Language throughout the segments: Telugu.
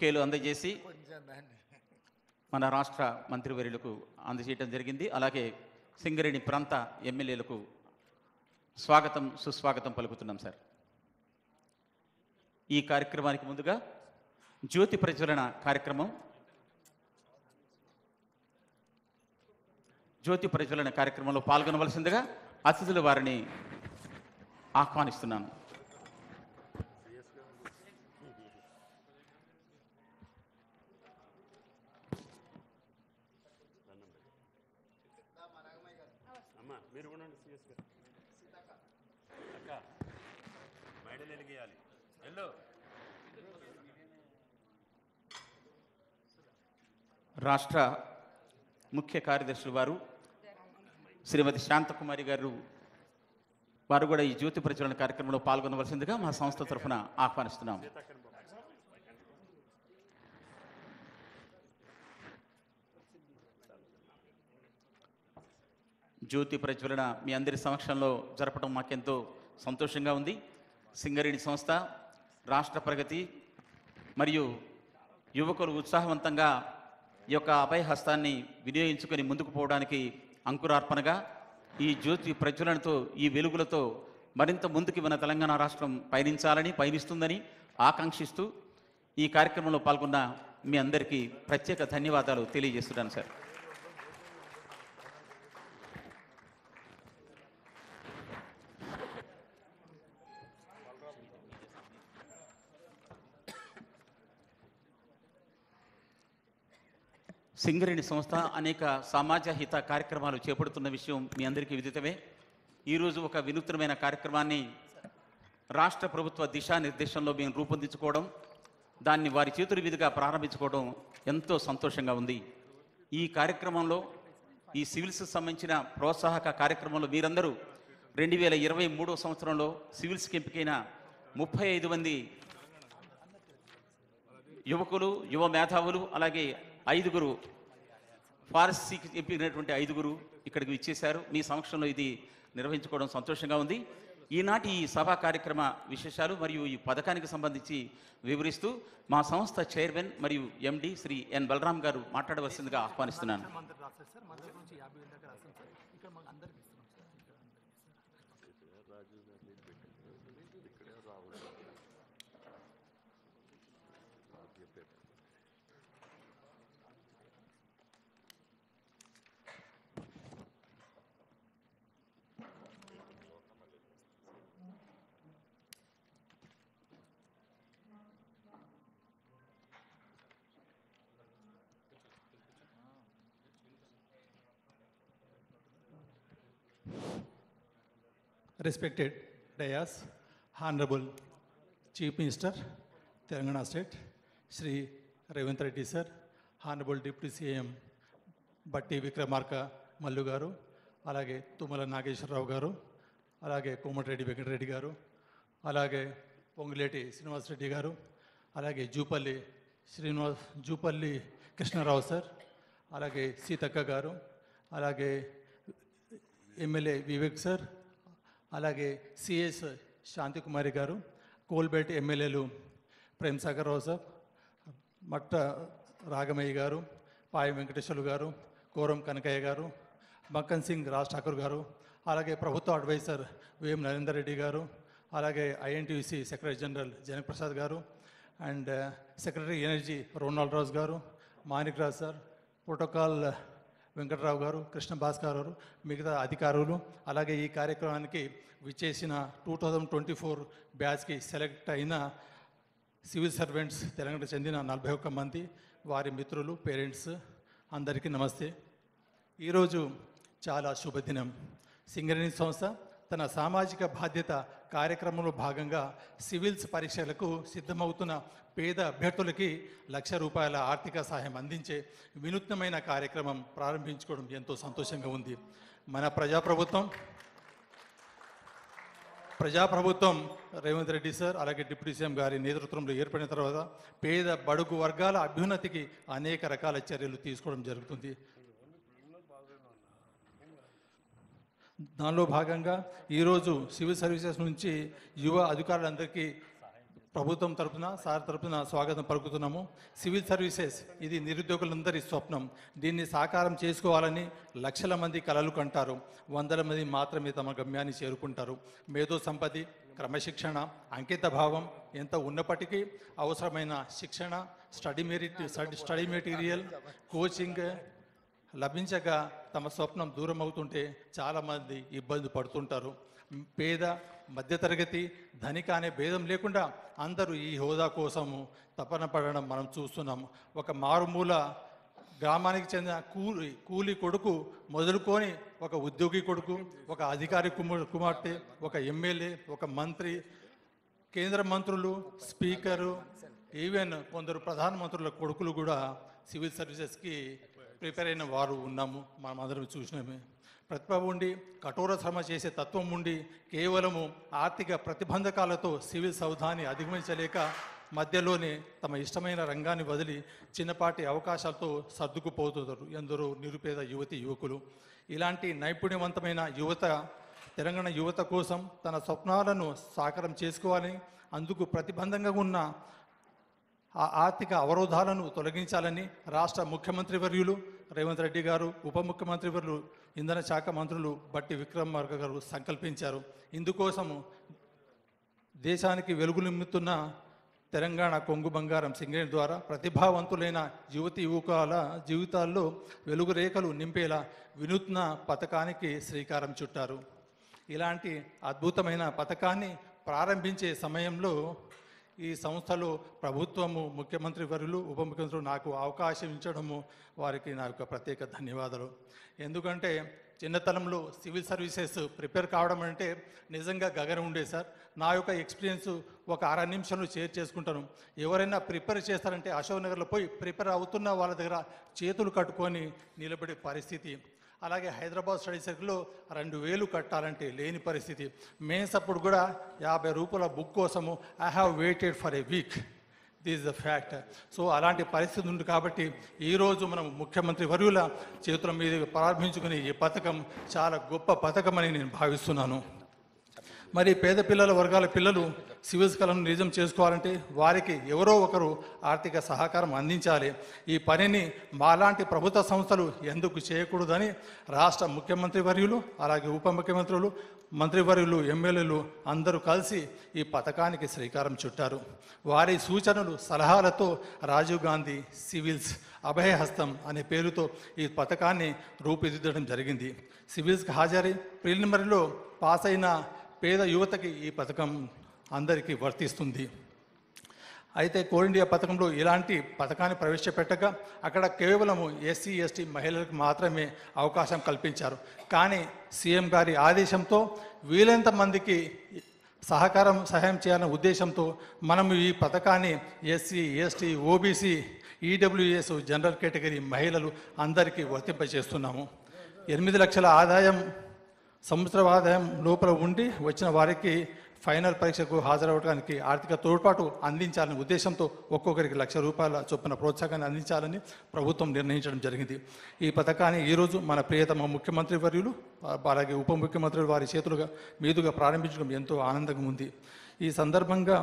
కేలు అందజేసి మన రాష్ట్ర మంత్రివర్యులకు అందజేయడం జరిగింది. అలాగే సింగరేణి ప్రాంత ఎమ్మెల్యేలకు స్వాగతం సుస్వాగతం పలుకుతున్నాం సార్. ఈ కార్యక్రమానికి ముందుగా జ్యోతి ప్రజ్వలన కార్యక్రమం. జ్యోతి ప్రజ్వలన కార్యక్రమంలో పాల్గొనవలసిందిగా అతిథుల వారిని ఆహ్వానిస్తున్నాను అమ్మా మీరు కూడా సిఎస్ గారు అక్క మైడలు వెలిగేయాలి ఎల్లో రాష్ట్ర ముఖ్య కార్యదర్శులు వారు శ్రీమతి శాంతకుమారి గారు వారు కూడా ఈ జ్యోతి ప్రచురణ కార్యక్రమంలో పాల్గొనవలసిందిగా మా సంస్థ తరఫున ఆహ్వానిస్తున్నాం. జ్యోతి ప్రజ్వలన మీ అందరి సమక్షంలో జరపడం మాకెంతో సంతోషంగా ఉంది. సింగరేణి సంస్థ రాష్ట్ర ప్రగతి మరియు యువకులు ఉత్సాహవంతంగా ఈ యొక్క అభయహస్తాన్ని వినియోగించుకొని ముందుకు పోవడానికి అంకురార్పణగా ఈ జ్యోతి ప్రజ్వలనతో ఈ వెలుగులతో మరింత ముందుకు మన తెలంగాణ రాష్ట్రం పయనించాలని పయనిస్తుందని ఆకాంక్షిస్తూ ఈ కార్యక్రమంలో పాల్గొన్న మీ అందరికీ ప్రత్యేక ధన్యవాదాలు తెలియజేస్తున్నాను సార్. సింగరేణి సంస్థ అనేక సమాజ హిత కార్యక్రమాలు చేపడుతున్న విషయం మీ అందరికీ విదితమే. ఈరోజు ఒక వినూత్నమైన కార్యక్రమాన్ని రాష్ట్ర ప్రభుత్వ దిశానిర్దేశంలో మేము రూపొందించుకోవడం దాన్ని వారి చేతుల మీదుగా ప్రారంభించుకోవడం ఎంతో సంతోషంగా ఉంది. ఈ కార్యక్రమంలో ఈ సివిల్స్ సంబంధించిన ప్రోత్సాహక కార్యక్రమంలో మీరందరూ రెండు వేల ఇరవై మూడో సంవత్సరంలో సివిల్స్కి ఎంపికైన ముప్పై ఐదు మంది యువకులు యువ మేధావులు అలాగే ఐదుగురు ఫారెస్ట్కి ఎంపికైనటువంటి ఐదుగురు ఇక్కడికి ఇచ్చేశారు మీ సమక్షంలో ఇది నిర్వహించుకోవడం సంతోషంగా ఉంది. ఈనాటి ఈ సభా కార్యక్రమ విశేషాలు మరియు ఈ పథకానికి సంబంధించి వివరిస్తూ మా సంస్థ చైర్మన్ మరియు ఎండి శ్రీ ఎన్ బలరాం గారు మాట్లాడవలసిందిగా ఆహ్వానిస్తున్నాను మంత్రి రాస్తారు సార్ మంత్రి నుంచి యాభై వేల దాకా రాస్తాం సార్ ఇక్కడ మాకు అందరికి ఇస్తున్నాం సార్ ఇక్కడ అందరికి respected dais honourable chief minister Telangana state Shri Revanth Reddy sir honourable deputy CM Bhatti Vikramarka Mallu గారు అలాగే తుమ్మల నాగేశ్వరరావు గారు అలాగే కోమటిరెడ్డి వెంకటరెడ్డి గారు అలాగే పొంగులేటి శ్రీనివాసరెడ్డి గారు అలాగే జూపల్లి శ్రీనివాస్ జూపల్లి కృష్ణారావు సార్ అలాగే సీతక్క గారు అలాగే ఎమ్మెల్యే వివేక్ సార్ అలాగే సిఎస్ శాంతికుమారి గారు కోల్బేట్ ఎమ్మెల్యేలు ప్రేమ్ సాగర్ రావు సార్ మట్ట రాగమయ్య గారు పాయ వెంకటేశ్వర్లు గారు కోరం కనకయ్య గారు మక్కన్ సింగ్ రాజ్ ఠాకూర్ గారు అలాగే ప్రభుత్వ అడ్వైజర్ విఎం నరేందర్ రెడ్డి గారు అలాగే ఐఎన్టీయూసీ సెక్రటరీ జనరల్ జనప్రసాద్ గారు and secretary energy Ronald Raju గారు మాణిక్ రాజ్ సార్ ప్రోటోకాల్ వెంకటరావు గారు కృష్ణ భాస్కర్ గారు మిగతా అధికారులు అలాగే ఈ కార్యక్రమానికి విచ్చేసిన టూ థౌజండ్ ట్వంటీ ఫోర్ బ్యాచ్కి సెలెక్ట్ అయిన సివిల్ సర్వెంట్స్ తెలంగాణ చెందిన నలభై ఒక్క మంది వారి మిత్రులు పేరెంట్స్ అందరికీ నమస్తే. ఈరోజు చాలా శుభదినం. సింగరేణి సంస్థ తన సామాజిక బాధ్యత కార్యక్రమంలో భాగంగా సివిల్స్ పరీక్షలకు సిద్ధమవుతున్న పేద అభ్యర్థులకి లక్ష రూపాయల ఆర్థిక సహాయం అందించే వినూత్నమైన కార్యక్రమం ప్రారంభించుకోవడం ఎంతో సంతోషంగా ఉంది. మన ప్రజాప్రభుత్వం ప్రజాప్రభుత్వం రేవంత్ రెడ్డి సార్ అలాగే డిప్యూటీ సీఎం గారి నేతృత్వంలో ఏర్పడిన తర్వాత పేద బడుగు వర్గాల అభ్యున్నతికి అనేక రకాల చర్యలు తీసుకోవడం జరుగుతుంది. దానిలో భాగంగా ఈరోజు సివిల్ సర్వీసెస్ నుంచి యువ అధికారులందరికీ ప్రభుత్వం తరపున సార్ తరఫున స్వాగతం పలుకుతున్నాము. సివిల్ సర్వీసెస్ ఇది నిరుద్యోగులందరి స్వప్నం. దీన్ని సాకారం చేసుకోవాలని లక్షల మంది కలలు కంటారు. వందల మంది మాత్రమే తమ గమ్యాన్ని చేరుకుంటారు. మేధో సంపత్తి క్రమశిక్షణ అంకిత భావం ఎంత ఉన్నప్పటికీ అవసరమైన శిక్షణ study merit study material coaching లభించక తమ స్వప్నం దూరం అవుతుంటే చాలామంది ఇబ్బంది పడుతుంటారు. పేద మధ్యతరగతి ధనిక అనే భేదం లేకుండా అందరూ ఈ హోదా కోసము తపన పడడం మనం చూస్తున్నాము ఒక మారుమూల గ్రామానికి చెందిన కూలి కూలి కొడుకు మొదలుకొని ఒక ఉద్యోగి కొడుకు ఒక అధికారి కుమార్తె ఒక ఎమ్మెల్యే ఒక మంత్రి కేంద్ర మంత్రులు స్పీకరు ఈవెన్ కొందరు ప్రధానమంత్రుల కొడుకులు కూడా సివిల్ సర్వీసెస్కి ప్రిపేర్ అయిన వారు ఉన్నాము మనం అందరం చూసినామే. ప్రతిభ ఉండి కఠోర శ్రమ చేసే తత్వం ఉండి కేవలము ఆర్థిక ప్రతిబంధకాలతో సివిల్ సౌధాన్ని అధిగమించలేక మధ్యలోనే తమ ఇష్టమైన రంగాన్ని వదిలి చిన్నపాటి అవకాశాలతో సర్దుకుపోతున్నారు ఎందరో నిరుపేద యువతి యువకులు. ఇలాంటి నైపుణ్యవంతమైన యువత తెలంగాణ యువత కోసం తన స్వప్నాలను సాకారం చేసుకోవాలని అందుకు ప్రతిబంధంగా ఉన్న ఆ ఆర్థిక అవరోధాలను తొలగించాలని రాష్ట్ర ముఖ్యమంత్రి వర్యులు రేవంత్ రెడ్డి గారు ఉప ముఖ్యమంత్రి వర్యులు ఇంధన శాఖ మంత్రులు బట్టి విక్రమార్క గారు సంకల్పించారు. ఇందుకోసము దేశానికి వెలుగునిమ్ముతున్న తెలంగాణ కొంగు బంగారం సింగరేణి ద్వారా ప్రతిభావంతులైన యువతి యువకుల జీవితాల్లో వెలుగు రేఖలు నింపేలా వినూత్న పథకానికి శ్రీకారం చుట్టారు. ఇలాంటి అద్భుతమైన పథకాన్ని ప్రారంభించే సమయంలో ఈ సంస్థలో ప్రభుత్వము ముఖ్యమంత్రి వర్యులు ఉప ముఖ్యమంత్రులు నాకు అవకాశం ఇచ్చడము వారికి నా యొక్క ప్రత్యేక ధన్యవాదాలు. ఎందుకంటే చిన్నతనంలో సివిల్ సర్వీసెస్ ప్రిపేర్ కావడం అంటే నిజంగా గగనం ఉండే సార్. నా యొక్క ఎక్స్పీరియన్స్ ఒక అర నిమిషంలో షేర్ చేసుకుంటాను. ఎవరైనా ప్రిపేర్ చేస్తారంటే అశోక్ నగర్లో పోయి ప్రిపేర్ అవుతున్న వాళ్ళ దగ్గర చేతులు కట్టుకొని నిలబడే పరిస్థితి అలాగే హైదరాబాద్ స్టడీ సర్కిల్లో రెండు వేలు కట్టాలంటే లేని పరిస్థితి. మేన్స్ అప్పుడు కూడా యాభై రూపాయల బుక్ కోసము I have waited for a week this the fact so అలాంటి పరిస్థితి ఉంది కాబట్టి ఈరోజు మనం ముఖ్యమంత్రి వర్యుల చేతుల మీద ప్రారంభించుకునే ఈ పథకం చాలా గొప్ప పథకం అని నేను భావిస్తున్నాను. మరి పేద పిల్లల వర్గాల పిల్లలు సివిల్స్ కళను నిజం చేసుకోవాలంటే వారికి ఎవరో ఒకరు ఆర్థిక సహకారం అందించాలి. ఈ పనిని మాలాంటి ప్రభుత్వ సంస్థలు ఎందుకు చేయకూడదని రాష్ట్ర ముఖ్యమంత్రి వర్యులు అలాగే ఉప ముఖ్యమంత్రులు మంత్రివర్యులు ఎమ్మెల్యేలు అందరూ కలిసి ఈ పథకానికి శ్రీకారం చుట్టారు. వారి సూచనలు సలహాలతో రాజీవ్ గాంధీ సివిల్స్ అభయహస్తం అనే పేరుతో ఈ పథకాన్ని రూపుదిద్దడం జరిగింది. సివిల్స్కి హాజరై ప్రిలిమినరీలో పాస్ అయిన పేద యువతకి ఈ పథకం అందరికీ వర్తిస్తుంది. అయితే కోల్ ఇండియా పథకంలో ఇలాంటి పథకాన్ని ప్రవేశపెట్టక అక్కడ కేవలము ఎస్సీ ఎస్టీ మహిళలకు మాత్రమే అవకాశం కల్పించారు. కానీ సీఎం గారి ఆదేశంతో వీలైనంత మందికి సహకారం సహాయం చేయాలనే ఉద్దేశంతో మనం ఈ పథకాన్ని SC ST OBC EWS general category మహిళలు అందరికీ వర్తింపజేస్తున్నాము. ఎనిమిది లక్షల ఆదాయం సంవత్సర ఆదాయం లోపల ఉండి వచ్చిన వారికి ఫైనల్ పరీక్షకు హాజరవడానికి ఆర్థిక తోడ్పాటు అందించాలనే ఉద్దేశంతో ఒక్కొక్కరికి లక్ష రూపాయల చొప్పున ప్రోత్సాహాన్ని అందించాలని ప్రభుత్వం నిర్ణయించడం జరిగింది. ఈ పథకాన్ని ఈరోజు మన ప్రియతమ ముఖ్యమంత్రి వర్యులు అలాగే ఉప ముఖ్యమంత్రులు వారి చేతులుగా మీదుగా ప్రారంభించడం ఎంతో ఆనందంగా ఉంది. ఈ సందర్భంగా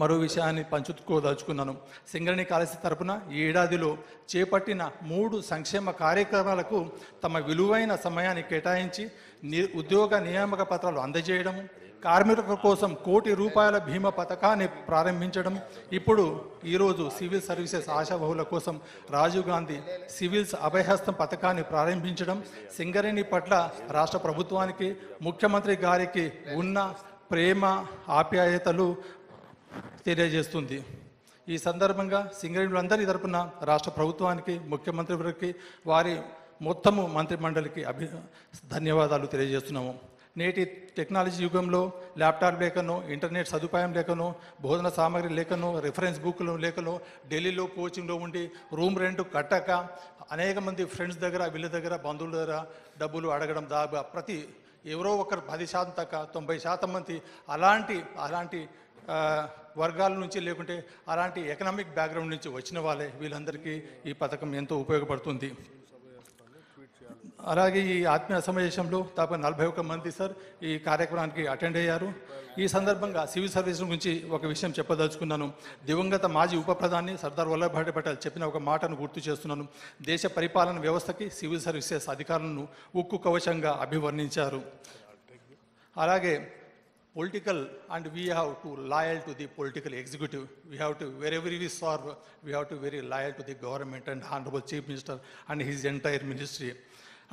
మరో విషయాన్ని పంచుకోదలుచుకున్నాను. సింగరణి కాలేజీ తరపున ఈ ఏడాదిలో చేపట్టిన మూడు సంక్షేమ కార్యక్రమాలకు తమ విలువైన సమయాన్ని కేటాయించి ఉద్యోగ నియామక పత్రాలు అందజేయడం కార్మికుల కోసం కోటి రూపాయల బీమా పథకాన్ని ప్రారంభించడం. ఇప్పుడు ఈరోజు సివిల్ సర్వీసెస్ ఆశాబహుల కోసం రాజీవ్ గాంధీ సివిల్స్ అభయహస్తం పథకాన్ని ప్రారంభించడం. సింగరేణి పట్ల రాష్ట్ర ప్రభుత్వానికి ముఖ్యమంత్రి గారికి ఉన్న ప్రేమ ఆప్యాయతలు తెలియజేస్తుంది. ఈ సందర్భంగా సింగరేణులందరి తరపున రాష్ట్ర ప్రభుత్వానికి ముఖ్యమంత్రి వారికి వారి మొత్తము మంత్రి మండలికి అభి ధన్యవాదాలు తెలియజేస్తున్నాము. నేటి టెక్నాలజీ యుగంలో ల్యాప్టాప్ లేకనో ఇంటర్నెట్ సదుపాయం లేకనో బోధన సామాగ్రి లేకనో రిఫరెన్స్ బుక్లు లేకనో ఢిల్లీలో కోచింగ్లో ఉండి రూమ్ రెంట్ కట్టక అనేక మంది ఫ్రెండ్స్ దగ్గర వీళ్ళ దగ్గర బంధువుల దగ్గర డబ్బులు అడగడం దాగా ప్రతి ఎవరో ఒకరు పది శాతం తక్క తొంభై శాతం మంది అలాంటి అలాంటి వర్గాల నుంచి లేకుంటే అలాంటి ఎకనామిక్ బ్యాక్గ్రౌండ్ నుంచి వచ్చిన వాళ్ళే వీళ్ళందరికీ ఈ పథకం ఎంతో ఉపయోగపడుతుంది. అలాగే ఈ ఆత్మీయ సమావేశంలో దాదాపు నలభై ఒక్క మంది సార్ ఈ కార్యక్రమానికి అటెండ్ అయ్యారు. ఈ సందర్భంగా సివిల్ సర్వీస్ గురించి ఒక విషయం చెప్పదలుచుకున్నాను. దివంగత మాజీ ఉప ప్రధాని సర్దార్ వల్లభాయ్ పటేల్ చెప్పిన ఒక మాటను గుర్తు చేస్తున్నాను. దేశ పరిపాలన వ్యవస్థకి సివిల్ సర్వీసెస్ అధికారులను ఉక్కు కవచంగా అభివర్ణించారు. అలాగే political and we have to loyal to the political executive we have to very every we serve we have to very loyal to the government and honourable chief minister and his entire ministry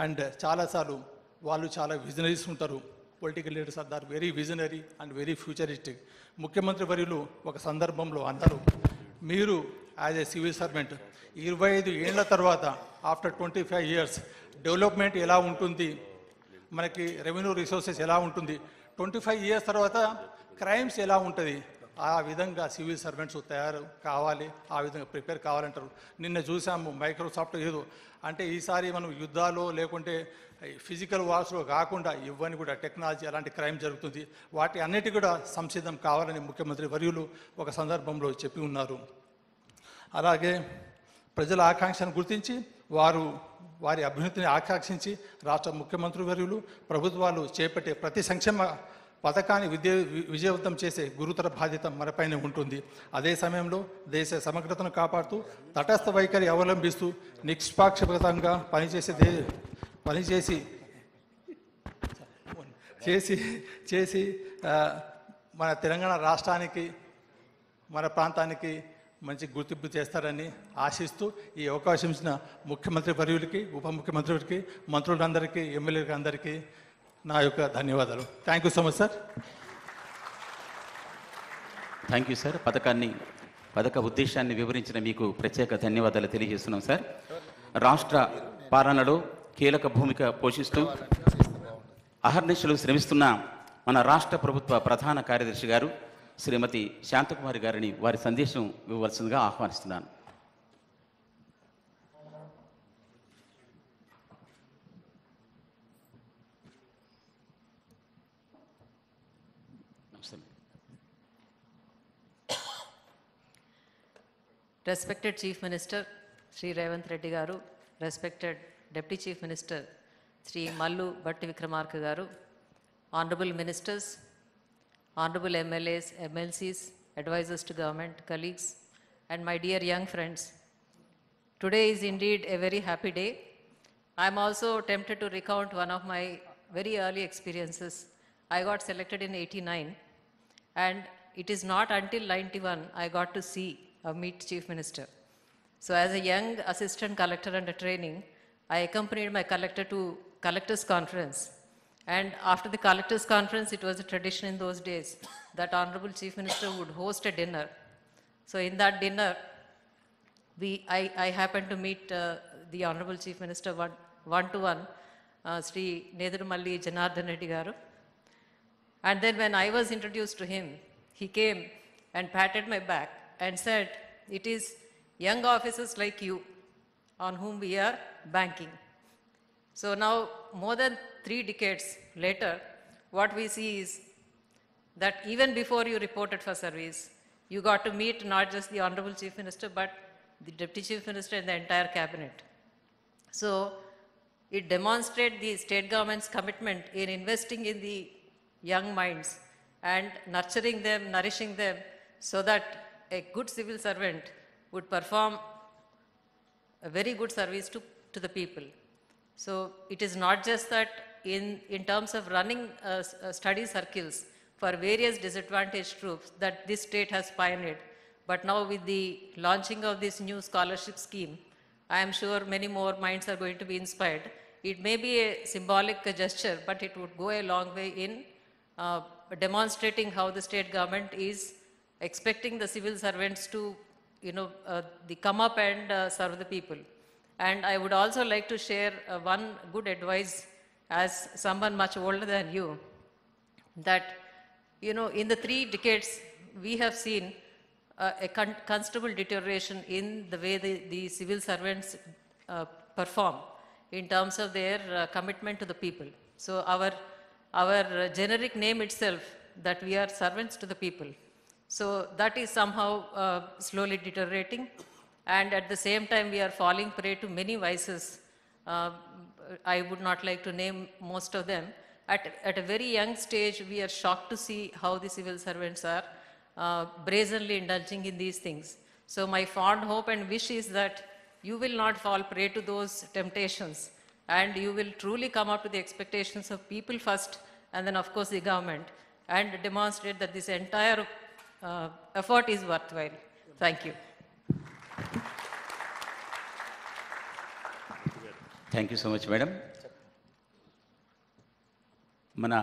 and చాలాసార్లు వాళ్ళు చాలా విజనరీస్ ఉంటారు. Political leaders are very visionary and very futuristic ముఖ్యమంత్రి వర్యులు ఒక సందర్భంలో అన్నారు మీరు యాజ్ ఏ సివిల్ సర్వెంట్ ఇరవై ఐదు ఏళ్ళ తర్వాత after twenty five years development ఎలా ఉంటుంది? మనకి రెవెన్యూ రిసోర్సెస్ ఎలా ఉంటుంది? ట్వంటీ ఫైవ్ ఇయర్స్ తర్వాత క్రైమ్స్ ఎలా ఉంటుంది? ఆ విధంగా సివిల్ సర్వెంట్స్ తయారు కావాలి ఆ విధంగా ప్రిపేర్ కావాలంటారు. నిన్న చూసాము మైక్రోసాఫ్ట్ ఏదో. అంటే ఈసారి మనం యుద్ధాలు లేకుంటే ఫిజికల్ వార్స్లో కాకుండా ఇవన్నీ కూడా టెక్నాలజీ అలాంటి క్రైమ్ జరుగుతుంది. వాటి అన్నిటి కూడా సంసిద్ధం కావాలని ముఖ్యమంత్రి వర్యులు ఒక సందర్భంలో చెప్పి ఉన్నారు. అలాగే ప్రజల ఆకాంక్షను గుర్తించి వారు వారి అభివృద్ధిని ఆకాంక్షించి రాష్ట్ర ముఖ్యమంత్రి వర్యులు ప్రభుత్వాలు చేపట్టే ప్రతి సంక్షేమ పథకాన్ని విద్య విజయవంతం చేసే గురుతర బాధ్యత మనపైనే ఉంటుంది. అదే సమయంలో దేశ సమగ్రతను కాపాడుతూ తటస్థ వైఖరి అవలంబిస్తూ నిష్పాక్షపాతంగా పనిచేసే దే పనిచేసి చేసి చేసి మన తెలంగాణ రాష్ట్రానికి మన ప్రాంతానికి మంచి గుర్తింపు చేస్తారని ఆశిస్తూ ఈ అవకాశం ఇచ్చిన ముఖ్యమంత్రి వర్యులకి ఉప ముఖ్యమంత్రికి మంత్రులందరికీ ఎమ్మెల్యేలకి అందరికీ నా యొక్క ధన్యవాదాలు. Thank you so much sir thank you sir పథకాన్ని పథక ఉద్దేశాన్ని వివరించిన మీకు ప్రత్యేక ధన్యవాదాలు తెలియజేస్తున్నాం సార్ రాష్ట్ర పాలనలో కీలక భూమిక పోషిస్తూ అహర్నిశలు శ్రమిస్తున్న మన రాష్ట్ర ప్రభుత్వ ప్రధాన కార్యదర్శి గారు శ్రీమతి శాంతకుమారి గారిని వారి సందేశం ఇవ్వవలసిందిగా ఆహ్వానిస్తున్నాను. Respected Chief Minister Sri Revant Reddy Garu, respected Deputy Chief Minister Sri Mallu Batti Vikramarka Garu, Honorable Ministers, Honorable MLAs, MLCs, advisors to government, colleagues, and my dear young friends. Today is indeed a very happy day. I am also tempted to recount one of my very early experiences. I got selected in 89 and it is not until 91 I got to see or meet Chief Minister. So as a young assistant collector under training, I accompanied my collector to collectors conference. And after the collectors conference, it was a tradition in those days that Honorable Chief Minister would host a dinner. So in that dinner, we, I, I happened to meet uh, the Honorable Chief Minister one, one to one, uh, Sri Nedurumalli Janardhan Garu. And then when I was introduced to him, he came and patted my back and said, It is young officers like you on whom we are banking. So now, more than three decades later, what we see is that even before you reported for service, you got to meet not just the Honorable Chief Minister, but the Deputy Chief Minister and the entire cabinet. So it demonstrates the state government's commitment in investing in the young minds and nurturing them, nourishing them, so that a good civil servant would perform a very good service to, to the people. So it is not just that in, in terms of running uh, uh, study circles for various disadvantaged groups that this state has pioneered, but now with the launching of this new scholarship scheme, I am sure many more minds are going to be inspired. It may be a symbolic gesture, but it would go a long way in uh, demonstrating how the state government is expecting the civil servants to, you know, uh, the come up and uh, serve the people. And I would also like to share uh, one good advice as someone much older than you, that, you know, in the three decades, we have seen uh, a con- considerable deterioration in the way the, the civil servants uh, perform in terms of their uh, commitment to the people. So our, our generic name itself, that we are servants to the people. So that is somehow uh, slowly deteriorating. And at the same time, we are falling prey to many vices, uh, I would not like to name most of them. At, at a very young stage, we are shocked to see how the civil servants are uh, brazenly indulging in these things. So my fond hope and wish is that you will not fall prey to those temptations and you will truly come up to the expectations of people first and then of course the government and demonstrate that this entire uh, effort is worthwhile. Thank you. Thank you so much madam మన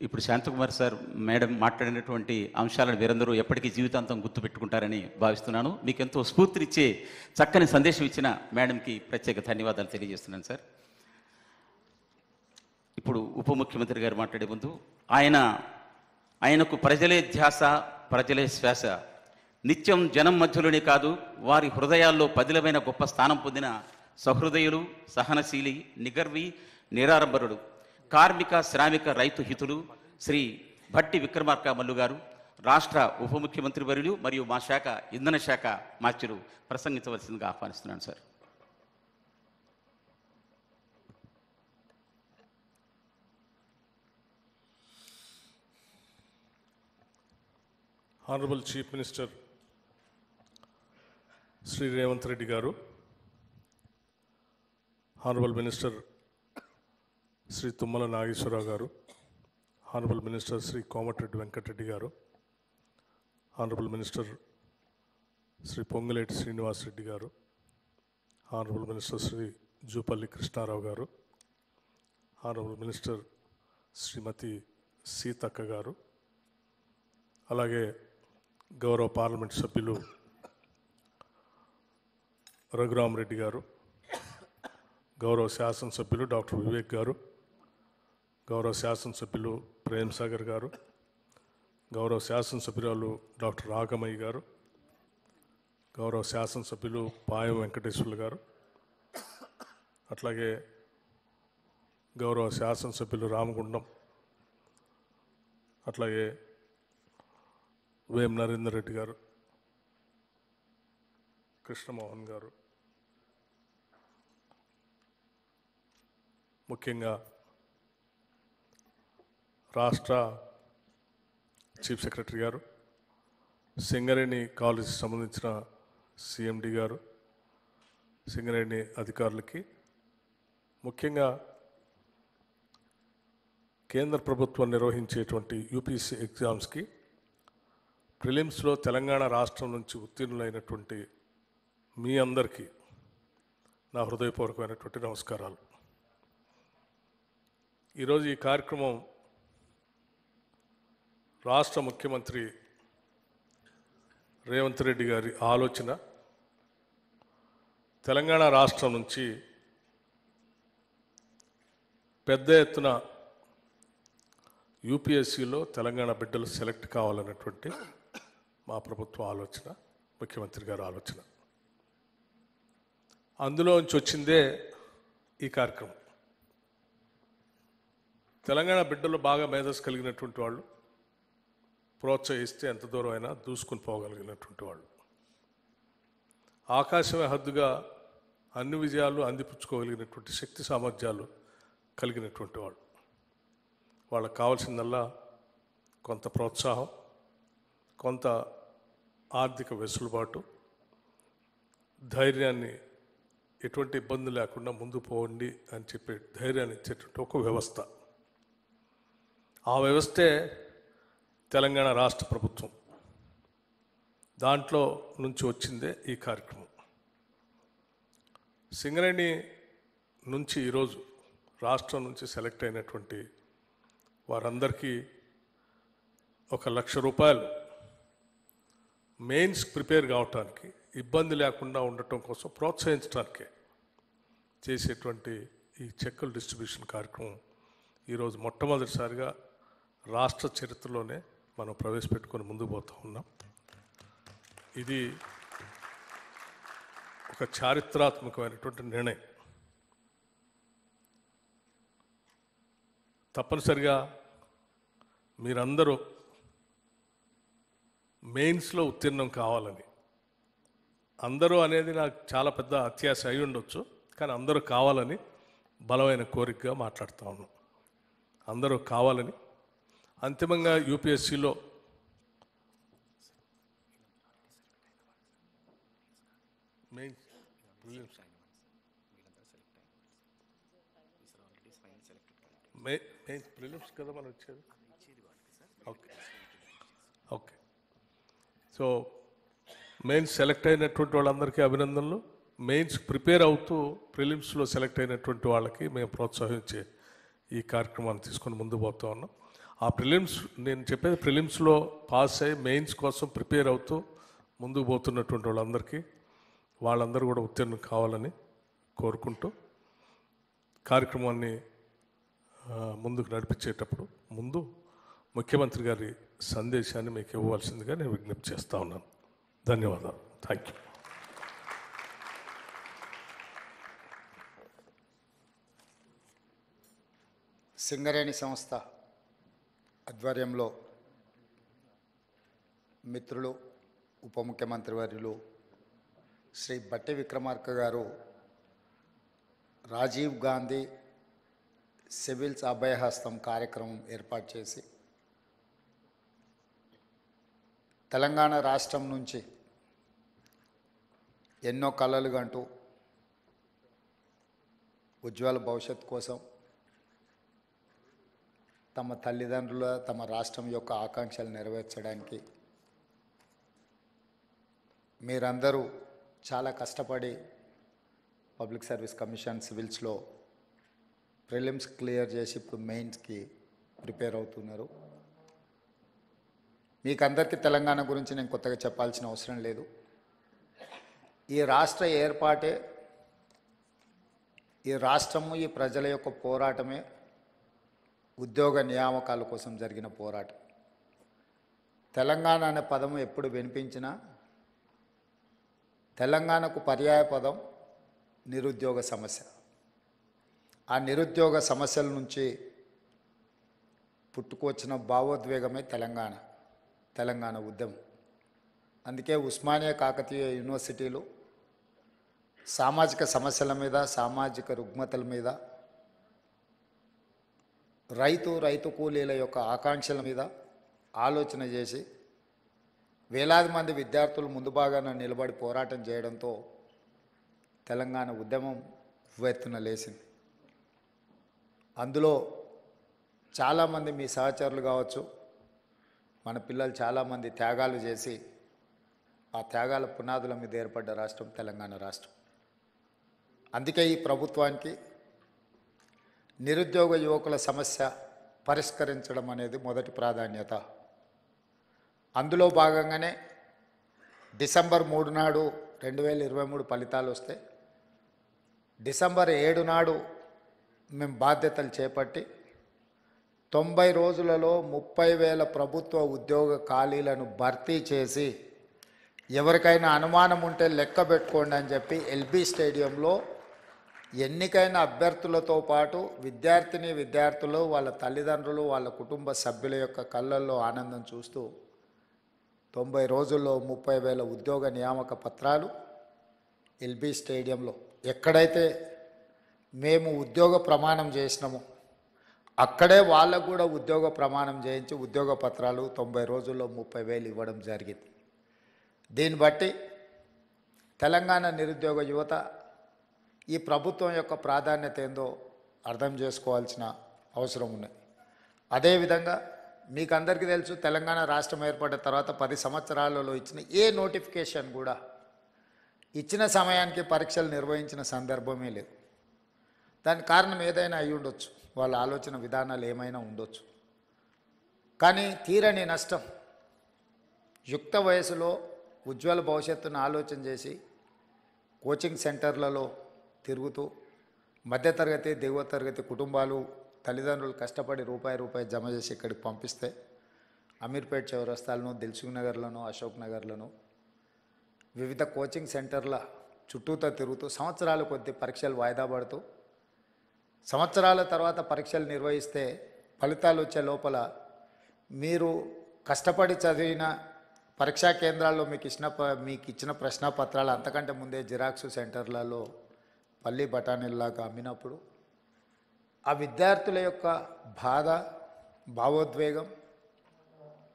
ఇప్పుడు శాంతకుమార్ సార్ మేడం మాట్లాడినటువంటి అంశాలను వీరందరూ ఎప్పటికీ జీవితాంతం గుర్తుపెట్టుకుంటారని భావిస్తున్నాను మీకు ఎంతో స్ఫూర్తినిచ్చే చక్కని సందేశం ఇచ్చిన మేడంకి ప్రత్యేక ధన్యవాదాలు తెలియజేస్తున్నాను సార్ ఇప్పుడు ఉప ముఖ్యమంత్రి గారు మాట్లాడే ముందు ఆయన ఆయనకు ప్రజలే ధ్యాస ప్రజలే శ్వాస. నిత్యం జనం మధ్యలోనే కాదు వారి హృదయాల్లో పదిలమైన గొప్ప స్థానం పొందిన సహృదయులు సహనశీలి నిగర్వి నిరారంభరుడు కార్మిక శ్రామిక రైతు హితులు శ్రీ భట్టి విక్రమార్క మల్లు గారు రాష్ట్ర ఉప ముఖ్యమంత్రి వర్యులు మరియు మా శాఖ ఇంధన శాఖ మార్చులు ప్రసంగించవలసిందిగా ఆహ్వానిస్తున్నాను sir. Honourable chief minister Shri Revanth Reddy గారు ఆనరబుల్ మినిస్టర్ శ్రీ తుమ్మల నాగేశ్వరరావు గారు ఆనరబుల్ మినిస్టర్ శ్రీ కోమటిరెడ్డి వెంకటరెడ్డి గారు ఆనరబుల్ మినిస్టర్ శ్రీ పొంగులేటి శ్రీనివాస్ రెడ్డి గారు ఆనరబుల్ మినిస్టర్ శ్రీ జూపల్లి కృష్ణారావు గారు ఆనరబుల్ మినిస్టర్ శ్రీమతి సీతక్క గారు అలాగే గౌరవ పార్లమెంట్ సభ్యులు రఘురామరెడ్డి గారు గౌరవ శాసనసభ్యులు డాక్టర్ వివేక్ గారు గౌరవ శాసనసభ్యులు ప్రేమ్ సాగర్ గారు గౌరవ శాసనసభ్యురాలు డాక్టర్ రాగమయ్య గారు గౌరవ శాసనసభ్యులు పాయం వెంకటేశ్వర్లు గారు అట్లాగే గౌరవ శాసనసభ్యులు రామగుండం అట్లాగే వేం నరేందర్ రెడ్డి గారు కృష్ణమోహన్ గారు ముఖ్యంగా రాష్ట్ర చీఫ్ సెక్రటరీ గారు సింగరేణి కాలేజీకి సంబంధించిన సిఎండి గారు సింగరేణి అధికారులకి ముఖ్యంగా కేంద్ర ప్రభుత్వం నిర్వహించేటువంటి యూపీఎస్సీ ఎగ్జామ్స్కి ప్రిలిమ్స్లో తెలంగాణ రాష్ట్రం నుంచి ఉత్తీర్ణులైనటువంటి మీ అందరికీ నా హృదయపూర్వకమైనటువంటి నమస్కారాలు. ఈరోజు ఈ కార్యక్రమం రాష్ట్ర ముఖ్యమంత్రి రేవంత్ రెడ్డి గారి ఆలోచన తెలంగాణ రాష్ట్రం నుంచి పెద్ద ఎత్తున యూపీఎస్సీలో తెలంగాణ బిడ్డలు సెలెక్ట్ కావాలన్నటువంటి మా ప్రభుత్వ ఆలోచన ముఖ్యమంత్రి గారి ఆలోచన. అందులోంచి వచ్చిందే ఈ కార్యక్రమం. తెలంగాణ బిడ్డలు బాగా మేధస్సు కలిగినటువంటి వాళ్ళు ప్రోత్సహిస్తే ఎంత దూరం అయినా దూసుకుని పోగలిగినటువంటి వాళ్ళు. ఆకాశమే హద్దుగా అన్ని విజయాలు అందిపుచ్చుకోగలిగినటువంటి శక్తి సామర్థ్యాలు కలిగినటువంటి వాళ్ళు. వాళ్ళకి కావాల్సిందల్లా కొంత ప్రోత్సాహం కొంత ఆర్థిక వెసులుబాటు ధైర్యాన్ని ఎటువంటి ఇబ్బంది లేకుండా ముందు పోండి అని చెప్పి ధైర్యాన్ని ఇచ్చేటువంటి ఒక వ్యవస్థ. ఆ వ్యవస్థే తెలంగాణ రాష్ట్ర ప్రభుత్వం. దాంట్లో నుంచి వచ్చిందే ఈ కార్యక్రమం. సింగరేణి నుంచి ఈరోజు రాష్ట్రం నుంచి సెలెక్ట్ అయినటువంటి వారందరికీ ఒక లక్ష రూపాయలు మెయిన్స్ ప్రిపేర్ కావటానికి ఇబ్బంది లేకుండా ఉండటం కోసం ప్రోత్సహించడానికే చేసేటువంటి ఈ చెక్కుల డిస్ట్రిబ్యూషన్ కార్యక్రమం ఈరోజు మొట్టమొదటిసారిగా రాష్ట్ర చరిత్రలోనే మనం ప్రవేశపెట్టుకొని ముందుకు పోతూ ఉన్నాం. ఇది ఒక చారిత్రాత్మకమైనటువంటి నిర్ణయం. తప్పనిసరిగా మీరందరూ మెయిన్స్లో ఉత్తీర్ణం కావాలని. అందరూ అనేది నాకు చాలా పెద్ద అత్యాశ అయి ఉండొచ్చు కానీ అందరూ కావాలని బలమైన కోరికగా మాట్లాడుతూ ఉన్నాం. అందరూ కావాలని. అంతిమంగా యూపీఎస్సిలో main prelims. Main main prelims కదా మనం వచ్చేది? Okay. Okay. So mains select అయినటువంటి వాళ్ళందరికీ అభినందనలు. మెయిన్స్ ప్రిపేర్ అవుతూ ప్రిలిమ్స్లో సెలెక్ట్ అయినటువంటి వాళ్ళకి మేము ప్రోత్సహించే ఈ కార్యక్రమాన్ని తీసుకొని ముందు పోతా ఉన్నాం. ఆ ప్రిలిమ్స్ నేను చెప్పేది ప్రిలిమ్స్లో పాస్ అయ్యి మెయిన్స్ కోసం ప్రిపేర్ అవుతూ ముందుకు పోతున్నటువంటి వాళ్ళందరికీ వాళ్ళందరూ కూడా ఉత్తీర్ణం కావాలని కోరుకుంటూ కార్యక్రమాన్ని ముందుకు నడిపించేటప్పుడు ముందు ముఖ్యమంత్రి గారి సందేశాన్ని మీకు ఇవ్వాల్సిందిగా నేను విజ్ఞప్తి చేస్తా ఉన్నాను. ధన్యవాదాలు. థ్యాంక్ యూ సింగరేణి సంస్థ ఆధ్వర్యంలో మిత్రులు ఉప ముఖ్యమంత్రి వర్యులు శ్రీ బట్టి విక్రమార్క గారు రాజీవ్ గాంధీ సివిల్స్ అభయహస్తం కార్యక్రమం ఏర్పాటు చేసి తెలంగాణ రాష్ట్రం నుంచి ఎన్నో కళలు అంటూ ఉజ్వల భవిష్యత్ కోసం తమ తల్లిదండ్రుల తమ రాష్ట్రం యొక్క ఆకాంక్షలు నెరవేర్చడానికి మీరందరూ చాలా కష్టపడి పబ్లిక్ సర్వీస్ కమిషన్ సివిల్స్లో ప్రిలిమ్స్ క్లియర్ చేసి ఇప్పుడు మెయిన్స్కి ప్రిపేర్ అవుతున్నారు. మీకు అందరికీ తెలంగాణ గురించి నేను కొత్తగా చెప్పాల్సిన అవసరం లేదు. ఈ రాష్ట్ర ఏర్పాటే ఈ రాష్ట్రము ఈ ప్రజల యొక్క పోరాటమే ఉద్యోగ నియామకాల కోసం జరిగిన పోరాటం. తెలంగాణ అనే పదం ఎప్పుడు వినిపించినా తెలంగాణకు పర్యాయ పదం నిరుద్యోగ సమస్య. ఆ నిరుద్యోగ సమస్యల నుంచి పుట్టుకొచ్చిన భావోద్వేగమే తెలంగాణ. తెలంగాణ ఉద్యమం. అందుకే ఉస్మానియా కాకతీయ యూనివర్సిటీలు సామాజిక సమస్యల మీద సామాజిక రుగ్మతల మీద రైతు రైతు కూలీల యొక్క ఆకాంక్షల మీద ఆలోచన చేసి వేలాది మంది విద్యార్థులు ముందు భాగాన నిలబడి పోరాటం చేయడంతో తెలంగాణ ఉద్యమం ఉవ్వెత్తున లేచింది. అందులో చాలామంది మీ సహచరులు కావచ్చు మన పిల్లలు చాలామంది త్యాగాలు చేసి ఆ త్యాగాల పునాదుల మీద ఏర్పడ్డ రాష్ట్రం తెలంగాణ రాష్ట్రం. అందుకే ఈ ప్రభుత్వానికి నిరుద్యోగ యువకుల సమస్య పరిష్కరించడం అనేది మొదటి ప్రాధాన్యత. అందులో భాగంగానే డిసెంబర్ మూడు నాడు రెండు వేల ఇరవై మూడు ఫలితాలు వస్తే డిసెంబర్ ఏడు నాడు మేము బాధ్యతలు చేపట్టి తొంభై రోజులలో ముప్పై వేల ప్రభుత్వ ఉద్యోగ ఖాళీలను భర్తీ చేసి ఎవరికైనా అనుమానం ఉంటే లెక్క పెట్టుకోండి అని చెప్పి ఎల్బీ స్టేడియంలో ఎన్నికైన అభ్యర్థులతో పాటు విద్యార్థిని విద్యార్థులు వాళ్ళ తల్లిదండ్రులు వాళ్ళ కుటుంబ సభ్యుల యొక్క కళ్ళల్లో ఆనందం చూస్తూ తొంభై రోజుల్లో ముప్పై వేల ఉద్యోగ నియామక పత్రాలు ఎల్బీ స్టేడియంలో. ఎక్కడైతే మేము ఉద్యోగ ప్రమాణం చేసినామో అక్కడే వాళ్ళకు కూడా ఉద్యోగ ప్రమాణం చేయించి ఉద్యోగ పత్రాలు తొంభై రోజుల్లో ముప్పై వేలు ఇవ్వడం జరిగింది. దీన్ని బట్టి తెలంగాణ నిరుద్యోగ యువత ఈ ప్రభుత్వం యొక్క ప్రాధాన్యత ఏందో అర్థం చేసుకోవాల్సిన అవసరం ఉన్నది. అదేవిధంగా మీకు అందరికీ తెలుసు తెలంగాణ రాష్ట్రం ఏర్పడిన తర్వాత పది సంవత్సరాలలో ఇచ్చిన ఏ నోటిఫికేషన్ కూడా ఇచ్చిన సమయానికి పరీక్షలు నిర్వహించిన సందర్భమే లేదు. దానికి కారణం ఏదైనా అయి ఉండొచ్చు వాళ్ళ ఆలోచన విధానాలు ఏమైనా ఉండొచ్చు. కానీ తీరని నష్టం. యుక్త వయసులో ఉజ్వల భవిష్యత్తును ఆలోచన చేసి కోచింగ్ సెంటర్లలో తిరుగుతూ మధ్యతరగతి దిగువ తరగతి కుటుంబాలు తల్లిదండ్రులు కష్టపడి రూపాయి రూపాయి జమ చేసి ఇక్కడికి పంపిస్తే అమీర్పేట్ చౌరస్తాలను దిల్సుఖ్ నగర్లను అశోక్ నగర్లను వివిధ కోచింగ్ సెంటర్ల చుట్టూతో తిరుగుతూ సంవత్సరాల కొద్ది పరీక్షలు వాయిదా పడుతూ సంవత్సరాల తర్వాత పరీక్షలు నిర్వహిస్తే ఫలితాలు వచ్చే లోపల మీరు కష్టపడి చదివిన పరీక్షా కేంద్రాల్లో మీకు ఇచ్చిన ప- మీకు ఇచ్చిన ప్రశ్నపత్రాలు అంతకంటే ముందే జిరాక్స్ సెంటర్లలో పల్లి బఠానీల్లాగా అమ్మినప్పుడు ఆ విద్యార్థుల యొక్క బాధ భావోద్వేగం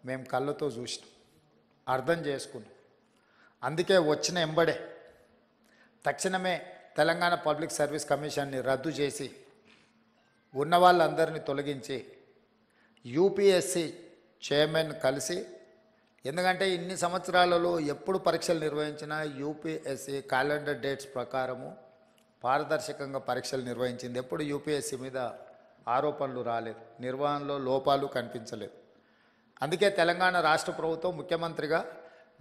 మేము కళ్ళతో చూసినాం అర్థం చేసుకున్నాం. అందుకే వచ్చిన ఎంబడే తక్షణమే తెలంగాణ పబ్లిక్ సర్వీస్ కమిషన్ని రద్దు చేసి ఉన్న వాళ్ళందరినీ తొలగించి యూపీఎస్సి చైర్మన్ కలిసి ఎందుకంటే ఇన్ని సంవత్సరాలలో ఎప్పుడు పరీక్షలు నిర్వహించినా యూపీఎస్సి క్యాలెండర్ డేట్స్ ప్రకారము పారదర్శకంగా పరీక్షలు నిర్వహించింది. ఎప్పుడు యూపీఎస్సి మీద ఆరోపణలు రాలేదు. నిర్వహణలో లోపాలు కనిపించలేదు. అందుకే తెలంగాణ రాష్ట్ర ప్రభుత్వం ముఖ్యమంత్రిగా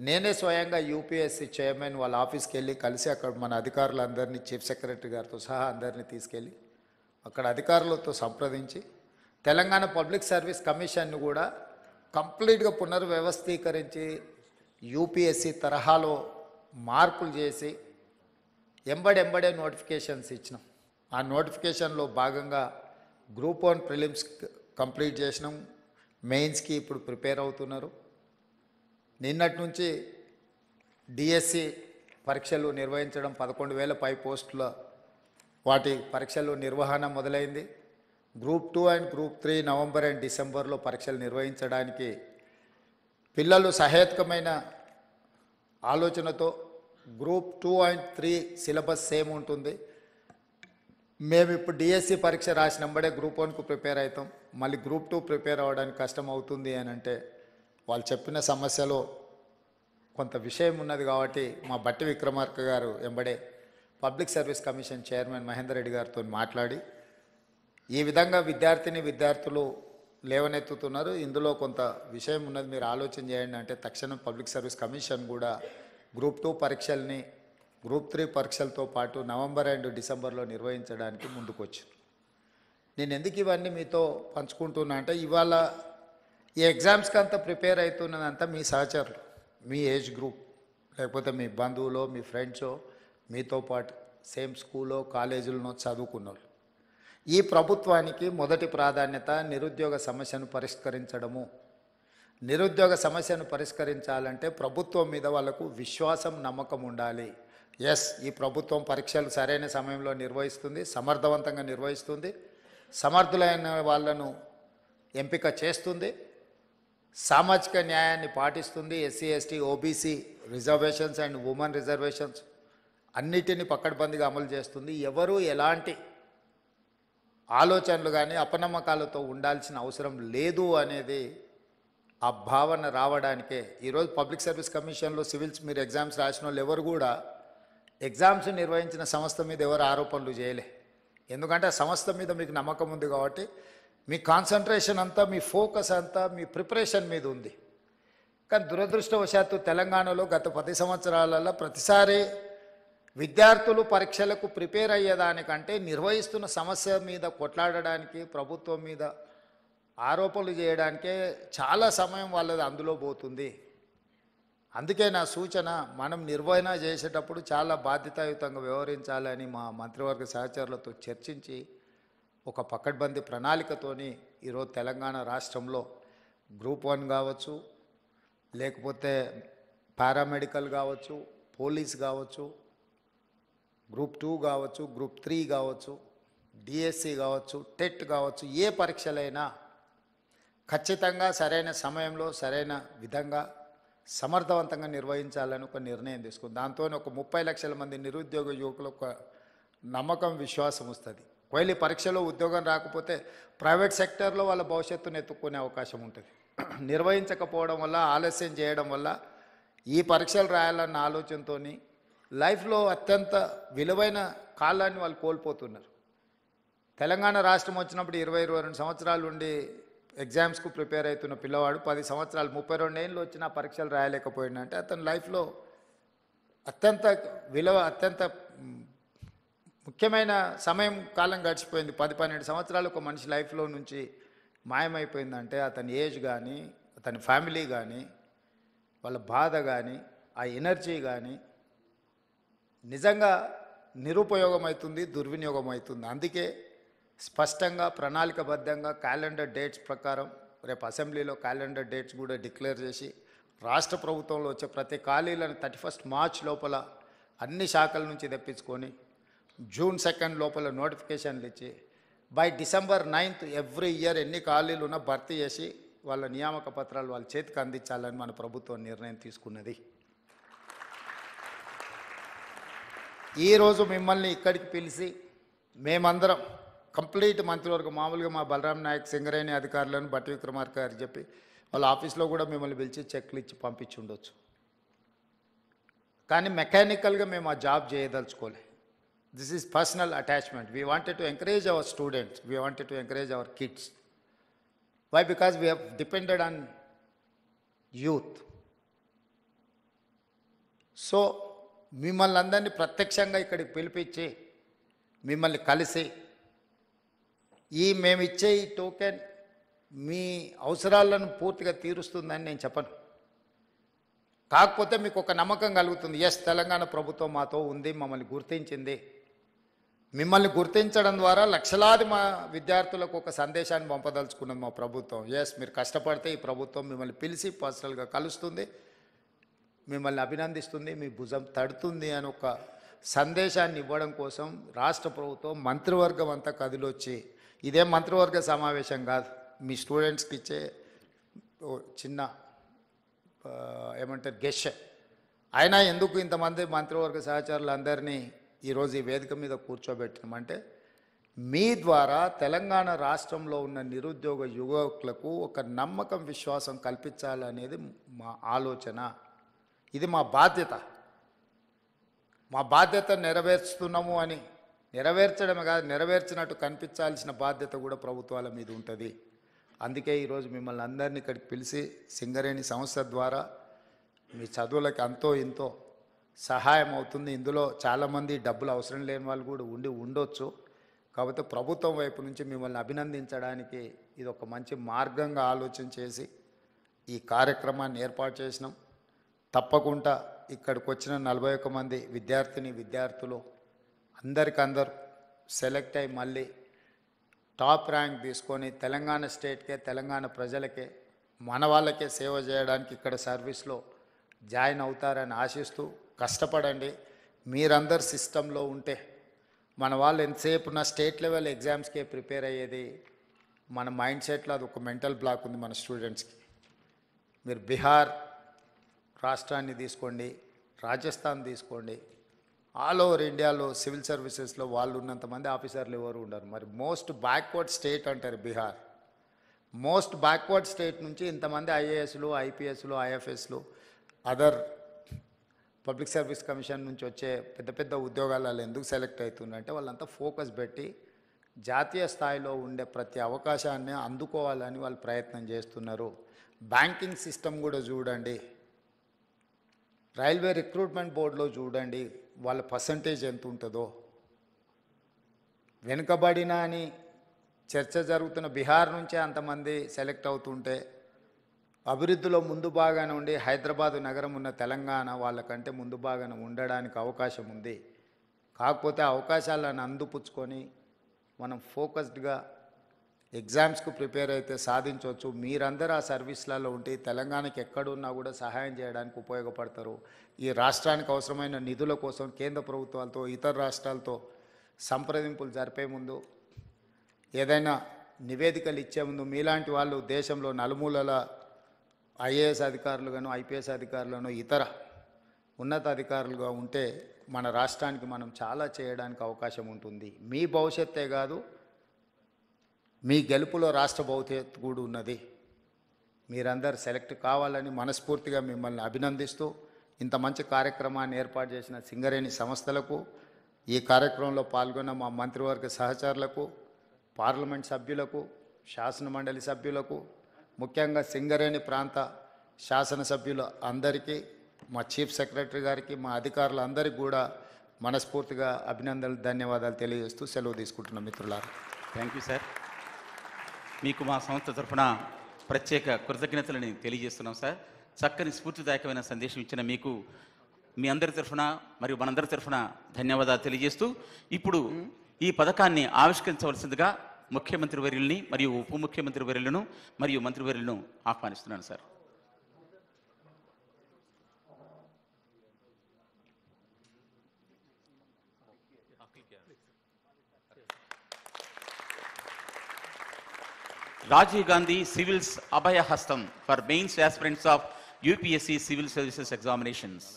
నేనే స్వయంగా యూపీఎస్సి చైర్మన్ వాళ్ళ ఆఫీస్కి వెళ్ళి కలిసి అక్కడ మన అధికారులందరినీ చీఫ్ సెక్రటరీ గారితో సహా అందరినీ తీసుకెళ్ళి అక్కడ అధికారులతో సంప్రదించి తెలంగాణ పబ్లిక్ సర్వీస్ కమిషన్ను కూడా కంప్లీట్గా పునర్వ్యవస్థీకరించి యూపీఎస్సి తరహాలో మార్పులు చేసి ఎంబడెంబడే నోటిఫికేషన్స్ ఇచ్చినాం. ఆ నోటిఫికేషన్లో భాగంగా గ్రూప్ వన్ ప్రిలిమ్స్ కంప్లీట్ చేసినాం. మెయిన్స్కి ఇప్పుడు ప్రిపేర్ అవుతున్నారు. నిన్నటి నుంచి డిఎస్సి పరీక్షలు నిర్వహించడం పదకొండు వేల పై పోస్టుల వాటి పరీక్షలు నిర్వహణ మొదలైంది. Group two and group three November and డిసెంబర్లో పరీక్షలు నిర్వహించడానికి పిల్లలు సహేతుకమైన ఆలోచనతో group two and three syllabus same ఉంటుంది. మేము ఇప్పుడు డిఎస్సి పరీక్ష రాసినంబడే గ్రూప్ వన్కు ప్రిపేర్ అవుతాం. మళ్ళీ గ్రూప్ టూ ప్రిపేర్ అవ్వడానికి కష్టం అవుతుంది అని అంటే వాళ్ళు చెప్పిన సమస్యలో కొంత విషయం ఉన్నది కాబట్టి మా బట్టి విక్రమార్క గారు ఎంబడే public service commission chairman Mahender Reddy గారితో మాట్లాడి ఈ విధంగా విద్యార్థిని విద్యార్థులు లేవనెత్తుతున్నారు. ఇందులో కొంత విషయం ఉన్నది మీరు ఆలోచన చేయండి అంటే తక్షణం పబ్లిక్ సర్వీస్ కమిషన్ కూడా గ్రూప్ టూ పరీక్షల్ని గ్రూప్ త్రీ పరీక్షలతో పాటు నవంబర్ అండ్ డిసెంబర్లో నిర్వహించడానికి ముందుకొచ్చింది నేను ఎందుకు ఇవన్నీ మీతో పంచుకుంటున్నా అంటే ఇవాళ ఈ ఎగ్జామ్స్కి అంతా ప్రిపేర్ అవుతున్నదంతా మీ సహచరులు మీ ఏజ్ గ్రూప్ లేకపోతే మీ బంధువులో మీ ఫ్రెండ్సో మీతో పాటు సేమ్ స్కూలో కాలేజీలో చదువుకున్న వాళ్ళు ఈ ప్రభుత్వానికి మొదటి ప్రాధాన్యత నిరుద్యోగ సమస్యను పరిష్కరించడము. నిరుద్యోగ సమస్యను పరిష్కరించాలంటే ప్రభుత్వం మీద వాళ్ళకు విశ్వాసం నమ్మకం ఉండాలి. ఎస్ ఈ ప్రభుత్వం పరీక్షలు సరైన సమయంలో నిర్వహిస్తుంది సమర్థవంతంగా నిర్వహిస్తుంది. సమర్థులైన వాళ్ళను ఎంపిక చేస్తుంది. సామాజిక న్యాయాన్ని పాటిస్తుంది. SC ST OBC reservations and women reservations. అన్నిటిని పక్కడబందిగా అమలు చేస్తుంది. ఎవరు ఎలాంటి ఆలోచనలు కానీ అపనమ్మకాలతో ఉండాల్సిన అవసరం లేదు అనేది ఆ భావన రావడానికే ఈరోజు పబ్లిక్ సర్వీస్ కమిషన్లో సివిల్స్ మీరు ఎగ్జామ్స్ రాసిన వాళ్ళు ఎవరు కూడా ఎగ్జామ్స్ నిర్వహించిన సంస్థ మీద ఎవరు ఆరోపణలు చేయలే. ఎందుకంటే ఆ సంస్థ మీద మీకు నమ్మకం ఉంది కాబట్టి మీ కాన్సన్ట్రేషన్ అంతా మీ ఫోకస్ అంతా మీ ప్రిపరేషన్ మీద ఉంది. కానీ దురదృష్టవశాత్తు తెలంగాణలో గత పది సంవత్సరాలలో ప్రతిసారి విద్యార్థులు పరీక్షలకు ప్రిపేర్ అయ్యేదానికంటే నిర్వహిస్తున్న సమస్య మీద కొట్లాడడానికి ప్రభుత్వం మీద ఆరోపణలు చేయడానికే చాలా సమయం వాళ్ళది అందులో పోతుంది. అందుకే నా సూచన మనం నిర్వహణ చేసేటప్పుడు చాలా బాధ్యతాయుతంగా వ్యవహరించాలని మా మంత్రివర్గ సహచరులతో చర్చించి ఒక పకడ్బందీ ప్రణాళికతోని ఈరోజు తెలంగాణ రాష్ట్రంలో గ్రూప్ వన్ కావచ్చు లేకపోతే పారామెడికల్ కావచ్చు పోలీస్ కావచ్చు గ్రూప్ టూ కావచ్చు గ్రూప్ త్రీ కావచ్చు డిఎస్సి కావచ్చు టెట్ కావచ్చు ఏ పరీక్షలైనా ఖచ్చితంగా సరైన సమయంలో సరైన విధంగా సమర్థవంతంగా నిర్వహించాలని ఒక నిర్ణయం తీసుకుంది. దాంతో ఒక ముప్పై లక్షల మంది నిరుద్యోగ యువకులకు ఒక నమ్మకం విశ్వాసం వస్తుంది. ఒకవేళ పరీక్షలో ఉద్యోగం రాకపోతే ప్రైవేట్ సెక్టర్లో వాళ్ళ భవిష్యత్తును ఎత్తుక్కునే అవకాశం ఉంటుంది. నిర్వహించకపోవడం వల్ల ఆలస్యం చేయడం వల్ల ఈ పరీక్షలు రాయాలన్న ఆలోచనతోని లైఫ్లో అత్యంత విలువైన కాలాన్ని వాళ్ళు కోల్పోతున్నారు. తెలంగాణ రాష్ట్రం వచ్చినప్పుడు ఇరవై ఇరవై రెండు సంవత్సరాలు ఉండి ఎగ్జామ్స్కు ప్రిపేర్ అవుతున్న పిల్లవాడు పది సంవత్సరాలు ముప్పై రెండు ఏళ్ళు వచ్చినా పరీక్షలు రాయలేకపోయిందంటే అతని లైఫ్లో అత్యంత విలువ అత్యంత ముఖ్యమైన సమయం కాలం గడిచిపోయింది. పది పన్నెండు సంవత్సరాలు ఒక మనిషి లైఫ్లో నుంచి మాయమైపోయిందంటే అతని ఏజ్ కానీ అతని ఫ్యామిలీ కానీ వాళ్ళ బాధ కానీ ఆ ఎనర్జీ కానీ నిజంగా నిరుపయోగం అవుతుంది దుర్వినియోగం అవుతుంది అందుకే స్పష్టంగా ప్రణాళికబద్ధంగా క్యాలెండర్ డేట్స్ ప్రకారం రేపు అసెంబ్లీలో క్యాలెండర్ డేట్స్ కూడా డిక్లేర్ చేసి రాష్ట్ర ప్రభుత్వంలో వచ్చే ప్రతి ఖాళీలను థర్టీ ఫస్ట్ మార్చ్ లోపల అన్ని శాఖల నుంచి తెప్పించుకొని జూన్ సెకండ్ లోపల నోటిఫికేషన్లు ఇచ్చి by December ninth every year ఎన్ని ఖాళీలు ఉన్నా భర్తీ చేసి వాళ్ళ నియామక పత్రాలు వాళ్ళ చేతికి అందించాలని మన ప్రభుత్వం నిర్ణయం తీసుకున్నది. ఈరోజు మిమ్మల్ని ఇక్కడికి పిలిచి మేమందరం కంప్లీట్ మంత్రివర్గం మామూలుగా మా బలరాం నాయక్ సింగరేణి అధికారులను బట్టి విక్రమార్క గారు చెప్పి వాళ్ళ ఆఫీస్లో కూడా మిమ్మల్ని పిలిచి చెక్లు ఇచ్చి పంపించి ఉండొచ్చు. కానీ మెకానికల్గా మేము ఆ job చేయదలుచుకోలే. This is personal attachment we wanted to encourage our students we wanted to encourage our kids why because we have depended on youth so మిమ్మల్ని అందరినీ ప్రత్యక్షంగా ఇక్కడికి పిలిపించి మిమ్మల్ని కలిసి ఈ మేము ఇచ్చే ఈ టోకెన్ మీ అవసరాలను పూర్తిగా తీరుస్తుందని నేను చెప్పను. కాకపోతే మీకు ఒక నమ్మకం కలుగుతుంది. ఎస్ తెలంగాణ ప్రభుత్వం మాతో ఉంది మమ్మల్ని గుర్తించింది. మిమ్మల్ని గుర్తించడం ద్వారా లక్షలాది మా విద్యార్థులకు ఒక సందేశాన్ని పంపదలుచుకున్నది మా ప్రభుత్వం. ఎస్ మీరు కష్టపడితే ఈ ప్రభుత్వం మిమ్మల్ని పిలిచి పర్సనల్గా కలుస్తుంది. మిమ్మల్ని అభినందిస్తుంది మీ భుజం తడుతుంది అని ఒక సందేశాన్ని ఇవ్వడం కోసం రాష్ట్ర ప్రభుత్వం మంత్రివర్గం అంతా కదిలొచ్చి ఇదే మంత్రివర్గ సమావేశం కాదు మీ స్టూడెంట్స్కి ఇచ్చే చిన్న ఏమంటారు గెష్ అయినా ఎందుకు ఇంతమంది మంత్రివర్గ సహచరులు అందరినీ ఈరోజు ఈ వేదిక మీద కూర్చోబెట్టినామంటే మీ ద్వారా తెలంగాణ రాష్ట్రంలో ఉన్న నిరుద్యోగ యువకులకు ఒక నమ్మకం విశ్వాసం కల్పించాలనేది మా ఆలోచన. ఇది మా బాధ్యత. మా బాధ్యత నెరవేర్చుతున్నాము అని. నెరవేర్చడమే కాదు నెరవేర్చినట్టు కనిపించాల్సిన బాధ్యత కూడా ప్రభుత్వాల మీద ఉంటుంది. అందుకే ఈరోజు మిమ్మల్ని అందరినీ ఇక్కడికి పిలిచి సింగరేణి సంస్థ ద్వారా మీ చదువులకు అంతో ఇంతో సహాయం అవుతుంది. ఇందులో చాలామంది డబ్బులు అవసరం లేని వాళ్ళు కూడా ఉండి ఉండొచ్చు. కాకపోతే ప్రభుత్వం వైపు నుంచి మిమ్మల్ని అభినందించడానికి ఇది ఒక మంచి మార్గంగా ఆలోచన చేసి ఈ కార్యక్రమాన్ని ఏర్పాటు చేసినాం. తప్పకుండా ఇక్కడికి వచ్చిన నలభై ఒక్క మంది విద్యార్థిని విద్యార్థులు అందరికందరూ సెలెక్ట్ అయి మళ్ళీ టాప్ ర్యాంక్ తీసుకొని తెలంగాణ స్టేట్కే తెలంగాణ ప్రజలకే మన వాళ్ళకే సేవ చేయడానికి ఇక్కడ సర్వీస్లో జాయిన్ అవుతారని ఆశిస్తూ కష్టపడండి. మీరందరు సిస్టంలో ఉంటే మన వాళ్ళు ఎంతసేపు నా స్టేట్ లెవెల్ ఎగ్జామ్స్కే ప్రిపేర్ అయ్యేది? మన మైండ్ సెట్లో అది ఒక మెంటల్ బ్లాక్ ఉంది మన స్టూడెంట్స్కి. మీరు బీహార్ రాష్ట్రాన్ని తీసుకోండి రాజస్థాన్ తీసుకోండి. ఆల్ ఓవర్ ఇండియాలో సివిల్ సర్వీసెస్లో వాళ్ళు ఉన్నంతమంది ఆఫీసర్లు ఎవరు ఉండరు. మరి మోస్ట్ బ్యాక్వర్డ్ స్టేట్ అంటారు బీహార్. మోస్ట్ బ్యాక్వర్డ్ స్టేట్ నుంచి ఇంతమంది ఐఏఎస్లు ఐపీఎస్లు ఐఎఫ్ఎస్లు అదర్ పబ్లిక్ సర్వీస్ కమిషన్ నుంచి వచ్చే పెద్ద పెద్ద ఉద్యోగాలలో ఎందుకు సెలెక్ట్ అవుతుందంటే వాళ్ళంతా ఫోకస్ పెట్టి జాతీయ స్థాయిలో ఉండే ప్రతి అవకాశాన్ని అందుకోవాలని వాళ్ళు ప్రయత్నం చేస్తున్నారు. బ్యాంకింగ్ సిస్టమ్ కూడా చూడండి. రైల్వే రిక్రూట్మెంట్ బోర్డులో చూడండి వాళ్ళ పర్సంటేజ్ ఎంత ఉంటుందో వెనుకబడిన అని చర్చ జరుగుతున్న బీహార్ నుంచే అంతమంది సెలెక్ట్ అవుతుంటే అభివృద్ధిలో ముందు భాగాన ఉండి హైదరాబాదు నగరం ఉన్న తెలంగాణ వాళ్ళకంటే ముందు భాగాన ఉండడానికి అవకాశం ఉంది. కాకపోతే అవకాశాలను అందిపుచ్చుకొని మనం ఫోకస్డ్గా ఎగ్జామ్స్కు ప్రిపేర్ అయితే సాధించవచ్చు మీరందరూ ఆ సర్వీస్లలో ఉంటే తెలంగాణకి ఎక్కడున్నా కూడా సహాయం చేయడానికి ఉపయోగపడతారు. ఈ రాష్ట్రానికి అవసరమైన నిధుల కోసం కేంద్ర ప్రభుత్వాలతో ఇతర రాష్ట్రాలతో సంప్రదింపులు జరిపే ముందు ఏదైనా నివేదికలు ఇచ్చే ముందు మీలాంటి వాళ్ళు దేశంలో నలుమూలల ఐఏఎస్ అధికారులుగాను ఐపీఎస్ అధికారులను ఇతర ఉన్నత అధికారులుగా ఉంటే మన రాష్ట్రానికి మనం చాలా చేయడానికి అవకాశం ఉంటుంది. మీ భవిష్యత్తే కాదు మీ గెలుపులో రాష్ట్ర భవిష్యత్తు కూడా ఉన్నది. మీరందరు సెలెక్ట్ కావాలని మనస్ఫూర్తిగా మిమ్మల్ని అభినందిస్తూ ఇంత మంచి కార్యక్రమాన్ని ఏర్పాటు చేసిన సింగరేణి సంస్థలకు ఈ కార్యక్రమంలో పాల్గొన్న మా మంత్రివర్గ సహచరులకు పార్లమెంట్ సభ్యులకు శాసన మండలి సభ్యులకు ముఖ్యంగా సింగరేణి ప్రాంత శాసనసభ్యులు అందరికీ మా చీఫ్ సెక్రటరీ గారికి మా అధికారులందరికీ కూడా మనస్ఫూర్తిగా అభినందనలు ధన్యవాదాలు తెలియజేస్తూ సెలవు తీసుకుంటున్నాం మిత్రులారు. థ్యాంక్ యూ సార్ మీకు మా సంస్థ తరఫున ప్రత్యేక కృతజ్ఞతలని తెలియజేస్తున్నాం సార్. చక్కని స్ఫూర్తిదాయకమైన సందేశం ఇచ్చిన మీకు మీ అందరి తరఫున మరియు మనందరి తరఫున ధన్యవాదాలు తెలియజేస్తూ ఇప్పుడు ఈ పథకాన్ని ఆవిష్కరించవలసిందిగా ముఖ్యమంత్రి వర్యుల్ని మరియు ఉప ముఖ్యమంత్రి వర్యులను మరియు మంత్రివర్యులను ఆహ్వానిస్తున్నాను sir. Rajiv Gandhi civils Abhayahastam for mains aspirants of UPSC civil services examinations.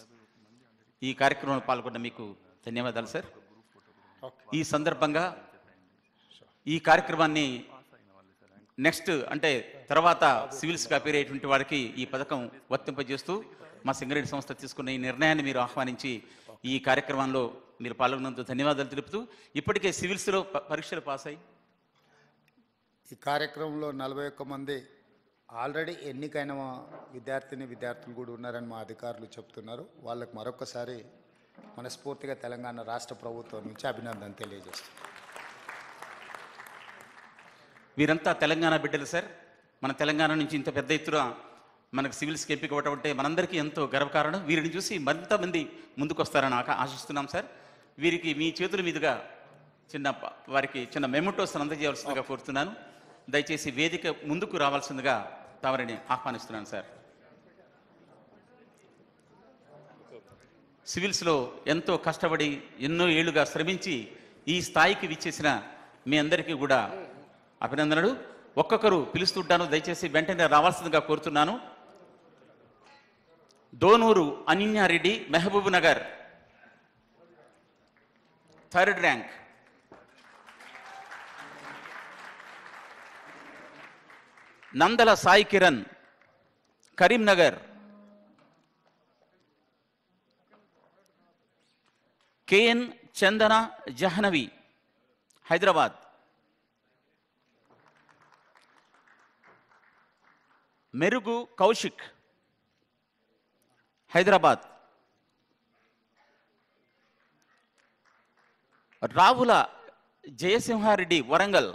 ఈ కార్యక్రమంలో పాల్గొన్న మీకు ధన్యవాదాలు సార్. ఈ సందర్భంగా ఈ కార్యక్రమాన్ని నెక్స్ట్ అంటే తర్వాత సివిల్స్గా పేరేటువంటి వారికి ఈ పథకం వర్తింపజేస్తూ మా సింగరేణి సంస్థ తీసుకున్న ఈ నిర్ణయాన్ని మీరు ఆహ్వానించి ఈ కార్యక్రమంలో మీరు పాల్గొన్నందుకు ధన్యవాదాలు తెలుపుతూ ఇప్పటికే సివిల్స్లో పరీక్షలు పాస్ అయ్యి ఈ కార్యక్రమంలో నలభై ఒక్క మంది ఆల్రెడీ ఎన్నికైన విద్యార్థిని విద్యార్థులు కూడా ఉన్నారని మా అధికారులు చెప్తున్నారు. వాళ్ళకు మరొకసారి మనస్ఫూర్తిగా తెలంగాణ రాష్ట్ర ప్రభుత్వం నుంచి అభినందన తెలియజేస్తున్నాం. వీరంతా తెలంగాణ బిడ్డలు సార్. మన తెలంగాణ నుంచి ఇంత పెద్ద ఎత్తున మనకు సివిల్స్ ఎంపిక అవ్వటం అంటే మనందరికీ ఎంతో గర్వకారణం. వీరిని చూసి మరింత మంది ముందుకు వస్తారని ఆశిస్తున్నాం సార్. వీరికి మీ చేతుల మీదుగా చిన్న వారికి చిన్న మెమోటోస్ అందజేయవలసిందిగా కోరుతున్నాను. దయచేసి వేదిక ముందుకు రావాల్సిందిగా తమరిని ఆహ్వానిస్తున్నాను సార్. సివిల్స్లో ఎంతో కష్టపడి ఎన్నో ఏళ్ళుగా శ్రమించి ఈ స్థాయికి విచ్చేసిన మీ అందరికీ కూడా అభినందనలు. ఒక్కొక్కరు పిలుస్తుంటాను దయచేసి వెంటనే రావాల్సిందిగా కోరుతున్నాను. Donuru Aninyareddy Mahabubnagar third rank. Nandala Sai Kiran Karimnagar KN Chandana Jahnavi Hyderabad Merugu Kaushik Hyderabad Ravula Jayasimhareddy Warangal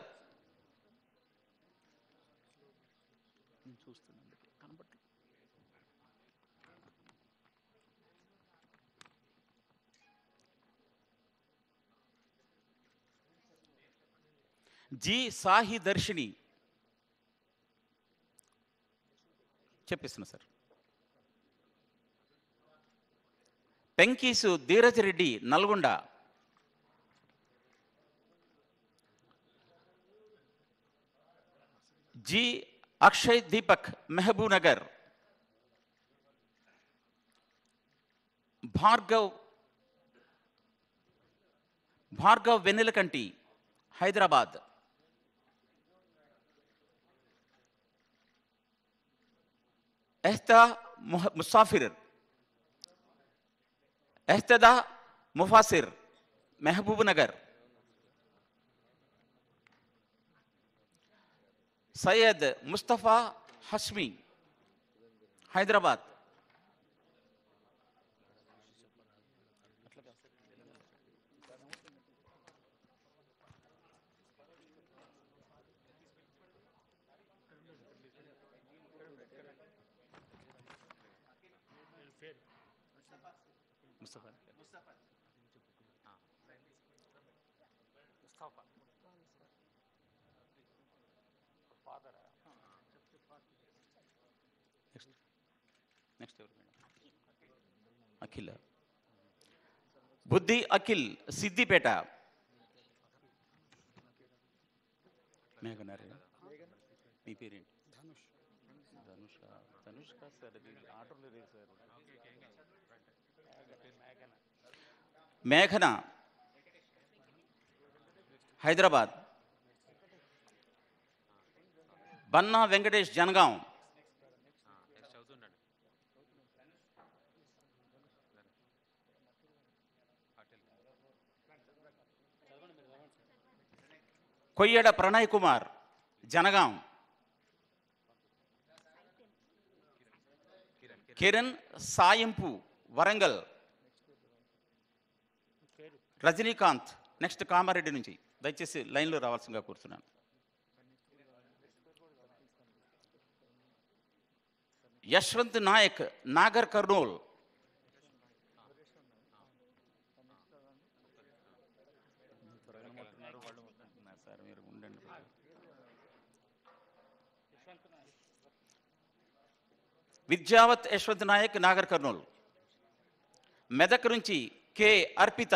G Sahi Darshini. చెప్పిస్తున్నా sir. Penkeesu Dheeraj Reddy Nalgonda. G Akshay Deepak Mahabubnagar Nagar. Bhargav Bhargav Vennelakanti Hyderabad. أهتا مسافر اهتدى مفاصر. محبوب نگر. سيد مصطفى حشمي حيدرباد బుద్ధి అఖిల్ సిద్దిపేట మేఘనారే మీ పేరేంటి ధనుష్ ధనుష్ ధనుష్ కాదు సార్ అది ఆటోలో లేదు సార్ మేఘన హైదరాబాద్ బన్నా వెంకటేష్ జనగాం కొయ్యడ ప్రణయ్ కుమార్ జనగాం. కిరణ్ సాయింపు వరంగల్. రజనీకాంత్ నెక్స్ట్ కామారెడ్డి నుంచి. దయచేసి లైన్లో రావాల్సిందిగా కూర్చున్నాను యశ్వంత్ నాయక్ నాగర్ కర్నూల్. विद्यावत् यशवंत नायक नागर कर्नूल मेदक नीचे के अर्त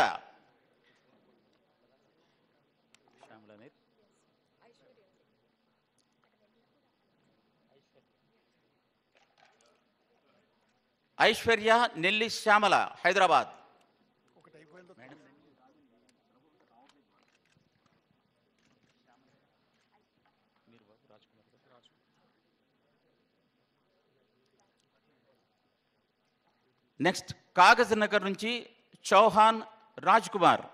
ऐश्वर्य नेली श्यामला हैदराबाद నెక్స్ట్ కాగజ్ నగర్ నుంచి చౌహాన్ రాజ్ కుమార్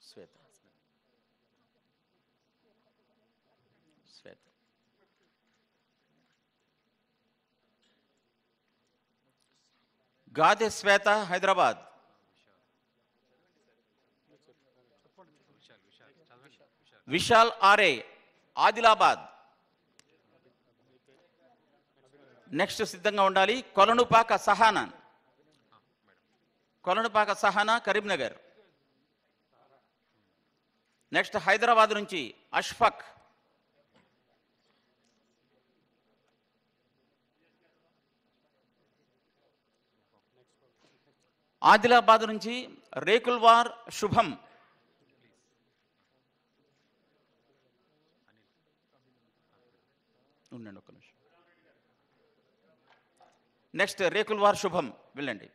శ్వేత శ్వేత గాదె శ్వేత హైదరాబాద్ విశాల్ ఆర్ఏ ఆదిలాబాద్ నెక్స్ట్ సిద్ధంగా ఉండాలి. కొలనుపాక సహానా. కొలనుపాక సహానా కరీంనగర్. నెక్స్ట్ హైదరాబాద్ నుంచి అష్ఫక్. ఆదిలాబాద్ నుంచి రేకుల్వార్ శుభం. ఉండండి నెక్స్ట్ రేకుల్వార్ శుభం. వెళ్ళండి.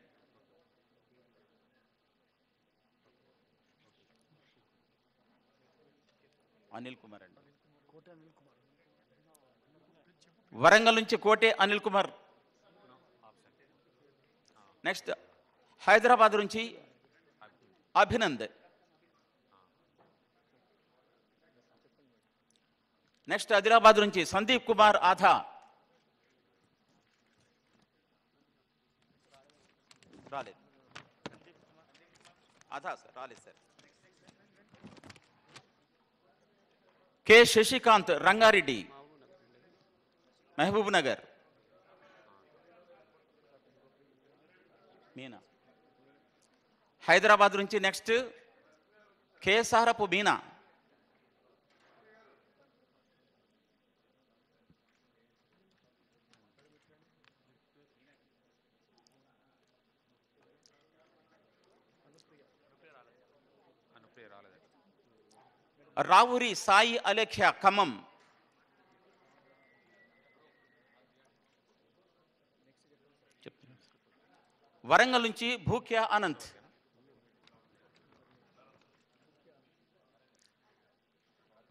అనిల్ కుమార్ అండి. వరంగల్ నుంచి కోటే అనిల్ కుమార్. నెక్స్ట్ హైదరాబాద్ నుంచి అభినంద్. నెక్స్ట్ ఆదిలాబాద్ నుంచి సందీప్ కుమార్ ఆధా. రాలేదు ఆధా సార్ రాలేదు sir K Sasikanth Rangareddy Mahabubnagar Meena Hyderabad నుంచి నెక్స్ట్ కేసారపు మీనా రావురి సాయి అలేఖ్య ఖమ్మం. వరంగల్ నుంచి భూక్యా అనంత్.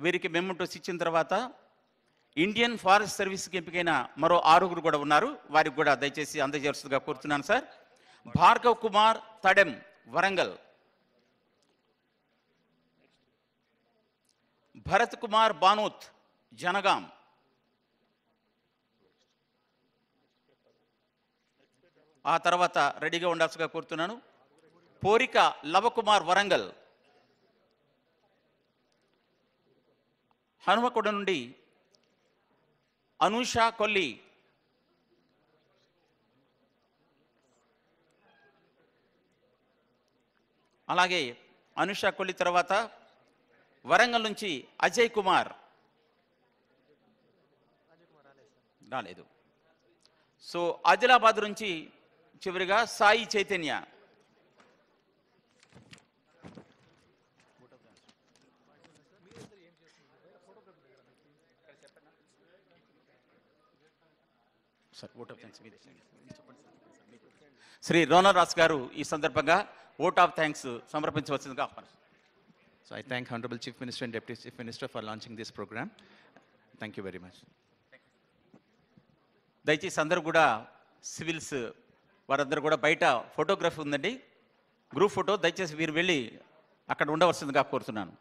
వీరికి మెమెంటోస్ ఇచ్చిన తర్వాత ఇండియన్ ఫారెస్ట్ సర్వీస్కి ఎంపికైన మరో ఆరుగురు కూడా ఉన్నారు. వారికి కూడా దయచేసి అందజేస్తుందిగా కోరుతున్నాను సార్. భార్గవ్ కుమార్ తడెం వరంగల్. భరత్ కుమార్ బానోత్ జనగాం. ఆ తర్వాత రెడీగా ఉండాల్సిగా కోరుతున్నాను పోరిక లవకుమార్ వరంగల్. హనుమకొండ నుండి అనూష కొల్లి. అలాగే అనుష కొల్లి తర్వాత వరంగల్ నుంచి అజయ్ కుమార్. రాలేదు. సో ఆదిలాబాద్ నుంచి చివరిగా సాయి చైతన్య. శ్రీ రోనర్ రాస్ గారు ఈ సందర్భంగా ఓట్ ఆఫ్ థ్యాంక్స్ సమర్పించవలసిందిగా ఆహ్వానం So I thank Honorable Chief Minister and Deputy Chief Minister for launching this program. Thank you very much. దయచేసి అందరూ కూడా సివిల్స్ వారందరూ కూడా బయట ఫోటోగ్రఫీ ఉందండి గ్రూప్ ఫోటో దయచేసి వీరు వెళ్ళి అక్కడ ఉండవలసిందిగా కోరుతున్నాను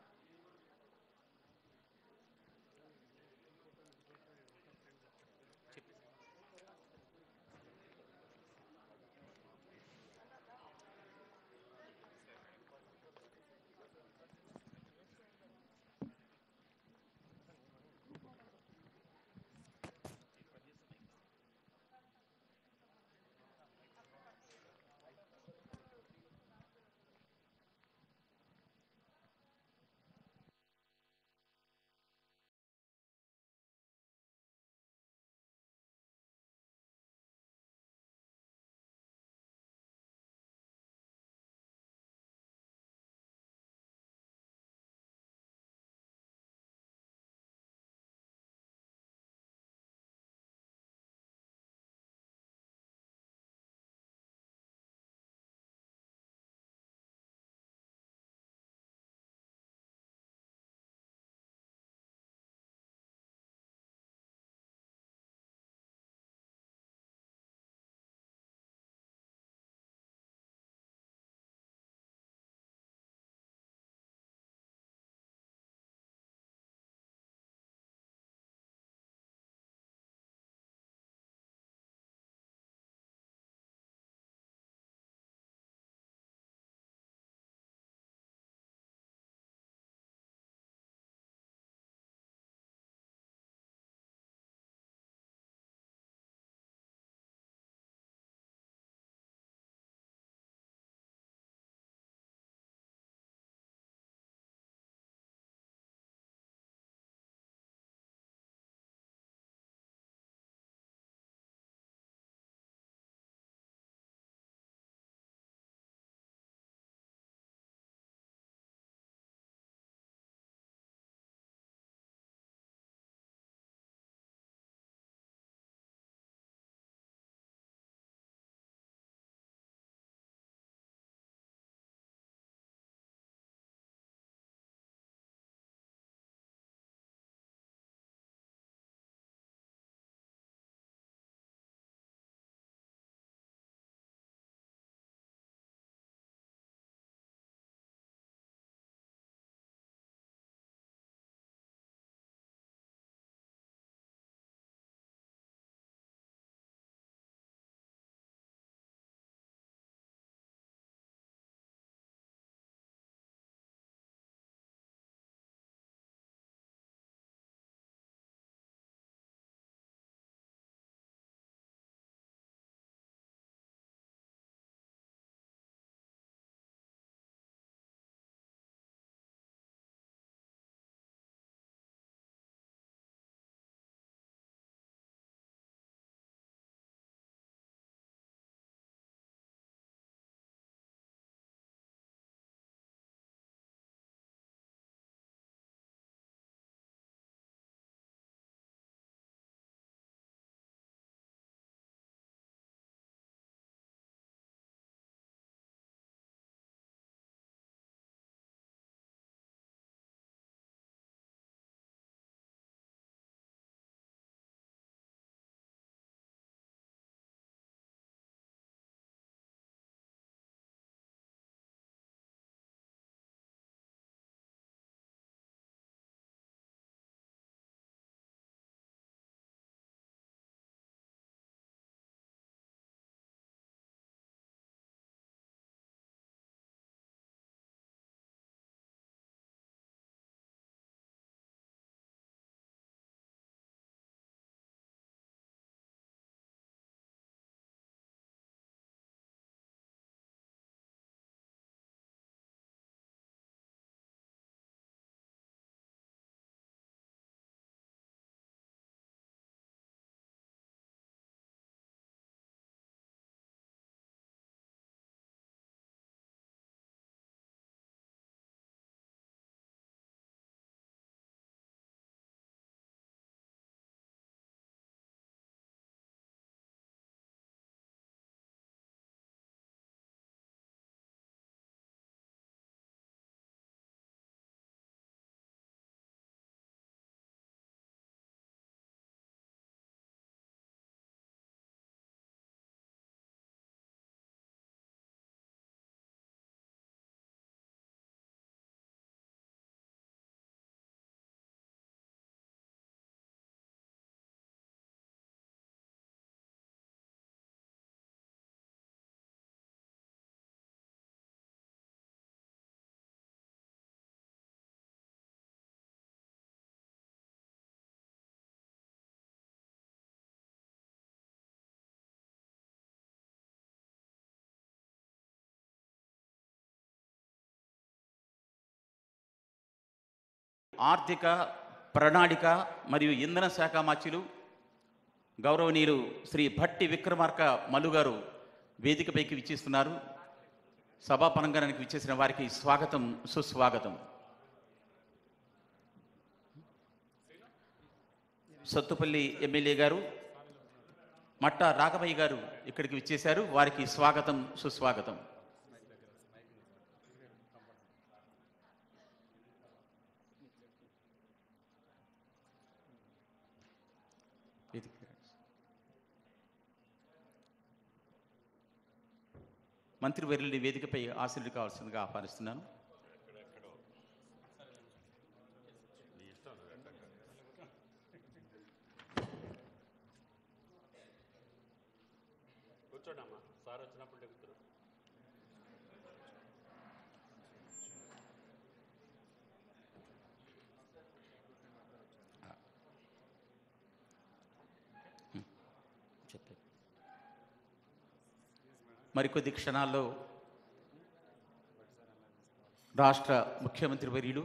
ఆర్థిక ప్రణాళిక మరియు ఇంధన శాఖ మాచ్యులు గౌరవనీయులు శ్రీ భట్టి విక్రమార్క మల్లు గారు వేదికపైకి విచ్చేస్తున్నారు. సభా ప్రాంగణానికి విచ్చేసిన వారికి స్వాగతం సుస్వాగతం. సత్తుపల్లి ఎమ్మెల్యే గారు మట్టా రాఘవయ్య గారు ఇక్కడికి విచ్చేశారు. వారికి స్వాగతం సుస్వాగతం. మంత్రివర్యుని వేదికపై ఆశీర్డు కావాల్సిందిగా ఆహ్వానిస్తున్నాను. మరికొద్ది క్షణాల్లో రాష్ట్ర ముఖ్యమంత్రి వర్యులు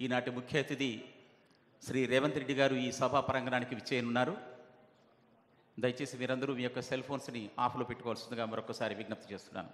ఈనాటి ముఖ్య అతిథి శ్రీ రేవంత్ రెడ్డి గారు ఈ సభా ప్రాంగణానికి విచ్చేయనున్నారు. దయచేసి మీరందరూ మీ యొక్క సెల్ ఫోన్స్ని ఆఫ్లో పెట్టుకోవాల్సిందిగా మరొకసారి విజ్ఞప్తి చేస్తున్నాను.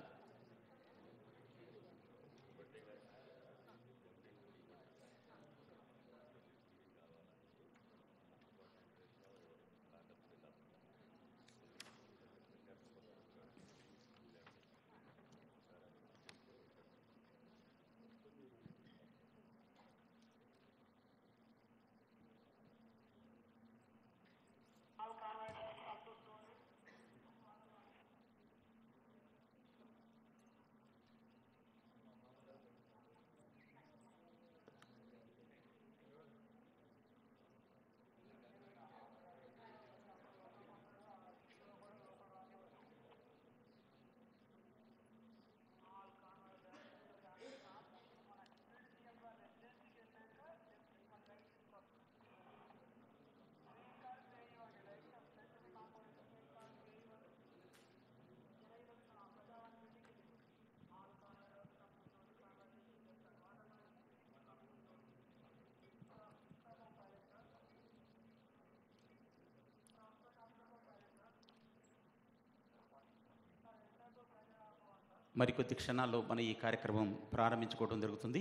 మరికొద్ది క్షణాల్లో మన ఈ కార్యక్రమం ప్రారంభించుకోవడం జరుగుతుంది.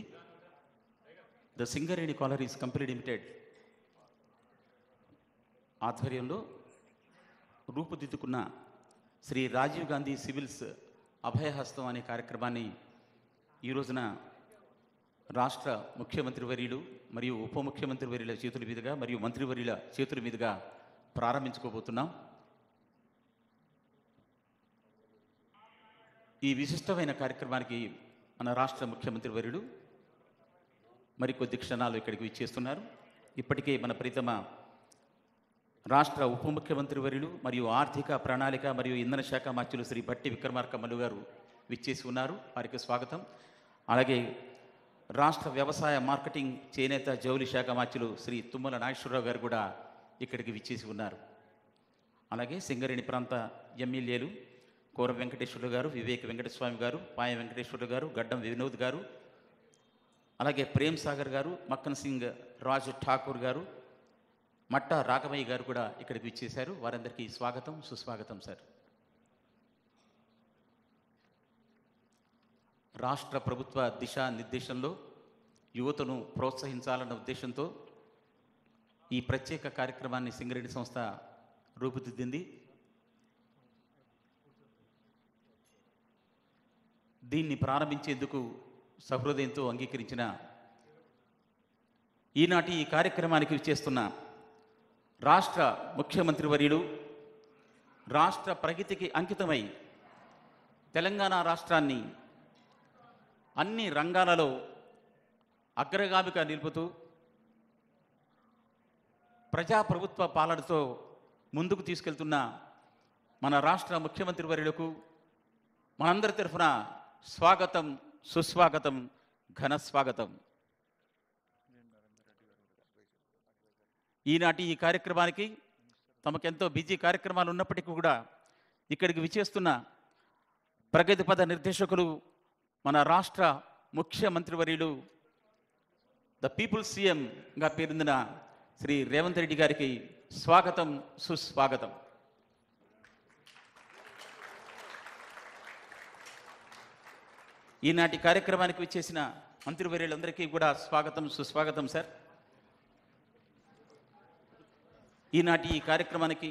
The Singareni collieries company limited ఆధ్వర్యంలో రూపుదిద్దుకున్న శ్రీ రాజీవ్ గాంధీ సివిల్స్ అభయహస్తం అనే కార్యక్రమాన్ని ఈ రోజున రాష్ట్ర ముఖ్యమంత్రి వర్యులు మరియు ఉప ముఖ్యమంత్రి వర్యుల చేతుల మీదుగా మరియు మంత్రివర్యుల చేతుల మీదుగా ప్రారంభించుకోబోతున్నాం. ఈ విశిష్టమైన కార్యక్రమానికి మన రాష్ట్ర ముఖ్యమంత్రి వర్యుడు మరికొద్ది క్షణాలు ఇక్కడికి విచ్చేస్తున్నారు. ఇప్పటికే మన ప్రీతమ రాష్ట్ర ఉప ముఖ్యమంత్రి వర్యులు మరియు ఆర్థిక ప్రణాళిక మరియు ఇంధన శాఖ మంత్రులు శ్రీ భట్టి విక్రమార్కమ్మలు గారు విచ్చేసి ఉన్నారు. వారికి స్వాగతం. అలాగే రాష్ట్ర వ్యవసాయ మార్కెటింగ్ చేనేత జౌలి శాఖ మంత్రులు శ్రీ తుమ్మల నాగేశ్వరరావు గారు కూడా ఇక్కడికి విచ్చేసి ఉన్నారు. అలాగే సింగరేణి ప్రాంత ఎమ్మెల్యేలు కోర వెంకటేశ్వర్లు గారు వివేక్ వెంకటస్వామి గారు పాయ వెంకటేశ్వర్లు గారు గడ్డం వినోద్ గారు అలాగే ప్రేమ్ సాగర్ గారు మక్కన్ సింగ్ రాజు ఠాకూర్ గారు మట్టా రాఘవయ్య గారు కూడా ఇక్కడికి ఇచ్చేశారు వారందరికీ స్వాగతం సుస్వాగతం సార్. రాష్ట్ర ప్రభుత్వ దిశా నిర్దేశంలో యువతను ప్రోత్సహించాలన్న ఉద్దేశంతో ఈ ప్రత్యేక కార్యక్రమాన్ని సింగరేణి సంస్థ రూపుదిద్దింది. దీన్ని ప్రారంభించేందుకు సహృదయంతో అంగీకరించిన ఈనాటి ఈ కార్యక్రమానికి చేస్తున్న రాష్ట్ర ముఖ్యమంత్రి వర్యులు రాష్ట్ర ప్రగతికి అంకితమై తెలంగాణ రాష్ట్రాన్ని అన్ని రంగాలలో అగ్రగామిగా నిలుపుతూ ప్రజాప్రభుత్వ పాలనతో ముందుకు తీసుకెళ్తున్న మన రాష్ట్ర ముఖ్యమంత్రి వర్యులకు మనందరి తరఫున స్వాగతం సుస్వాగతం ఘన స్వాగతం ఈనాటి ఈ కార్యక్రమానికి తమకెంతో బిజీ కార్యక్రమాలు ఉన్నప్పటికీ కూడా ఇక్కడికి విచేస్తున్న ప్రగతి పద నిర్దేశకులు మన రాష్ట్ర ముఖ్యమంత్రివర్యులు ద పీపుల్ సీఎంగా పేరొందిన శ్రీ రేవంత్ రెడ్డి గారికి స్వాగతం సుస్వాగతం. ఈనాటి కార్యక్రమానికి వచ్చేసిన మంత్రివర్యులందరికీ కూడా స్వాగతం సుస్వాగతం సార్. ఈనాటి ఈ కార్యక్రమానికి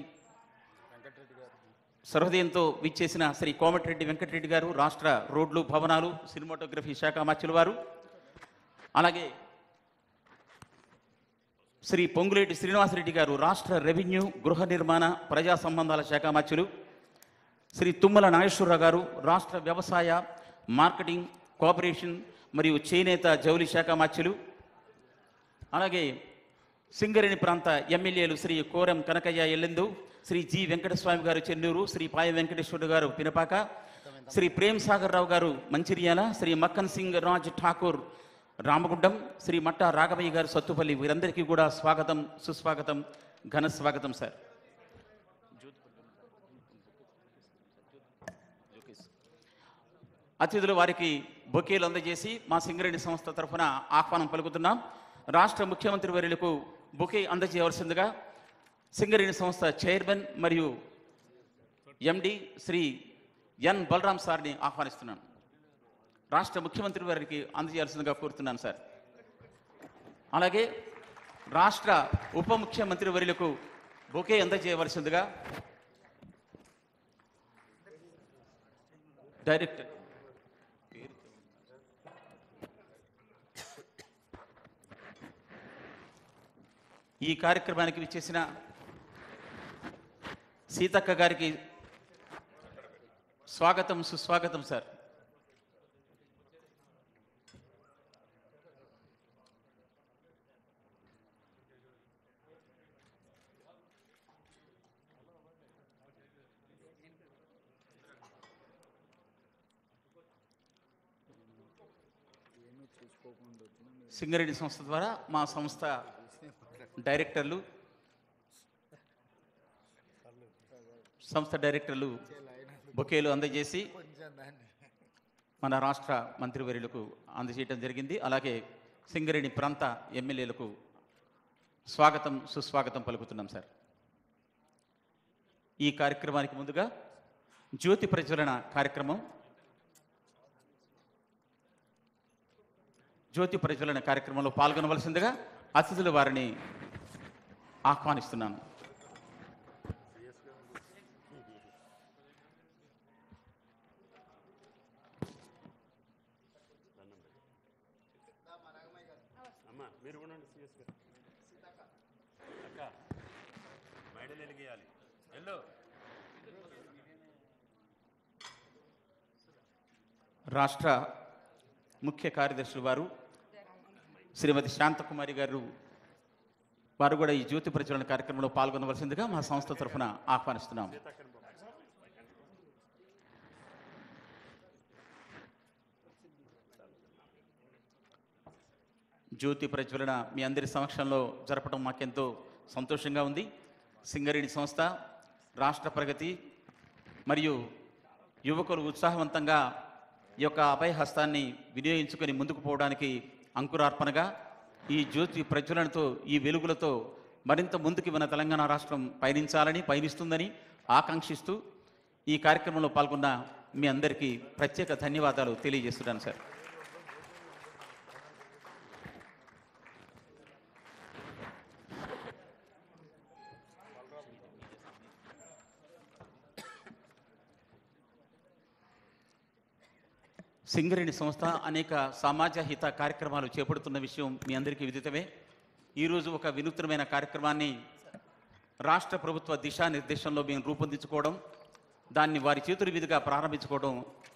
సర్వదయంతో విచ్చేసిన శ్రీ కోమటిరెడ్డి వెంకటరెడ్డి గారు రాష్ట్ర రోడ్లు భవనాలు సినిమాటోగ్రఫీ శాఖ మార్చుల వారు అలాగే శ్రీ పొంగులేటి శ్రీనివాసరెడ్డి గారు రాష్ట్ర రెవెన్యూ గృహ నిర్మాణ ప్రజా సంబంధాల శాఖ మార్చులు శ్రీ తుమ్మల నాగేశ్వరరావు గారు రాష్ట్ర వ్యవసాయ మార్కెటింగ్ కోఆపరేషన్ మరియు చేనేత జౌలి శాఖ మాత్యులు అలాగే సింగరేణి ప్రాంత ఎమ్మెల్యేలు శ్రీ కోరం కనకయ్య ఎల్లెందు శ్రీ జి వెంకటస్వామి గారు చెన్నూరు శ్రీ పాయ వెంకటేశ్వర గారు పినపాక శ్రీ ప్రేమ్ సాగర్ రావు గారు మంచిర్యాల శ్రీ మక్కన్ సింగ్ రాజ్ ఠాకూర్ రామగుండం శ్రీ మట్టా రాఘవయ్య గారు సత్తుపల్లి వీరందరికీ కూడా స్వాగతం సుస్వాగతం ఘన స్వాగతం సార్. అతిథులు వారికి బొకేలు అందజేసి మా సింగరేణి సంస్థ తరఫున ఆహ్వానం పలుకుతున్నాం. రాష్ట్ర ముఖ్యమంత్రి వర్యులకు బొకే అందజేయవలసిందిగా సింగరేణి సంస్థ చైర్మన్ మరియు ఎండి శ్రీ ఎన్ బలరాం సార్ని ఆహ్వానిస్తున్నాను రాష్ట్ర ముఖ్యమంత్రి వారికి అందజేయాల్సిందిగా కోరుతున్నాను సార్. అలాగే రాష్ట్ర ఉప ముఖ్యమంత్రి వర్యులకు బొకే అందజేయవలసిందిగా డైరెక్టర్ ఈ కార్యక్రమానికి విచ్చేసిన సీతక్క గారికి స్వాగతం సుస్వాగతం సార్. సింగరేణి సంస్థ ద్వారా మా సంస్థ డైరెక్టర్లు సంస్థ డైరెక్టర్లు బొకేలు అందజేసి మన రాష్ట్ర మంత్రివర్యులకు అందజేయడం జరిగింది. అలాగే సింగరేణి ప్రాంత ఎమ్మెల్యేలకు స్వాగతం సుస్వాగతం పలుకుతున్నాం సార్. ఈ కార్యక్రమానికి ముందుగా జ్యోతి ప్రజ్వలన కార్యక్రమం జ్యోతి ప్రజ్వలన కార్యక్రమంలో పాల్గొనవలసిందిగా అతిథుల వారిని ఆహ్వానిస్తున్నాను. అమ్మ మీరు ఉండండి సిఎస్ గారు. అక్క మైడలు వెలిగేయాలి. వెళ్ళు. రాష్ట్ర ముఖ్య కార్యదర్శులు వారు శ్రీమతి శాంతకుమారి గారు వారు కూడా ఈ జ్యోతి ప్రచురణ కార్యక్రమంలో పాల్గొనవలసిందిగా మా సంస్థ తరఫున ఆహ్వానిస్తున్నాం. జ్యోతి ప్రజ్వలన మీ అందరి సమక్షంలో జరపడం మాకెంతో సంతోషంగా ఉంది. సింగరేణి సంస్థ రాష్ట్ర ప్రగతి మరియు యువకులు ఉత్సాహవంతంగా ఈ యొక్క అభయహస్తాన్ని వినియోగించుకొని ముందుకు పోవడానికి అంకురార్పణగా ఈ జ్యోతి ప్రజ్వలనతో ఈ వెలుగులతో మరింత ముందుకు మన తెలంగాణ రాష్ట్రం పయనించాలని పయనిస్తుందని ఆకాంక్షిస్తూ ఈ కార్యక్రమంలో పాల్గొన్న మీ అందరికీ ప్రత్యేక ధన్యవాదాలు తెలియజేస్తున్నాను సార్. సింగరేణి సంస్థ అనేక సమాజ హిత కార్యక్రమాలు చేపడుతున్న విషయం మీ అందరికీ విదితమే. ఈరోజు ఒక వినూత్నమైన కార్యక్రమాన్ని రాష్ట్ర ప్రభుత్వ దిశానిర్దేశంలో మేము రూపొందించుకోవడం దాన్ని వారి చేతుల మీదుగా ప్రారంభించుకోవడం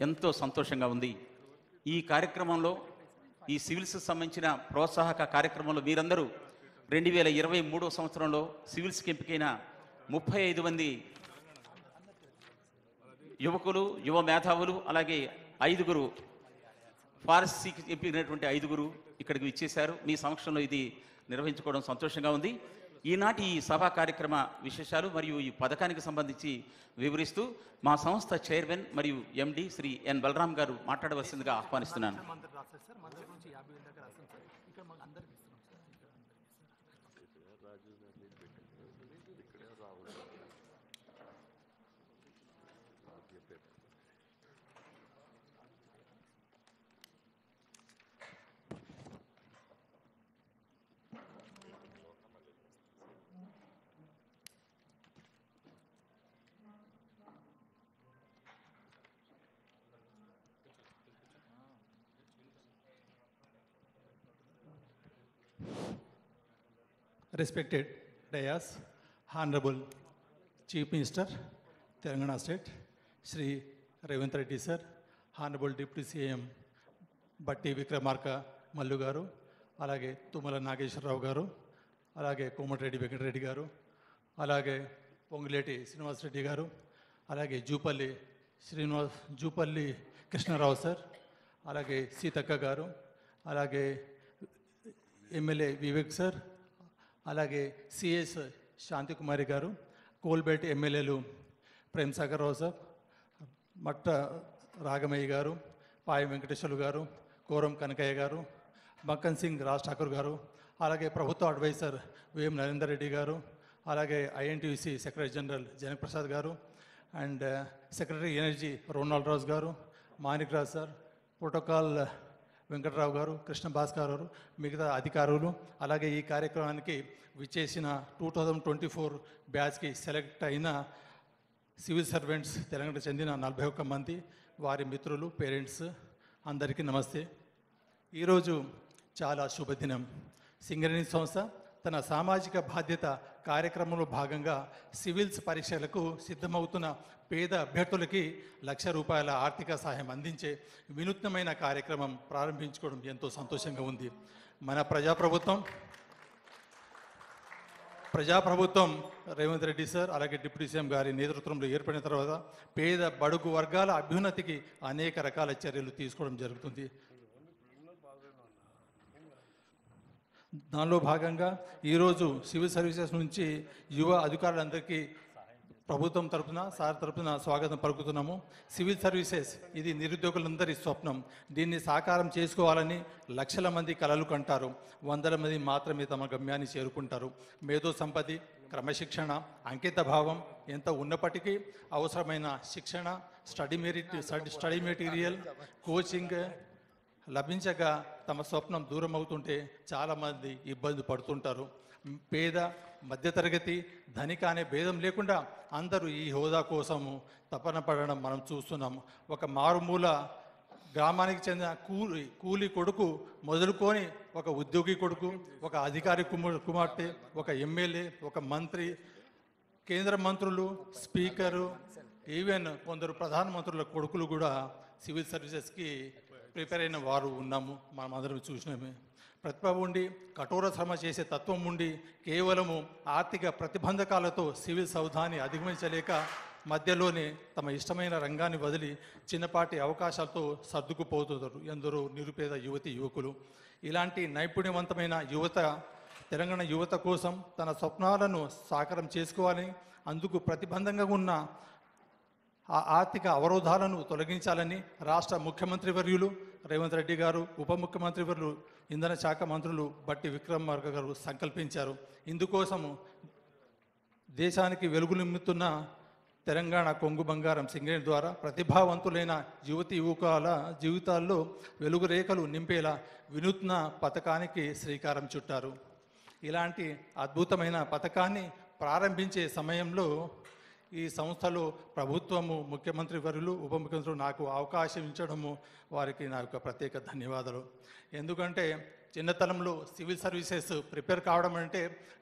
ఎంతో సంతోషంగా ఉంది. ఈ కార్యక్రమంలో ఈ సివిల్స్ సంబంధించిన ప్రోత్సాహక కార్యక్రమంలో మీరందరూ రెండు వేల ఇరవై మూడో సంవత్సరంలో సివిల్స్కి ఎంపికైన ముప్పై ఐదు మంది యువకులు యువ మేధావులు అలాగే ఐదుగురు ఫారెస్ట్కి చెప్పినటువంటి ఐదుగురు ఇక్కడికి ఇచ్చేశారు మీ సమక్షంలో ఇది నిర్వహించుకోవడం సంతోషంగా ఉంది. ఈనాటి ఈ సభా కార్యక్రమ విశేషాలు మరియు ఈ పథకానికి సంబంధించి వివరిస్తూ మా సంస్థ చైర్మన్ మరియు ఎండి శ్రీ ఎన్ బలరాం గారు మాట్లాడవలసిందిగా ఆహ్వానిస్తున్నాను. Respected dais honourable chief minister Telangana state Shri Revanth Reddy sir honourable deputy CM Bhatti Vikramarka Mallu గారు అలాగే తుమ్మల నాగేశ్వరరావు గారు అలాగే కోమటిరెడ్డి వెంకటరెడ్డి గారు అలాగే పొంగులేటి శ్రీనివాసరెడ్డి గారు అలాగే జూపల్లి శ్రీనివాస్ జూపల్లి కృష్ణారావు సార్ అలాగే సీతక్క గారు అలాగే ఎమ్మెల్యే వివేక్ సార్ అలాగే సిఎస్ శాంతికుమారి గారు కోల్బేట్ ఎమ్మెల్యేలు ప్రేమ్ సాగర్ రావు సార్ మట్ట రాగమయ్య గారు పాయ వెంకటేశ్వర్లు గారు కోరం కనకయ్య గారు మక్కన్ సింగ్ రాజ్ ఠాకూర్ గారు అలాగే ప్రభుత్వ అడ్వైజర్ విఎం నరేందర్ రెడ్డి గారు అలాగే ఐఎన్టీయూసీ సెక్రటరీ జనరల్ జనకప్రసాద్ గారు and secretary energy Ronald Raju గారు మాణిక్ రాజ్ సార్ ప్రోటోకాల్ వెంకటరావు గారు కృష్ణ భాస్కర్ గారు మిగతా అధికారులు అలాగే ఈ కార్యక్రమానికి విచ్చేసిన టూ థౌజండ్ ట్వంటీ ఫోర్ బ్యాచ్కి సెలెక్ట్ అయిన సివిల్ సర్వెంట్స్ తెలంగాణ చెందిన నలభై ఒక్క మంది వారి మిత్రులు పేరెంట్స్ అందరికీ నమస్తే. ఈరోజు చాలా శుభదినం. సింగరేణి సంస్థ తన సామాజిక బాధ్యత కార్యక్రమంలో భాగంగా సివిల్స్ పరీక్షలకు సిద్ధమవుతున్న పేద అభ్యర్థులకి లక్ష రూపాయల ఆర్థిక సహాయం అందించే వినూత్నమైన కార్యక్రమం ప్రారంభించుకోవడం ఎంతో సంతోషంగా ఉంది. మన ప్రజాప్రభుత్వం ప్రజాప్రభుత్వం రేవంత్ రెడ్డి సార్ అలాగే డిప్యూటీ సీఎం గారి నేతృత్వంలో ఏర్పడిన తర్వాత పేద బడుగు వర్గాల అభ్యున్నతికి అనేక రకాల చర్యలు తీసుకోవడం జరుగుతుంది. దానిలో భాగంగా ఈరోజు సివిల్ సర్వీసెస్ నుంచి యువ అధికారులందరికీ ప్రభుత్వం తరపున సార్ తరఫున స్వాగతం పలుకుతున్నాము. సివిల్ సర్వీసెస్ ఇది నిరుద్యోగులందరి స్వప్నం. దీన్ని సాకారం చేసుకోవాలని లక్షల మంది కలలు కంటారు. వందల మంది మాత్రమే తమ గమ్యాన్ని చేరుకుంటారు. మేధో సంపత్తి క్రమశిక్షణ అంకిత భావం ఎంత ఉన్నప్పటికీ అవసరమైన శిక్షణ study merit study material coaching లభించక తమ స్వప్నం దూరం అవుతుంటే చాలామంది ఇబ్బంది పడుతుంటారు. పేద మధ్యతరగతి ధనిక అనే భేదం లేకుండా అందరూ ఈ హోదా కోసము తపన పడడం మనం చూస్తున్నాము ఒక మారుమూల గ్రామానికి చెందిన కూలి కూలి కొడుకు మొదలుకొని ఒక ఉద్యోగి కొడుకు ఒక అధికారి కుమార్తె ఒక ఎమ్మెల్యే ఒక మంత్రి కేంద్ర మంత్రులు స్పీకరు ఈవెన్ కొందరు ప్రధానమంత్రుల కొడుకులు కూడా సివిల్ సర్వీసెస్కి ప్రిపేర్ అయిన వారు ఉన్నాము మనం అందరం చూసినామే. ప్రతిభ ఉండి కఠోర శ్రమ చేసే తత్వం ఉండి కేవలము ఆర్థిక ప్రతిబంధకాలతో సివిల్ సౌధాన్ని అధిగమించలేక మధ్యలోనే తమ ఇష్టమైన రంగాన్ని వదిలి చిన్నపాటి అవకాశాలతో సర్దుకుపోతున్నారు ఎందరో నిరుపేద యువతి యువకులు. ఇలాంటి నైపుణ్యవంతమైన యువత తెలంగాణ యువత కోసం తన స్వప్నాలను సాకారం చేసుకోవాలని అందుకు ప్రతిబంధంగా ఉన్న ఆ ఆర్థిక అవరోధాలను తొలగించాలని రాష్ట్ర ముఖ్యమంత్రి వర్యులు రేవంత్ రెడ్డి గారు ఉప ముఖ్యమంత్రి వర్యులు ఇంధన శాఖ మంత్రులు బట్టి విక్రమార్క గారు సంకల్పించారు. ఇందుకోసము దేశానికి వెలుగు నిమ్ముతున్న తెలంగాణ కొంగు బంగారం సింగరేణి ద్వారా ప్రతిభావంతులైన యువతి యువకుల జీవితాల్లో వెలుగు రేఖలు నింపేలా వినూత్న పథకానికి శ్రీకారం చుట్టారు. ఇలాంటి అద్భుతమైన పథకాన్ని ప్రారంభించే సమయంలో ఈ సంస్థలో ప్రభుత్వము ముఖ్యమంత్రి వరులు ఉప ముఖ్యమంత్రులు నాకు అవకాశం ఇచ్చడము వారికి నా యొక్క ప్రత్యేక ధన్యవాదాలు. ఎందుకంటే చిన్నతనంలో సివిల్ సర్వీసెస్ ప్రిపేర్ కావడం అంటే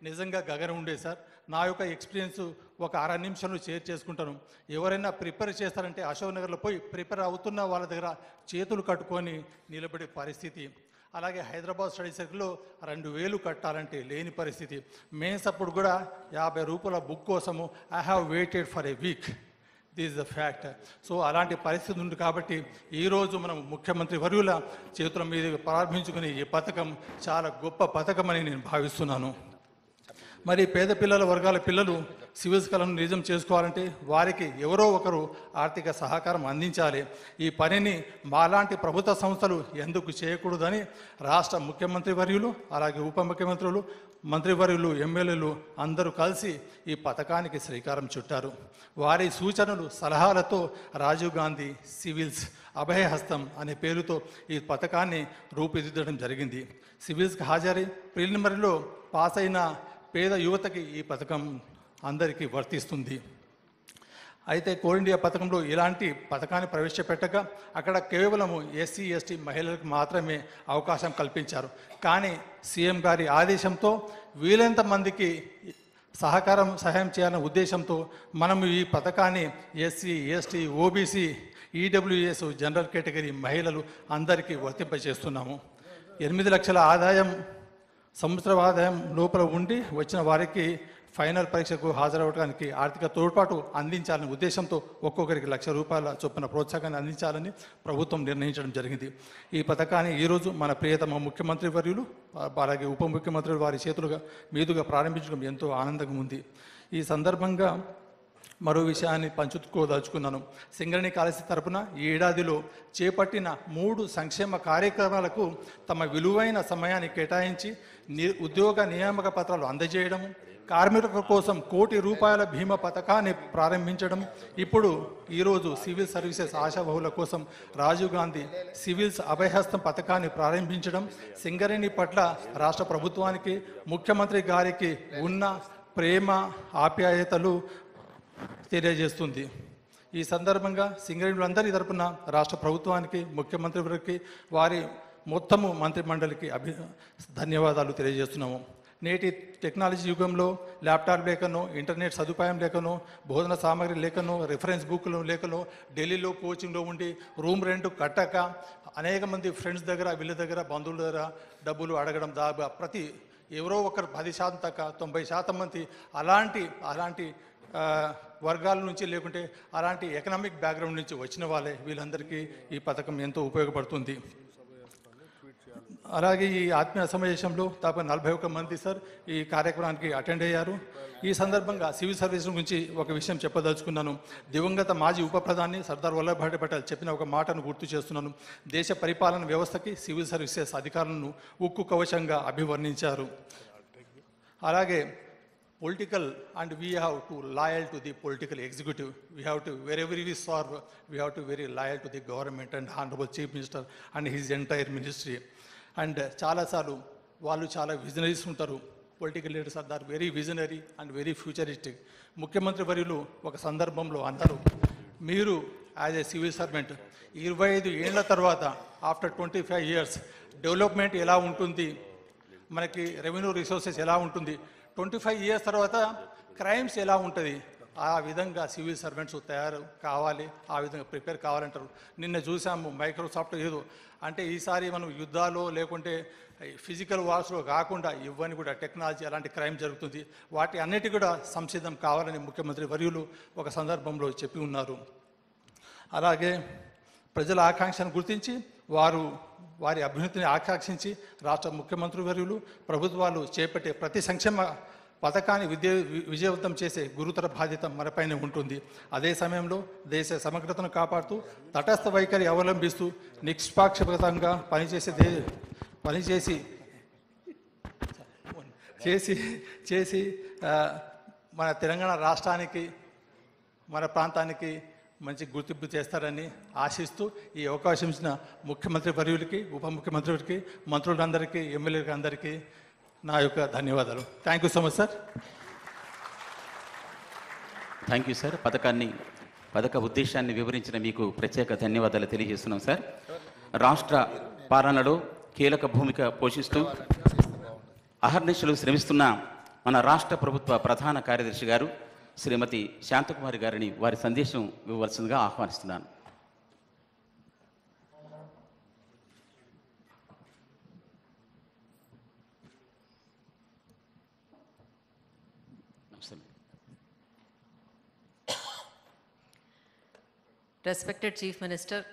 నిజంగా గగన ఉండే సార్. నా యొక్క ఎక్స్పీరియన్స్ ఒక అర నిమిషంలో షేర్ చేసుకుంటాను. ఎవరైనా ప్రిపేర్ చేస్తారంటే అశోక్ నగర్లో పోయి ప్రిపేర్ అవుతున్న వాళ్ళ దగ్గర చేతులు కట్టుకొని నిలబడే పరిస్థితి. అలాగే హైదరాబాద్ స్టడీ సర్కిల్లో రెండు వేలు కట్టాలంటే లేని పరిస్థితి. మెయిన్స్ అప్పుడు కూడా యాభై రూపాయల బుక్ కోసము I have waited for a week this the fact so అలాంటి పరిస్థితి ఉంది కాబట్టి ఈరోజు మనం ముఖ్యమంత్రి వర్యుల చేతుల మీద ప్రారంభించుకునే ఈ పథకం చాలా గొప్ప పథకం అని నేను భావిస్తున్నాను. మరి పేద పిల్లల వర్గాల పిల్లలు సివిల్స్ కళను నిజం చేసుకోవాలంటే వారికి ఎవరో ఒకరు ఆర్థిక సహకారం అందించాలి. ఈ పనిని మాలాంటి ప్రభుత్వ సంస్థలు ఎందుకు చేయకూడదని రాష్ట్ర ముఖ్యమంత్రి వర్యులు అలాగే ఉప ముఖ్యమంత్రులు మంత్రివర్యులు ఎమ్మెల్యేలు అందరూ కలిసి ఈ పథకానికి శ్రీకారం చుట్టారు. వారి సూచనలు సలహాలతో రాజీవ్ గాంధీ సివిల్స్ అభయహస్తం అనే పేరుతో ఈ పథకాన్ని రూపుదిద్దడం జరిగింది. సివిల్స్కి హాజరీ ప్రిలిమినరీలో పాస్ అయిన పేద యువతకి ఈ పథకం అందరికీ వర్తిస్తుంది. అయితే కోల్ ఇండియా పథకంలో ఇలాంటి పథకాన్ని ప్రవేశపెట్టక అక్కడ కేవలము ఎస్సీ ఎస్టీ మహిళలకు మాత్రమే అవకాశం కల్పించారు. కానీ సీఎం గారి ఆదేశంతో వీలైనంత మందికి సహకారం సహాయం చేయాలనే ఉద్దేశంతో మనం ఈ పథకాన్ని SC ST OBC EWS general category మహిళలు అందరికీ వర్తింపజేస్తున్నాము. ఎనిమిది లక్షల ఆదాయం సంవత్సర ఆదాయం లోపల ఉండి వచ్చిన వారికి ఫైనల్ పరీక్షకు హాజరవడానికి ఆర్థిక తోడ్పాటు అందించాలనే ఉద్దేశంతో ఒక్కొక్కరికి లక్ష రూపాయల చొప్పున ప్రోత్సాహాన్ని అందించాలని ప్రభుత్వం నిర్ణయించడం జరిగింది. ఈ పథకాన్ని ఈరోజు మన ప్రియతమ ముఖ్యమంత్రి వర్యులు అలాగే ఉప ముఖ్యమంత్రులు వారి చేతులుగా మీదుగా ప్రారంభించడం ఎంతో ఆనందంగా ఉంది. ఈ సందర్భంగా మరో విషయాన్ని పంచుకోదలుచుకున్నాను. సింగరణి కాలేజీ తరపున ఈ ఏడాదిలో చేపట్టిన మూడు సంక్షేమ కార్యక్రమాలకు తమ విలువైన సమయాన్ని కేటాయించి ఉద్యోగ నియామక పత్రాలు అందజేయడం కార్మికుల కోసం కోటి రూపాయల బీమా పథకాన్ని ప్రారంభించడం. ఇప్పుడు ఈరోజు సివిల్ సర్వీసెస్ ఆశాబహుల కోసం రాజీవ్ గాంధీ సివిల్స్ అభయహస్తం పథకాన్ని ప్రారంభించడం. సింగరేణి పట్ల రాష్ట్ర ప్రభుత్వానికి ముఖ్యమంత్రి గారికి ఉన్న ప్రేమ ఆప్యాయతలు తెలియజేస్తుంది. ఈ సందర్భంగా సింగరేణులందరి తరపున రాష్ట్ర ప్రభుత్వానికి ముఖ్యమంత్రి వారికి వారి మొత్తము మంత్రిమండలికి అభి ధన్యవాదాలు తెలియజేస్తున్నాము. నేటి టెక్నాలజీ యుగంలో ల్యాప్టాప్ లేకనో ఇంటర్నెట్ సదుపాయం లేకనో బోధన సామాగ్రి లేకనో రిఫరెన్స్ బుక్లు లేకనో ఢిల్లీలో కోచింగ్లో ఉండి రూమ్ రెంట్ కట్టక అనేక మంది ఫ్రెండ్స్ దగ్గర వీళ్ళ దగ్గర బంధువుల దగ్గర డబ్బులు అడగడం దాగా ప్రతి ఎవరో ఒకరు పది శాతం తక్క తొంభై శాతం మంది అలాంటి అలాంటి వర్గాల నుంచి లేకుంటే అలాంటి ఎకనామిక్ బ్యాక్గ్రౌండ్ నుంచి వచ్చిన వాళ్ళే వీళ్ళందరికీ ఈ పథకం ఎంతో ఉపయోగపడుతుంది. అలాగే ఈ ఆత్మీయ సమావేశంలో దాదాపు నలభై ఒక్క మంది సార్ ఈ కార్యక్రమానికి అటెండ్ అయ్యారు. ఈ సందర్భంగా సివిల్ సర్వీస్ గురించి ఒక విషయం చెప్పదలుచుకున్నాను. దివంగత మాజీ ఉప ప్రధాని సర్దార్ వల్లభాయ్ పటేల్ చెప్పిన ఒక మాటను గుర్తు చేస్తున్నాను. దేశ పరిపాలన వ్యవస్థకి సివిల్ సర్వీసెస్ అధికారులను ఉక్కు కవచంగా అభివర్ణించారు. అలాగే political and we have to loyal to the political executive we have to very we serve we have to very loyal to the government and honourable chief minister and his entire ministry and చాలాసార్లు వాళ్ళు చాలా విజనరీస్ ఉంటారు. Political leaders are there very visionary and very futuristic ముఖ్యమంత్రి వర్యులు ఒక సందర్భంలో అన్నారు మీరు యాజ్ ఏ సివిల్ సర్వెంట్ ఇరవై ఐదు ఏళ్ళ తర్వాత after twenty five years development ఎలా ఉంటుంది? మనకి రెవెన్యూ రిసోర్సెస్ ఎలా ఉంటుంది? ట్వంటీ ఫైవ్ ఇయర్స్ తర్వాత క్రైమ్స్ ఎలా ఉంటుంది? ఆ విధంగా సివిల్ సర్వెంట్స్ తయారు కావాలి ఆ విధంగా ప్రిపేర్ కావాలంటారు. నిన్న చూసాము మైక్రోసాఫ్ట్ ఏదో అంటే ఈసారి మనం యుద్ధాలు లేకుంటే ఫిజికల్ వార్స్లో కాకుండా ఇవన్నీ కూడా టెక్నాలజీ అలాంటి క్రైమ్ జరుగుతుంది. వాటి అన్నిటి కూడా సంసిద్ధం కావాలని ముఖ్యమంత్రి వర్యులు ఒక సందర్భంలో చెప్పి ఉన్నారు. అలాగే ప్రజల ఆకాంక్షను గుర్తించి వారు వారి అభ్యున్నతిని ఆకాంక్షించి రాష్ట్ర ముఖ్యమంత్రి వర్యులు ప్రభుత్వాలు చేపట్టే ప్రతి సంక్షేమ పథకాన్ని విద్య విజయవంతం చేసే గురుతర బాధ్యత మనపైనే ఉంటుంది. అదే సమయంలో దేశ సమగ్రతను కాపాడుతూ తటస్థ వైఖరి అవలంబిస్తూ నిష్పాక్షపాతంగా పనిచేసే దే పనిచేసి చేసి చేసి మన తెలంగాణ రాష్ట్రానికి మన ప్రాంతానికి మంచి గుర్తింపు చేస్తారని ఆశిస్తూ ఈ అవకాశం ఇచ్చిన ముఖ్యమంత్రి వర్యులకి ఉప ముఖ్యమంత్రులకి మంత్రులందరికీ ఎమ్మెల్యేలకి అందరికీ నా యొక్క ధన్యవాదాలు. Thank you so much sir thank you sir పథకాన్ని పథక ఉద్దేశాన్ని వివరించిన మీకు ప్రత్యేక ధన్యవాదాలు తెలియజేస్తున్నాం సార్ రాష్ట్ర పాలనలో కీలక భూమిక పోషిస్తూ అహర్నిశలు శ్రమిస్తున్న మన రాష్ట్ర ప్రభుత్వ ప్రధాన కార్యదర్శి గారు శ్రీమతి శాంతకుమారి గారిని వారి సందేశం ఇవ్వవలసిందిగా ఆహ్వానిస్తున్నాను. Respected Chief Minister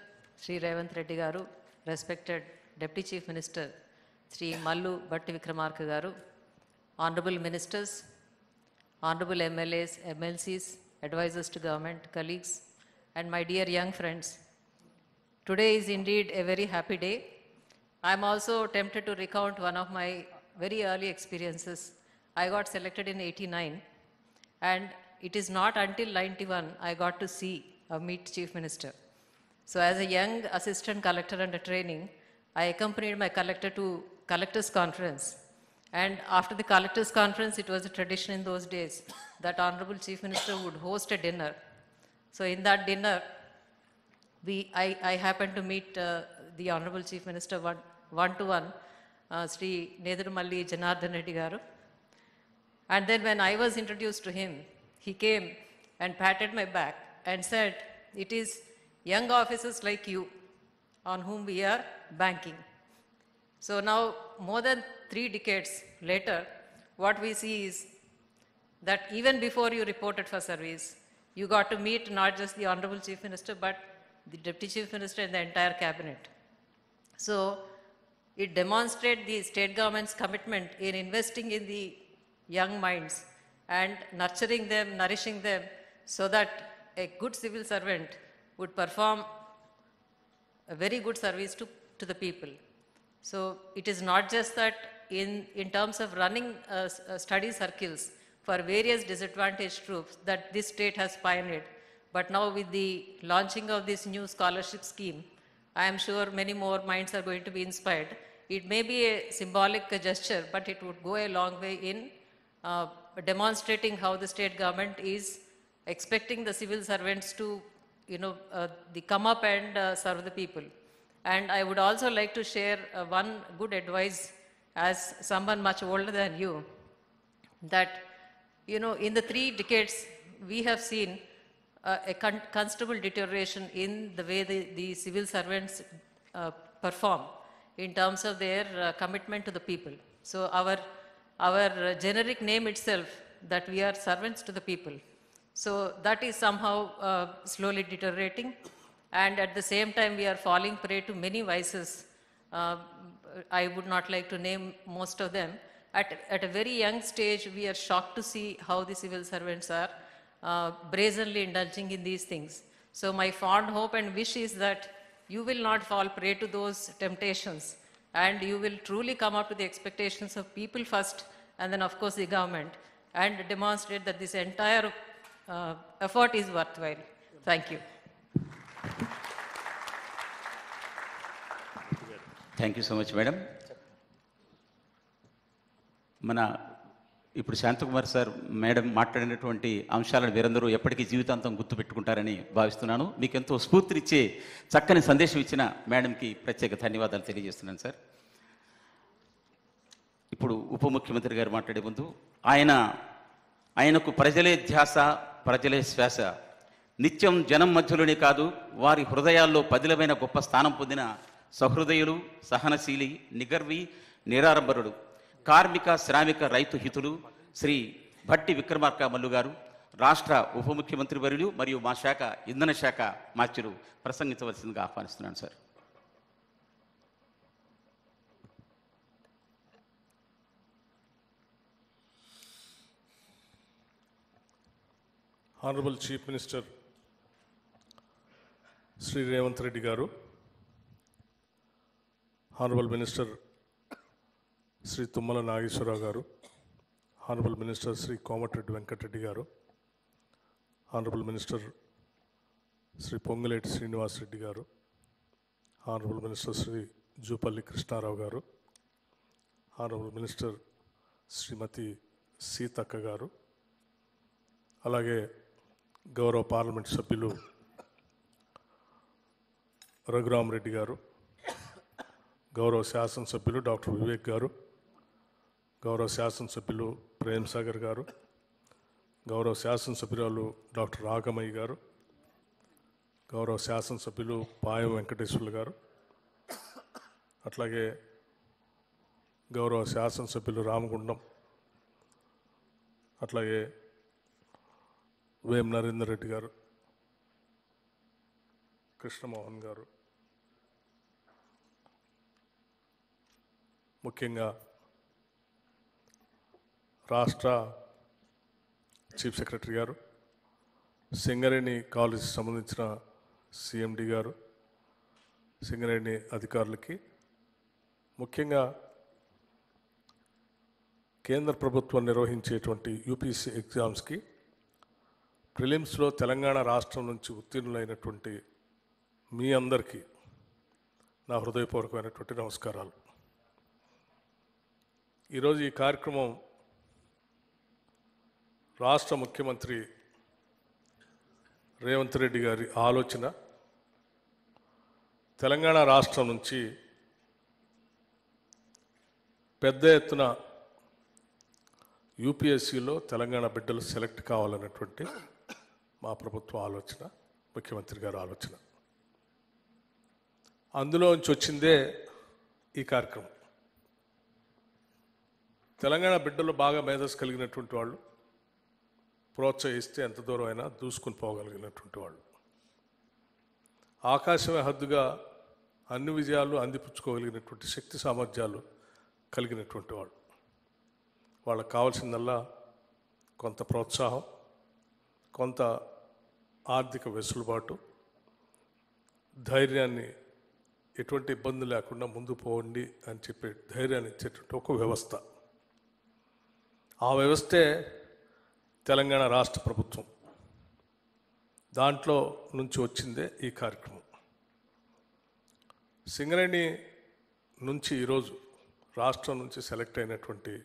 Sri Revanth Reddy Garu, respected Deputy Chief Minister Sri Mallu Bhatti Vikramarka Garu, honorable ministers, honorable MLAs, MLCs, advisors to government, colleagues, and my dear young friends. Today is indeed a very happy day. I'm also tempted to recount one of my very early experiences. I got selected in 89, and it is not until 91 I got to see or meet Chief Minister. So, as a young assistant collector under training, I accompanied my collector to collectors conference. And after the collectors conference, it was a tradition in those days that Honorable Chief Minister would host a dinner. So, in that dinner, we, I, I happened to meet uh, the Honorable Chief Minister one, one to one, uh, Sri Nedurumalli Janardhan Reddy garu. And then when I was introduced to him, he came and patted my back and said, It is young officers like you on whom we are banking. So now, more than three decades later, what we see is that even before you reported for service, you got to meet not just the Honorable Chief Minister, but the Deputy Chief Minister and the entire cabinet. So it demonstrates the state government's commitment in investing in the young minds and nurturing them, nourishing them, so that a good civil servant would perform a very good service to, to the people. So it is not just that in, in terms of running uh, uh, study circles for various disadvantaged groups that this state has pioneered, but now with the launching of this new scholarship scheme, I am sure many more minds are going to be inspired. It may be a symbolic gesture, but it would go a long way in uh, demonstrating how the state government is expecting the civil servants to, you know, uh, the come up and uh, serve the people. And I would also like to share uh, one good advice as someone much older than you, that, you know, in the three decades, we have seen uh, a con- considerable deterioration in the way the, the civil servants uh, perform in terms of their uh, commitment to the people. So our, our generic name itself, that we are servants to the people. So that is somehow uh, slowly deteriorating. And at the same time, we are falling prey to many vices. Uh, I would not like to name most of them. At, at a very young stage, we are shocked to see how the civil servants are uh, brazenly indulging in these things. So, my fond hope and wish is that you will not fall prey to those temptations and you will truly come up to the expectations of people first and then, of course, the government and demonstrate that this entire uh, effort is worthwhile. Thank you. Thank you so much madam మన ఇప్పుడు శాంతకుమార్ సార్ మేడం మాట్లాడినటువంటి అంశాలను వీరందరూ ఎప్పటికీ జీవితాంతం గుర్తుపెట్టుకుంటారని భావిస్తున్నాను మీకు ఎంతో స్ఫూర్తినిచ్చే చక్కని సందేశం ఇచ్చిన మేడంకి ప్రత్యేక ధన్యవాదాలు తెలియజేస్తున్నాను సార్ ఇప్పుడు ఉప ముఖ్యమంత్రి గారు మాట్లాడే ముందు ఆయన ఆయనకు ప్రజలే ధ్యాస ప్రజలే శ్వాస. నిత్యం జనం మధ్యలోనే కాదు వారి హృదయాల్లో పదిలమైన గొప్ప స్థానం పొందిన సహృదయులు సహనశీలి నిగర్వి నిరారంభరుడు కార్మిక శ్రామిక రైతు హితులు శ్రీ భట్టి విక్రమార్క మల్లు గారు రాష్ట్ర ఉప ముఖ్యమంత్రి వర్యులు మరియు మా శాఖ ఇంధన శాఖ మార్చులు. ప్రసంగించవలసిందిగా ఆహ్వానిస్తున్నాను sir. Honourable chief minister Shri Revanth Reddy గారు ఆనరబుల్ మినిస్టర్ శ్రీ తుమ్మల నాగేశ్వరరావు గారు ఆనరబుల్ మినిస్టర్ శ్రీ కోమటిరెడ్డి వెంకటరెడ్డి గారు ఆనరబుల్ మినిస్టర్ శ్రీ పొంగులేటి శ్రీనివాస్ రెడ్డి గారు ఆనరబుల్ మినిస్టర్ శ్రీ జూపల్లి కృష్ణారావు గారు ఆనరబుల్ మినిస్టర్ శ్రీమతి సీతక్క గారు అలాగే గౌరవ పార్లమెంట్ సభ్యులు రఘురామ్ రెడ్డి గారు గౌరవ శాసనసభ్యులు డాక్టర్ వివేక్ గారు గౌరవ శాసనసభ్యులు ప్రేమ్ సాగర్ గారు గౌరవ శాసనసభ్యురాలు డాక్టర్ రాగమయ్య గారు గౌరవ శాసనసభ్యులు పాయం వెంకటేశ్వర్లు గారు అట్లాగే గౌరవ శాసనసభ్యులు రామగుండం అట్లాగే వేం నరేందర్ రెడ్డి గారు కృష్ణమోహన్ గారు ముఖ్యంగా రాష్ట్ర చీఫ్ సెక్రటరీ గారు సింగరేణి కాలేజ్ సంబంధించిన సిఎండి గారు సింగరేణి అధికారులకి ముఖ్యంగా కేంద్ర ప్రభుత్వం నిర్వహించేటువంటి యూపీఎస్సీ ఎగ్జామ్స్కి ప్రిలిమ్స్లో తెలంగాణ రాష్ట్రం నుంచి ఉత్తీర్ణులైనటువంటి మీ అందరికీ నా హృదయపూర్వకమైనటువంటి నమస్కారాలు. ఈరోజు ఈ కార్యక్రమం రాష్ట్ర ముఖ్యమంత్రి రేవంత్ రెడ్డి గారి ఆలోచన తెలంగాణ రాష్ట్రం నుంచి పెద్ద ఎత్తున యూపీఎస్సీలో తెలంగాణ బిడ్డలు సెలెక్ట్ కావాలన్నటువంటి మా ప్రభుత్వ ఆలోచన ముఖ్యమంత్రి గారు ఆలోచన. అందులోంచి వచ్చిందే ఈ కార్యక్రమం. తెలంగాణ బిడ్డలు బాగా మేధస్సు కలిగినటువంటి వాళ్ళు ప్రోత్సహిస్తే ఎంత దూరం అయినా దూసుకుని పోగలిగినటువంటి వాళ్ళు. ఆకాశమే హద్దుగా అన్ని విజయాలు అందిపుచ్చుకోగలిగినటువంటి శక్తి సామర్థ్యాలు కలిగినటువంటి వాళ్ళు. వాళ్ళకి కావాల్సిందల్లా కొంత ప్రోత్సాహం కొంత ఆర్థిక వెసులుబాటు ధైర్యాన్ని ఎటువంటి ఇబ్బంది లేకుండా ముందు పోండి అని చెప్పి ధైర్యాన్ని ఇచ్చేటువంటి ఒక వ్యవస్థ. ఆ వ్యవస్థే తెలంగాణ రాష్ట్ర ప్రభుత్వం. దాంట్లో నుంచి వచ్చిందే ఈ కార్యక్రమం. సింగరేణి నుంచి ఈరోజు రాష్ట్రం నుంచి సెలెక్ట్ అయినటువంటి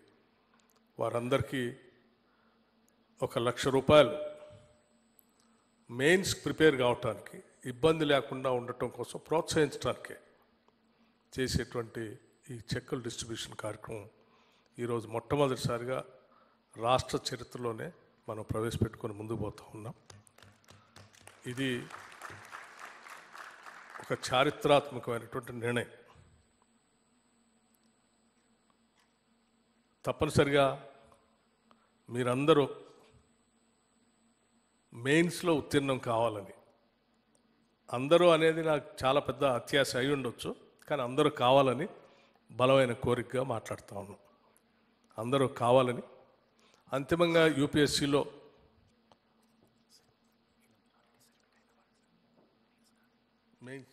వారందరికీ ఒక లక్ష రూపాయలు మెయిన్స్ ప్రిపేర్ కావటానికి ఇబ్బంది లేకుండా ఉండటం కోసం ప్రోత్సహించడానికే చేసేటువంటి ఈ చెక్కుల డిస్ట్రిబ్యూషన్ కార్యక్రమం ఈరోజు మొట్టమొదటిసారిగా రాష్ట్ర చరిత్రలోనే మనం ప్రవేశపెట్టుకొని ముందుకు పోతూ ఉన్నాం. ఇది ఒక చారిత్రాత్మకమైనటువంటి నిర్ణయం. తప్పనిసరిగా మీరందరూ మెయిన్స్లో ఉత్తీర్ణం కావాలని. అందరూ అనేది నాకు చాలా పెద్ద అత్యాశ అయి ఉండొచ్చు కానీ అందరూ కావాలని బలమైన కోరికగా మాట్లాడుతూ ఉన్నాం. అందరూ కావాలని. అంతిమంగా యూపీఎస్సీలో మెయిన్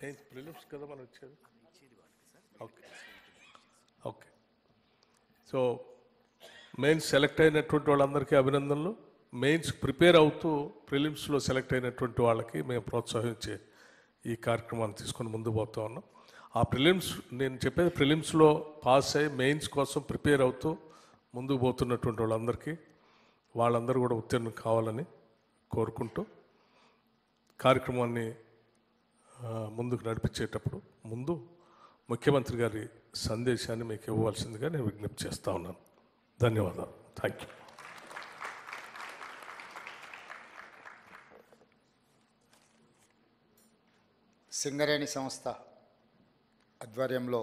మెయిన్ ప్రిలిమ్స్ కదా మనం వచ్చేది okay okay so mains select అయినటువంటి వాళ్ళందరికీ అభినందనలు. మెయిన్స్ ప్రిపేర్ అవుతూ ప్రిలిమ్స్లో సెలెక్ట్ అయినటువంటి వాళ్ళకి మేము ప్రోత్సహించే ఈ కార్యక్రమాన్ని తీసుకొని ముందు పోతా ఉన్నాం. ఆ ప్రిలిమ్స్ నేను చెప్పేది ప్రిలిమ్స్లో పాస్ అయ్యి మెయిన్స్ కోసం ప్రిపేర్ అవుతూ ముందుకు పోతున్నటువంటి వాళ్ళందరికీ వాళ్ళందరూ కూడా ఉత్తీర్ణం కావాలని కోరుకుంటూ కార్యక్రమాన్ని ముందుకు నడిపించేటప్పుడు ముందు ముఖ్యమంత్రి గారి సందేశాన్ని మీకు ఇవ్వాల్సిందిగా నేను విజ్ఞప్తి చేస్తా ఉన్నాను. ధన్యవాదాలు. థ్యాంక్ యూ సింగరేణి సంస్థ ఆధ్వర్యంలో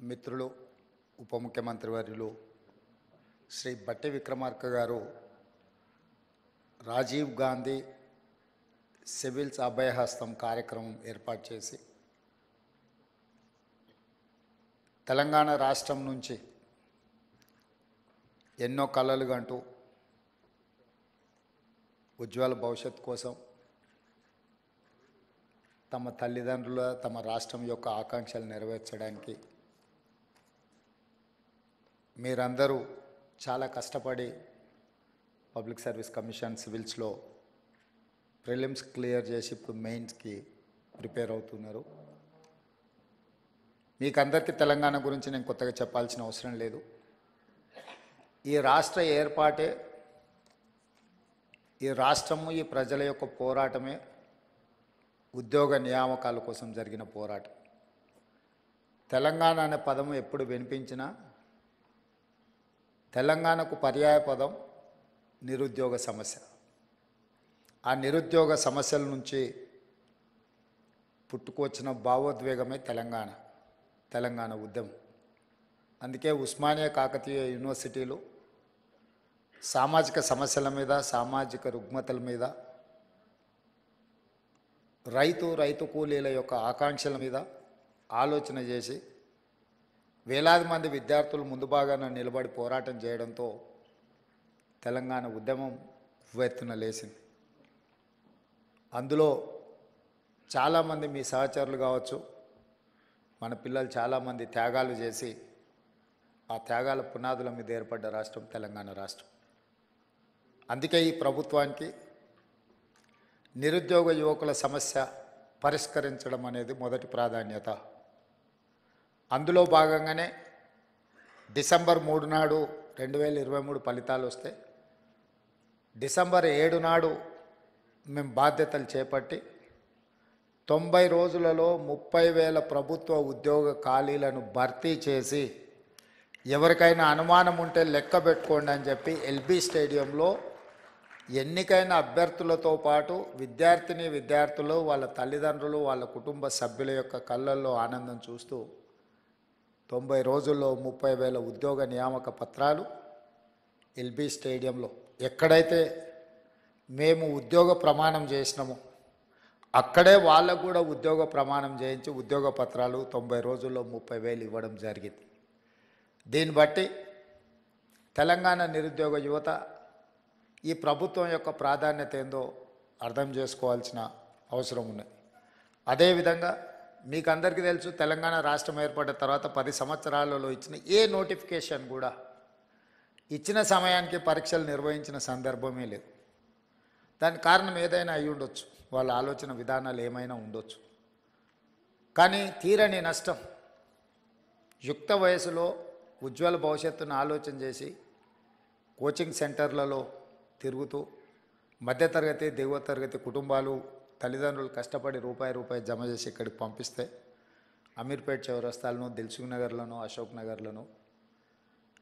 మిత్రులు ఉప ముఖ్యమంత్రి వర్యులు శ్రీ బట్టి విక్రమార్క గారు రాజీవ్ గాంధీ సివిల్స్ అభయహస్తం కార్యక్రమం ఏర్పాటు చేసి తెలంగాణ రాష్ట్రం నుంచి ఎన్నో కళలు కంటూ ఉజ్వల భవిష్యత్ కోసం తమ తల్లిదండ్రుల తమ రాష్ట్రం యొక్క ఆకాంక్షలు నెరవేర్చడానికి మీరందరూ చాలా కష్టపడి పబ్లిక్ సర్వీస్ కమిషన్ సివిల్స్లో ప్రిలిమ్స్ క్లియర్ చేసి ఇప్పుడు మెయిన్స్కి ప్రిపేర్ అవుతున్నారు. మీకు అందరికీ తెలంగాణ గురించి నేను కొత్తగా చెప్పాల్సిన అవసరం లేదు. ఈ రాష్ట్ర ఏర్పాటే ఈ రాష్ట్రము ఈ ప్రజల యొక్క పోరాటమే ఉద్యోగ నియామకాల కోసం జరిగిన పోరాటం. తెలంగాణ అనే పదం ఎప్పుడు వినిపించినా తెలంగాణకు పర్యాయ పదం నిరుద్యోగ సమస్య. ఆ నిరుద్యోగ సమస్యల నుంచి పుట్టుకొచ్చిన భావోద్వేగమే తెలంగాణ. తెలంగాణ ఉద్యమం. అందుకే ఉస్మానియా కాకతీయ యూనివర్సిటీలో సామాజిక సమస్యల మీద సామాజిక రుగ్మతల మీద రైతు రైతు కూలీల యొక్క ఆకాంక్షల మీద ఆలోచన చేసి వేలాది మంది విద్యార్థులు ముందు భాగాన నిలబడి పోరాటం చేయడంతో తెలంగాణ ఉద్యమం ఉవ్వెత్తున లేచింది. అందులో చాలామంది మీ సహచరులు కావచ్చు మన పిల్లలు చాలామంది త్యాగాలు చేసి ఆ త్యాగాల పునాదుల మీద ఏర్పడ్డ రాష్ట్రం తెలంగాణ రాష్ట్రం. అందుకే ఈ ప్రభుత్వానికి నిరుద్యోగ యువకుల సమస్య పరిష్కరించడం అనేది మొదటి ప్రాధాన్యత. అందులో భాగంగానే డిసెంబర్ మూడు నాడు రెండు వేల ఇరవై మూడు ఫలితాలు వస్తే డిసెంబర్ ఏడు నాడు మేము బాధ్యతలు చేపట్టి తొంభై రోజులలో ముప్పై వేల ప్రభుత్వ ఉద్యోగ ఖాళీలను భర్తీ చేసి ఎవరికైనా అనుమానం ఉంటే లెక్క పెట్టుకోండి అని చెప్పి ఎల్బీ స్టేడియంలో ఎన్నికైన అభ్యర్థులతో పాటు విద్యార్థిని విద్యార్థులు వాళ్ళ తల్లిదండ్రులు వాళ్ళ కుటుంబ సభ్యుల యొక్క కళ్ళల్లో ఆనందం చూస్తూ తొంభై రోజుల్లో ముప్పై వేల ఉద్యోగ నియామక పత్రాలు ఎల్బీ స్టేడియంలో. ఎక్కడైతే మేము ఉద్యోగ ప్రమాణం చేసినామో అక్కడే వాళ్ళకు కూడా ఉద్యోగ ప్రమాణం చేయించి ఉద్యోగ పత్రాలు తొంభై రోజుల్లో ముప్పై వేలు ఇవ్వడం జరిగింది. దీన్ని బట్టి తెలంగాణ నిరుద్యోగ యువత ఈ ప్రభుత్వం యొక్క ప్రాధాన్యత ఏందో అర్థం చేసుకోవాల్సిన అవసరం ఉన్నది. అదేవిధంగా మీకు అందరికీ తెలుసు తెలంగాణ రాష్ట్రం ఏర్పడిన తర్వాత పది సంవత్సరాలలో ఇచ్చిన ఏ నోటిఫికేషన్ కూడా ఇచ్చిన సమయానికి పరీక్షలు నిర్వహించిన సందర్భమే లేదు. దానికి కారణం ఏదైనా అయి ఉండొచ్చు వాళ్ళ ఆలోచన విధానాలు ఏమైనా ఉండొచ్చు. కానీ తీరని నష్టం. యుక్త వయసులో ఉజ్వల భవిష్యత్తును ఆలోచన చేసి కోచింగ్ సెంటర్లలో తిరుగుతూ మధ్యతరగతి దిగువ తరగతి కుటుంబాలు తల్లిదండ్రులు కష్టపడి రూపాయి రూపాయి జమ చేసి ఇక్కడికి పంపిస్తే అమీర్పేట్ చౌరస్తాలను దిల్సుఖ్ నగర్లను అశోక్ నగర్లను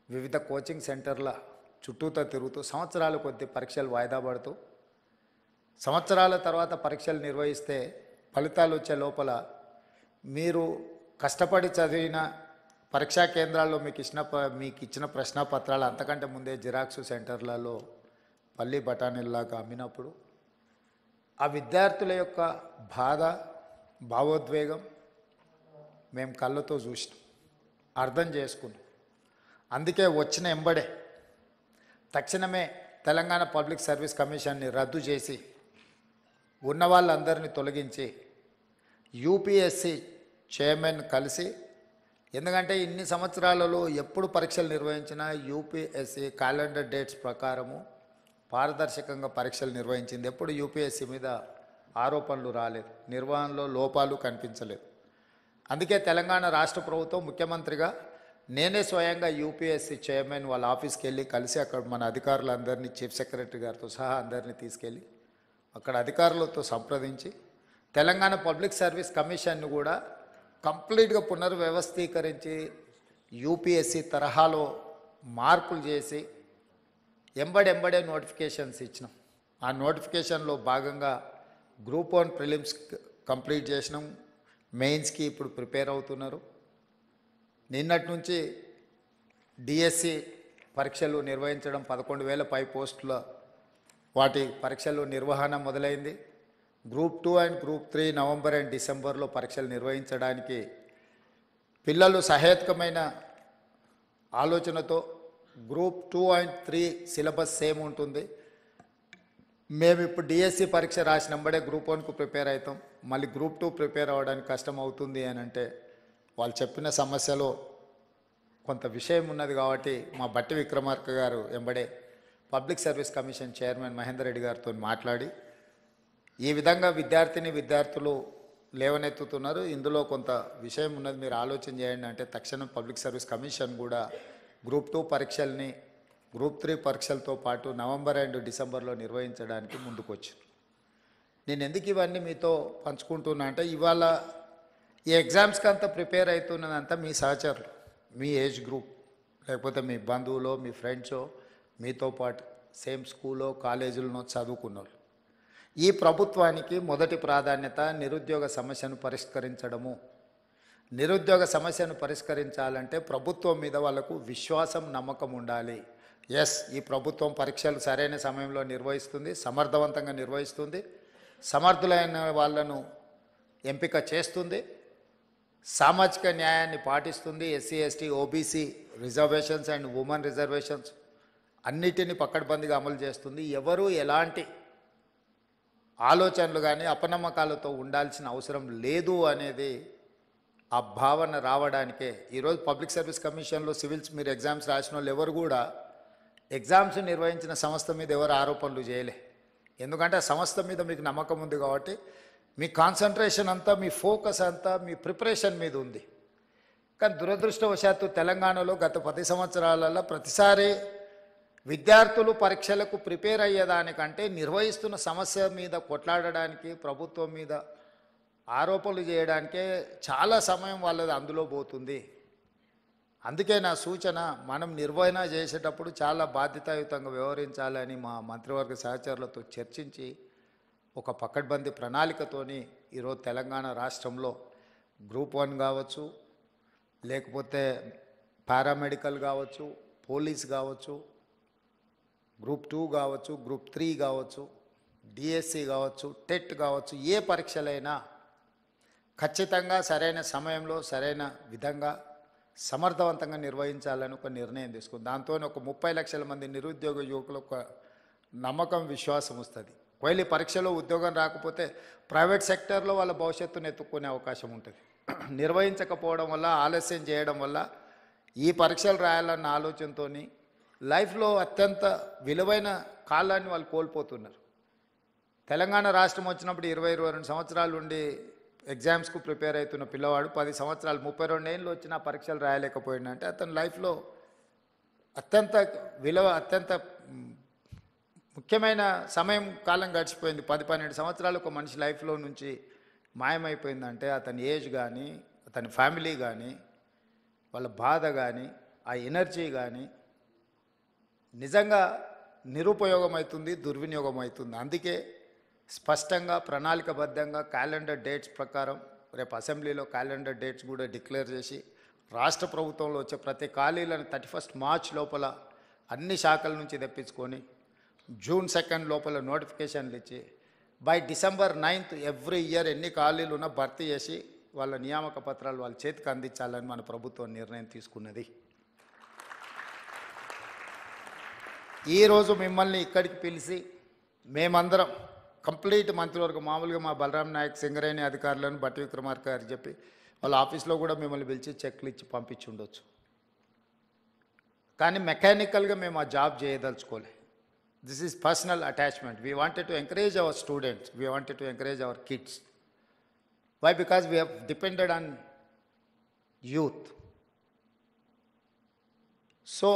వివిధ కోచింగ్ సెంటర్ల చుట్టూతో తిరుగుతూ సంవత్సరాల కొద్ది పరీక్షలు వాయిదా పడుతూ సంవత్సరాల తర్వాత పరీక్షలు నిర్వహిస్తే ఫలితాలు వచ్చే లోపల మీరు కష్టపడి చదివిన పరీక్షా కేంద్రాల్లో మీకు ఇచ్చిన ప- మీకు ఇచ్చిన ప్రశ్న పత్రాలు అంతకంటే ముందే జిరాక్స్ సెంటర్లలో పల్లి బఠానీల్లాగా అమ్మినప్పుడు ఆ విద్యార్థుల యొక్క బాధ భావోద్వేగం మేము కళ్ళతో చూసినాం. అర్థం చేసుకున్నాం. అందుకే వచ్చిన ఎంబడే తక్షణమే తెలంగాణ పబ్లిక్ సర్వీస్ కమిషన్ని రద్దు చేసి ఉన్న వాళ్ళందరినీ తొలగించి యూపీఎస్సి చైర్మన్ కలిసి ఎందుకంటే ఇన్ని సంవత్సరాలలో ఎప్పుడు పరీక్షలు నిర్వహించినా యూపీఎస్సి క్యాలెండర్ డేట్స్ ప్రకారము పారదర్శకంగా పరీక్షలు నిర్వహించింది. ఎప్పుడు యూపీఎస్సి మీద ఆరోపణలు రాలేదు. నిర్వహణలో లోపాలు కనిపించలేదు. అందుకే తెలంగాణ రాష్ట్ర ప్రభుత్వం ముఖ్యమంత్రిగా నేనే స్వయంగా యూపీఎస్సి చైర్మన్ వాళ్ళ ఆఫీస్కి వెళ్ళి కలిసి అక్కడ మన అధికారులందరినీ చీఫ్ సెక్రటరీ గారితో సహా అందరినీ తీసుకెళ్ళి అక్కడ అధికారులతో సంప్రదించి తెలంగాణ పబ్లిక్ సర్వీస్ కమిషన్ను కూడా కంప్లీట్గా పునర్వ్యవస్థీకరించి యూపీఎస్సి తరహాలో మార్పులు చేసి ఎంబడెంబడే నోటిఫికేషన్స్ ఇచ్చినాం. ఆ నోటిఫికేషన్లో భాగంగా గ్రూప్ వన్ ప్రిలిమ్స్ కంప్లీట్ చేసినాం. మెయిన్స్కి ఇప్పుడు ప్రిపేర్ అవుతున్నారు. నిన్నటి నుంచి డిఎస్సి పరీక్షలు నిర్వహించడం పదకొండు వేల పై పోస్టుల వాటి పరీక్షలు నిర్వహణ మొదలైంది. Group two and group three November and డిసెంబర్లో పరీక్షలు నిర్వహించడానికి పిల్లలు సహేతుకమైన ఆలోచనతో group two and three syllabus same ఉంటుంది. మేము ఇప్పుడు డిఎస్సి పరీక్ష రాసినంబడే గ్రూప్ వన్కు ప్రిపేర్ అవుతాం. మళ్ళీ గ్రూప్ టూ ప్రిపేర్ అవ్వడానికి కష్టం అవుతుంది అని అంటే వాళ్ళు చెప్పిన సమస్యలో కొంత విషయం ఉన్నది కాబట్టి మా బట్టి విక్రమార్క గారు ఎంబడే public service commission chairman Mahender Reddy గారితో మాట్లాడి ఈ విధంగా విద్యార్థిని విద్యార్థులు లేవనెత్తుతున్నారు. ఇందులో కొంత విషయం ఉన్నది మీరు ఆలోచన చేయండి అంటే తక్షణం పబ్లిక్ సర్వీస్ కమిషన్ కూడా గ్రూప్ టూ పరీక్షల్ని గ్రూప్ త్రీ పరీక్షలతో పాటు నవంబర్ అండ్ డిసెంబర్లో నిర్వహించడానికి ముందుకొచ్చారు నేను ఎందుకు ఇవన్నీ మీతో పంచుకుంటున్నా అంటే ఇవాళ ఈ ఎగ్జామ్స్కి అంతా ప్రిపేర్ అవుతున్నదంతా మీ సహచరులు మీ ఏజ్ గ్రూప్ లేకపోతే మీ బంధువులో మీ ఫ్రెండ్సో మీతో పాటు సేమ్ స్కూల్లో కాలేజీలను చదువుకున్న వాళ్ళు ఈ ప్రభుత్వానికి మొదటి ప్రాధాన్యత నిరుద్యోగ సమస్యను పరిష్కరించడము. నిరుద్యోగ సమస్యను పరిష్కరించాలంటే ప్రభుత్వం మీద వాళ్ళకు విశ్వాసం నమ్మకం ఉండాలి. ఎస్ ఈ ప్రభుత్వం పరీక్షలు సరైన సమయంలో నిర్వహిస్తుంది సమర్థవంతంగా నిర్వహిస్తుంది సమర్థులైన వాళ్ళను ఎంపిక చేస్తుంది సామాజిక న్యాయాన్ని పాటిస్తుంది SC ST OBC reservations and women reservations అన్నిటిని పక్కడబందిగా అమలు చేస్తుంది. ఎవరు ఎలాంటి ఆలోచనలు కానీ అపనమ్మకాలతో ఉండాల్సిన అవసరం లేదు అనేది ఆ భావన రావడానికే ఈరోజు పబ్లిక్ సర్వీస్ కమిషన్లో సివిల్స్ మీరు ఎగ్జామ్స్ రాసిన వాళ్ళు ఎవరు కూడా ఎగ్జామ్స్ నిర్వహించిన సంస్థ మీద ఎవరు ఆరోపణలు చేయలే. ఎందుకంటే ఆ సంస్థ మీద మీకు నమ్మకం ఉంది కాబట్టి మీ కాన్సన్ట్రేషన్ అంతా మీ ఫోకస్ అంతా మీ ప్రిపరేషన్ మీద ఉంది. కానీ దురదృష్టవశాత్తు తెలంగాణలో గత పది సంవత్సరాలలో ప్రతిసారి విద్యార్థులు పరీక్షలకు ప్రిపేర్ అయ్యేదానికంటే నిర్వహిస్తున్న సమస్య మీద కొట్లాడడానికి ప్రభుత్వం మీద ఆరోపణలు చేయడానికే చాలా సమయం వాళ్ళది అందులో పోతుంది. అందుకే నా సూచన మనం నిర్వహణ చేసేటప్పుడు చాలా బాధ్యతాయుతంగా వ్యవహరించాలని మా మంత్రివర్గ సహచరులతో చర్చించి ఒక పకడ్బందీ ప్రణాళికతోని ఈరోజు తెలంగాణ రాష్ట్రంలో గ్రూప్ వన్ కావచ్చు లేకపోతే పారామెడికల్ కావచ్చు పోలీస్ కావచ్చు గ్రూప్ టూ కావచ్చు గ్రూప్ త్రీ కావచ్చు డిఎస్సి కావచ్చు టెట్ కావచ్చు ఏ పరీక్షలైనా ఖచ్చితంగా సరైన సమయంలో సరైన విధంగా సమర్థవంతంగా నిర్వహించాలని ఒక నిర్ణయం తీసుకుంది. దాంతో ఒక ముప్పై లక్షల మంది నిరుద్యోగ యువకులకు ఒక నమ్మకం విశ్వాసం వస్తుంది. ఒకవేళ పరీక్షలో ఉద్యోగం రాకపోతే ప్రైవేట్ సెక్టర్లో వాళ్ళ భవిష్యత్తును ఎత్తుక్కునే అవకాశం ఉంటుంది. నిర్వహించకపోవడం వల్ల ఆలస్యం చేయడం వల్ల ఈ పరీక్షలు రాయాలన్న ఆలోచనతోని లైఫ్లో అత్యంత విలువైన కాలాన్ని వాళ్ళు కోల్పోతున్నారు. తెలంగాణ రాష్ట్రం వచ్చినప్పుడు ఇరవై ఇరవై రెండు సంవత్సరాలు ఉండి ఎగ్జామ్స్కు ప్రిపేర్ అవుతున్న పిల్లవాడు పది సంవత్సరాలు ముప్పై రెండు ఏళ్ళు వచ్చిన పరీక్షలు రాయలేకపోయిందంటే అతని లైఫ్లో అత్యంత విలువ అత్యంత ముఖ్యమైన సమయం కాలం గడిచిపోయింది. పది పన్నెండు సంవత్సరాలు ఒక మనిషి లైఫ్లో నుంచి మాయమైపోయిందంటే అతని ఏజ్ కానీ అతని ఫ్యామిలీ కానీ వాళ్ళ బాధ కానీ ఆ ఎనర్జీ కానీ నిజంగా నిరుపయోగం అవుతుంది దుర్వినియోగం అవుతుంది అందుకే స్పష్టంగా ప్రణాళికబద్ధంగా క్యాలెండర్ డేట్స్ ప్రకారం రేపు అసెంబ్లీలో క్యాలెండర్ డేట్స్ కూడా డిక్లేర్ చేసి రాష్ట్ర ప్రభుత్వంలో వచ్చే ప్రతి ఖాళీలను థర్టీ ఫస్ట్ మార్చ్ లోపల అన్ని శాఖల నుంచి తెప్పించుకొని జూన్ సెకండ్ లోపల నోటిఫికేషన్లు ఇచ్చి by December ninth every year ఎన్ని ఖాళీలు ఉన్నా భర్తీ చేసి వాళ్ళ నియామక పత్రాలు వాళ్ళ చేతికి అందించాలని మన ప్రభుత్వం నిర్ణయం తీసుకున్నది. ఈరోజు మిమ్మల్ని ఇక్కడికి పిలిచి మేమందరం కంప్లీట్ మంత్రివర్గం మామూలుగా మా బలరాం నాయక్ సింగరేణి అధికారులను బట్టి విక్రమార్క గారు చెప్పి వాళ్ళ ఆఫీస్లో కూడా మిమ్మల్ని పిలిచి చెక్లు ఇచ్చి పంపించి ఉండొచ్చు. కానీ మెకానికల్గా మేము ఆ job చేయదలుచుకోలే. This is personal attachment we wanted to encourage our students we wanted to encourage our kids why because we have depended on youth so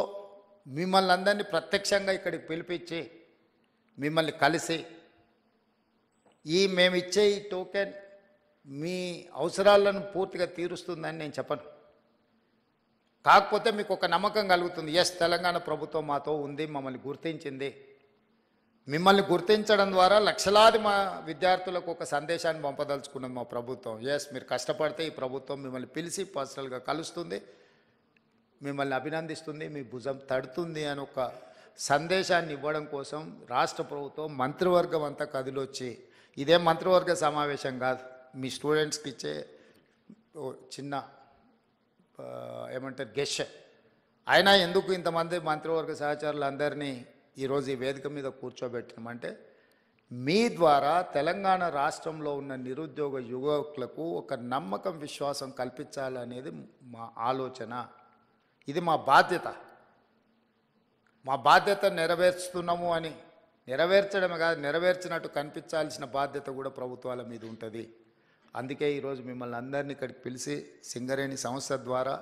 మిమ్మల్ని అందరినీ ప్రత్యక్షంగా ఇక్కడికి పిలిపించి మిమ్మల్ని కలిసి ఈ మేము ఇచ్చే ఈ టోకెన్ మీ అవసరాలను పూర్తిగా తీరుస్తుందని నేను చెప్పను. కాకపోతే మీకు ఒక నమ్మకం కలుగుతుంది. ఎస్ తెలంగాణ ప్రభుత్వం మాతో ఉంది మమ్మల్ని గుర్తించింది. మిమ్మల్ని గుర్తించడం ద్వారా లక్షలాది మా విద్యార్థులకు ఒక సందేశాన్ని పంపదలుచుకున్నది మా ప్రభుత్వం. ఎస్ మీరు కష్టపడితే ఈ ప్రభుత్వం మిమ్మల్ని పిలిచి పర్సనల్గా కలుస్తుంది. మిమ్మల్ని అభినందిస్తుంది మీ భుజం తడుతుంది అని ఒక సందేశాన్ని ఇవ్వడం కోసం రాష్ట్ర ప్రభుత్వం మంత్రివర్గం అంతా కదిలొచ్చి ఇదే మంత్రివర్గ సమావేశం కాదు మీ స్టూడెంట్స్కి ఇచ్చే ఓ చిన్న ఏమంటారు గెష్. అయినా ఎందుకు ఇంతమంది మంత్రివర్గ సహచరులు అందరినీ ఈరోజు ఈ వేదిక మీద కూర్చోబెట్టినామంటే మీ ద్వారా తెలంగాణ రాష్ట్రంలో ఉన్న నిరుద్యోగ యువకులకు ఒక నమ్మకం విశ్వాసం కల్పించాలనేది మా ఆలోచన. ఇది మా బాధ్యత. మా బాధ్యత నెరవేర్చుతున్నాము అని. నెరవేర్చడమే కాదు నెరవేర్చినట్టు కనిపించాల్సిన బాధ్యత కూడా ప్రభుత్వాల మీద ఉంటుంది. అందుకే ఈరోజు మిమ్మల్ని అందరినీ ఇక్కడికి పిలిచి సింగరేణి సంస్థ ద్వారా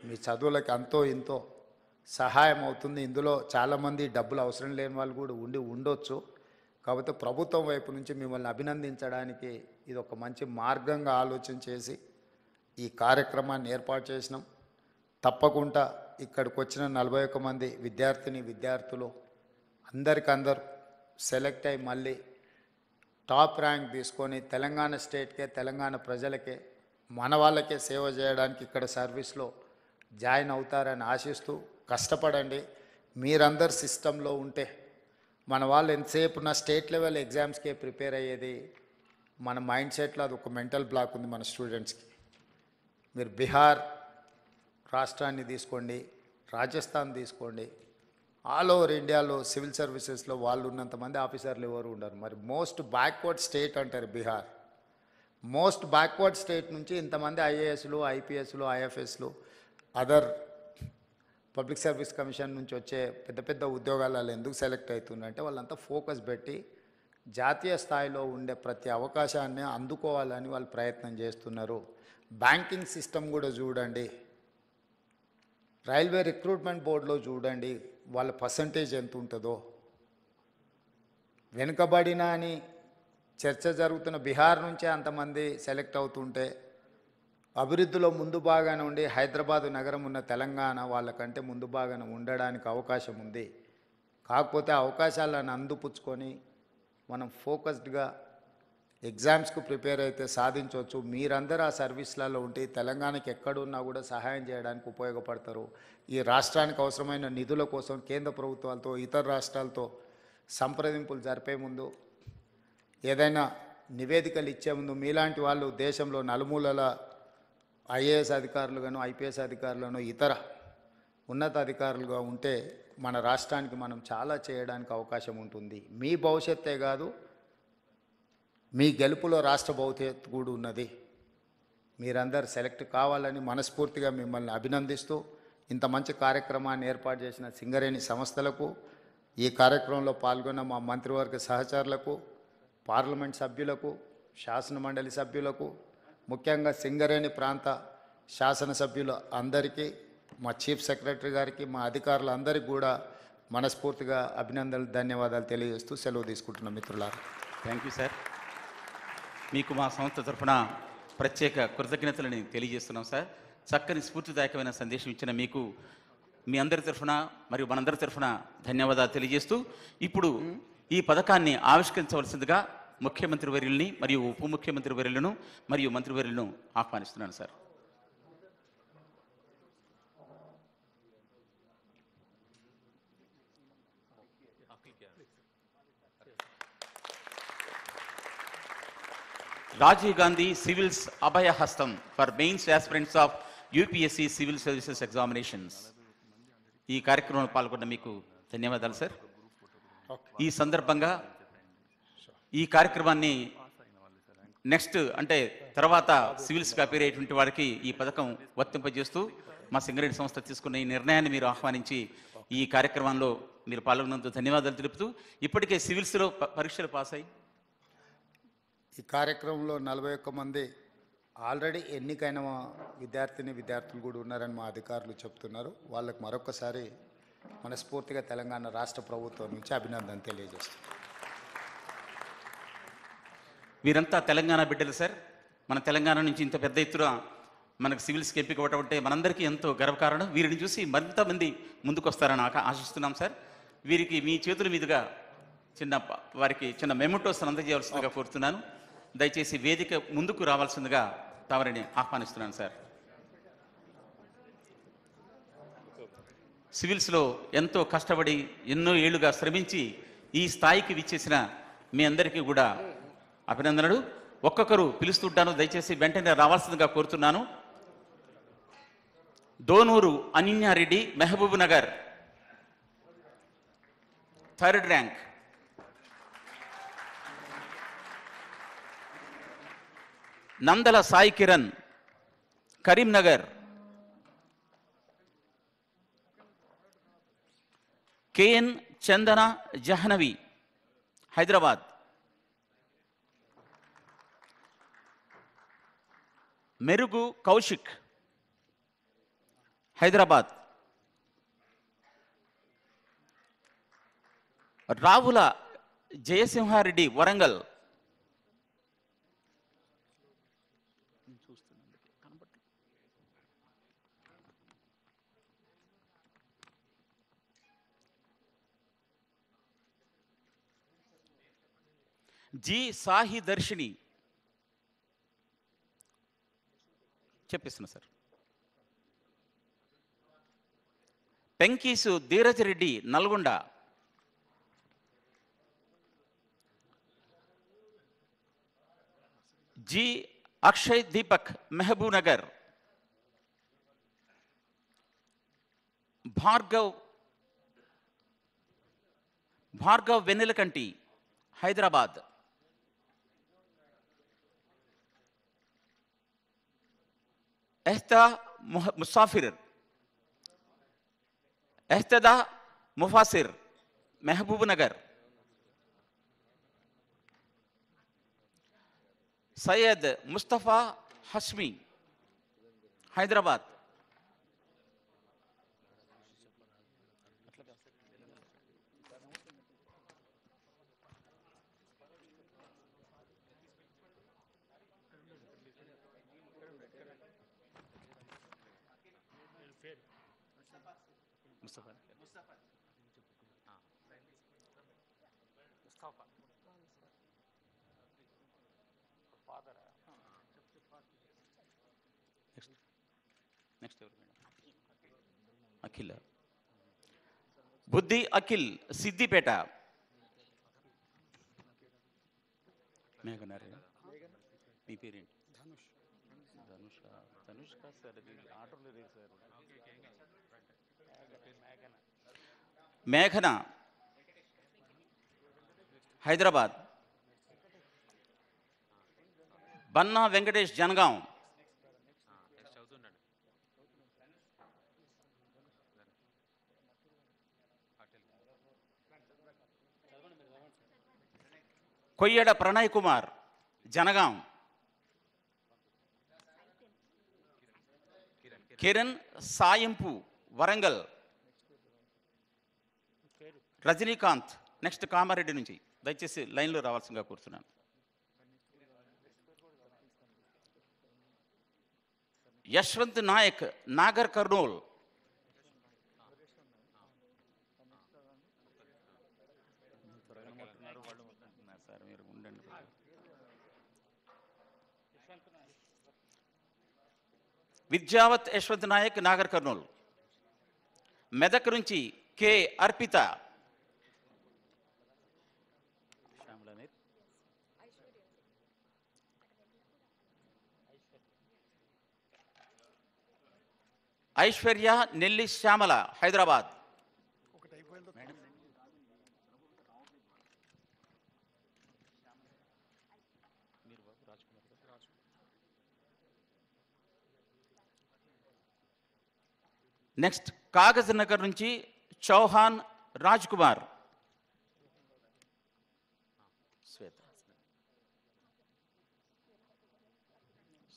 మీ చదువులకు అంతో ఇంతో సహాయం అవుతుంది. ఇందులో చాలామంది డబ్బులు అవసరం లేని వాళ్ళు కూడా ఉండి ఉండొచ్చు. కాకపోతే ప్రభుత్వం వైపు నుంచి మిమ్మల్ని అభినందించడానికి ఇది ఒక మంచి మార్గంగా ఆలోచన చేసి ఈ కార్యక్రమాన్ని ఏర్పాటు చేసినాం. తప్పకుండా ఇక్కడికి వచ్చిన నలభై ఒక్క మంది విద్యార్థిని విద్యార్థులు అందరికందరూ సెలెక్ట్ అయి మళ్ళీ టాప్ ర్యాంక్ తీసుకొని తెలంగాణ స్టేట్కే తెలంగాణ ప్రజలకే మన వాళ్ళకే సేవ చేయడానికి ఇక్కడ సర్వీస్లో జాయిన్ అవుతారని ఆశిస్తూ కష్టపడండి. మీరందరు సిస్టంలో ఉంటే మన వాళ్ళు ఎంతసేపు నా స్టేట్ లెవెల్ ఎగ్జామ్స్కే ప్రిపేర్ అయ్యేది. మన మైండ్ సెట్లో అది ఒక మెంటల్ బ్లాక్ ఉంది మన స్టూడెంట్స్కి. మీరు బీహార్ రాష్ట్రాన్ని తీసుకోండి రాజస్థాన్ తీసుకోండి. ఆల్ ఓవర్ ఇండియాలో సివిల్ సర్వీసెస్లో వాళ్ళు ఉన్నంత మంది ఆఫీసర్లు ఎవరు ఉండరు. మరి మోస్ట్ బ్యాక్వర్డ్ స్టేట్ అంటారు బీహార్. మోస్ట్ బ్యాక్వర్డ్ స్టేట్ నుంచి ఇంతమంది ఐఏఎస్లు ఐపీఎస్లు ఐఎఫ్ఎస్లు అదర్ పబ్లిక్ సర్వీస్ కమిషన్ నుంచి వచ్చే పెద్ద పెద్ద ఉద్యోగాలలో ఎందుకు సెలెక్ట్ అవుతుందంటే వాళ్ళంతా ఫోకస్ పెట్టి జాతీయ స్థాయిలో ఉండే ప్రతి అవకాశాన్ని అందుకోవాలని వాళ్ళు ప్రయత్నం చేస్తున్నారు. బ్యాంకింగ్ సిస్టమ్ కూడా చూడండి. రైల్వే రిక్రూట్మెంట్ బోర్డులో చూడండి వాళ్ళ పర్సంటేజ్ ఎంత ఉంటుందో. వెనుకబడిన అని చర్చ జరుగుతున్న బీహార్ నుంచే అంతమంది సెలెక్ట్ అవుతుంటే అభివృద్ధిలో ముందు భాగాన ఉండి హైదరాబాదు నగరం ఉన్న తెలంగాణ వాళ్ళకంటే ముందు భాగాన ఉండడానికి అవకాశం ఉంది. కాకపోతే అవకాశాలను అందిపుచ్చుకొని మనం ఫోకస్డ్గా ఎగ్జామ్స్కు ప్రిపేర్ అయితే సాధించవచ్చు. మీరందరూ ఆ సర్వీస్లలో ఉంటే తెలంగాణకి ఎక్కడున్నా కూడా సహాయం చేయడానికి ఉపయోగపడతారు. ఈ రాష్ట్రానికి అవసరమైన నిధుల కోసం కేంద్ర ప్రభుత్వాలతో ఇతర రాష్ట్రాలతో సంప్రదింపులు జరిపే ముందు ఏదైనా నివేదికలు ఇచ్చే ముందు మీలాంటి వాళ్ళు దేశంలో నలుమూలల ఐఏఎస్ అధికారులుగాను ఐపీఎస్ అధికారులను ఇతర ఉన్నత అధికారులుగా ఉంటే మన రాష్ట్రానికి మనం చాలా చేయడానికి అవకాశం ఉంటుంది. మీ భవిష్యత్తే కాదు మీ గెలుపులో రాష్ట్ర భవిష్యత్తు కూడా ఉన్నది. మీరందరు సెలెక్ట్ కావాలని మనస్ఫూర్తిగా మిమ్మల్ని అభినందిస్తూ ఇంత మంచి కార్యక్రమాన్ని ఏర్పాటు చేసిన సింగరేణి సంస్థలకు ఈ కార్యక్రమంలో పాల్గొన్న మా మంత్రివర్గ సహచరులకు పార్లమెంట్ సభ్యులకు శాసన మండలి సభ్యులకు ముఖ్యంగా సింగరేణి ప్రాంత శాసనసభ్యులు అందరికీ మా చీఫ్ సెక్రటరీ గారికి మా అధికారులందరికీ కూడా మనస్ఫూర్తిగా అభినందనలు ధన్యవాదాలు తెలియజేస్తూ సెలవు తీసుకుంటున్నాం మిత్రులారా. Thank you sir. మీకు మా సంస్థ తరఫున ప్రత్యేక కృతజ్ఞతలని తెలియజేస్తున్నాం సార్. చక్కని స్ఫూర్తిదాయకమైన సందేశం ఇచ్చిన మీకు మీ అందరి తరఫున మరియు మనందరి తరఫున ధన్యవాదాలు తెలియజేస్తూ ఇప్పుడు ఈ పథకాన్ని ఆవిష్కరించవలసిందిగా ముఖ్యమంత్రి వర్యుల్ని మరియు ఉప ముఖ్యమంత్రి వర్యులను మరియు మంత్రివర్యులను ఆహ్వానిస్తున్నాను sir. Rajiv Gandhi civils Abhayahastam for mains aspirants of UPSC civil services examinations. ఈ కార్యక్రమంలో పాల్గొన్న మీకు ధన్యవాదాలు సార్. ఈ సందర్భంగా ఈ కార్యక్రమాన్ని నెక్స్ట్ అంటే తర్వాత సివిల్స్కి అపేర్ అయ్యేటువంటి వారికి ఈ పథకం వర్తింపజేస్తూ మా సింగరేణి సంస్థ తీసుకున్న ఈ నిర్ణయాన్ని మీరు ఆహ్వానించి ఈ కార్యక్రమంలో మీరు పాల్గొన్నందుకు ధన్యవాదాలు తెలుపుతూ ఇప్పటికే సివిల్స్లో పరీక్షలు పాస్ అయ్యి ఈ కార్యక్రమంలో నలభై ఒక్క మంది ఆల్రెడీ ఎన్నికైన విద్యార్థిని విద్యార్థులు కూడా ఉన్నారని మా అధికారులు చెప్తున్నారు. వాళ్ళకు మరొకసారి మనస్ఫూర్తిగా తెలంగాణ రాష్ట్ర ప్రభుత్వం నుంచి అభినందన తెలియజేస్తున్నాను వీరంతా తెలంగాణ బిడ్డలు సార్. మన తెలంగాణ నుంచి ఇంత పెద్ద ఎత్తున మనకు సివిల్స్కి ఎంపిక అవ్వటం అంటే మనందరికీ ఎంతో గర్వకారణం. వీరిని చూసి మరింత మంది ముందుకు వస్తారని ఆక- ఆశిస్తున్నాం సార్. వీరికి మీ చేతుల మీదుగా చిన్న వారికి చిన్న మెమోటోస్ అందజేయవలసిందిగా కోరుతున్నాను. దయచేసి వేదిక ముందుకు రావాల్సిందిగా తమరిని ఆహ్వానిస్తున్నాను సార్. సివిల్స్లో ఎంతో కష్టపడి ఎన్నో ఏళ్ళుగా శ్రమించి ఈ స్థాయికి విచ్చేసిన మీ అందరికీ కూడా అభినందనలు. ఒక్కొక్కరు పిలుస్తుంటాను దయచేసి వెంటనే రావాల్సిందిగా కోరుతున్నాను. Donuru Aninyareddy Mahabubnagar third rank. Nandala Sai Kiran Karimnagar KN Chandana Jahnavi Hyderabad Merugu Kaushik Hyderabad Ravula Jayasimhareddy Warangal నేను చూస్తున్నాను కనబట్టు జి సాహి దర్శిని. చెప్పిస్తున్నా సార్. పెంకీసు ధీరజ్ రెడ్డి నల్గొండ. జి अक्षय दीपक महबूनगर भार्गव भार्गव वेनेलकंटी हैदराबाद। एहता मुसाफिर। एहतदा मुफासिर Mahabubnagar Mahabubnagar Syed Mustafa హస్మి Hyderabad Mustafa next ఎవరు మేడం అఖిల్ బుద్ధి అఖిల్ సిద్దిపేట మేఘనారే మీ పేరేంటి ధనుష్ ధనుష్ ధనుష్ కాదు సార్ ఇది ఆర్డర్లో లేదు సార్ మేఘన హైదరాబాద్ బన్నా వెంకటేష్ జనగాం కొయ్యడ ప్రణయ్ కుమార్ జనగాం. కిరణ్ సాయింపు వరంగల్. రజనీకాంత్ నెక్స్ట్ కామారెడ్డి నుంచి. దయచేసి లైన్లో రావాల్సిందిగా కోరుతున్నాను. యశ్వంత్ నాయక్ నాగర్ కర్నూల్. విద్యావత్ యశ్వంత్ నాయక్ నాగర్ కర్నూల్. మెదక్ నుంచి కె. అర్పిత. శ్యామలనీర్. ఐశ్వర్య నెల్లి శ్యామల హైదరాబాద్. నెక్స్ట్ కాగజ్ నగర్ నుంచి చౌహాన్ రాజ్ కుమార్ శ్వేత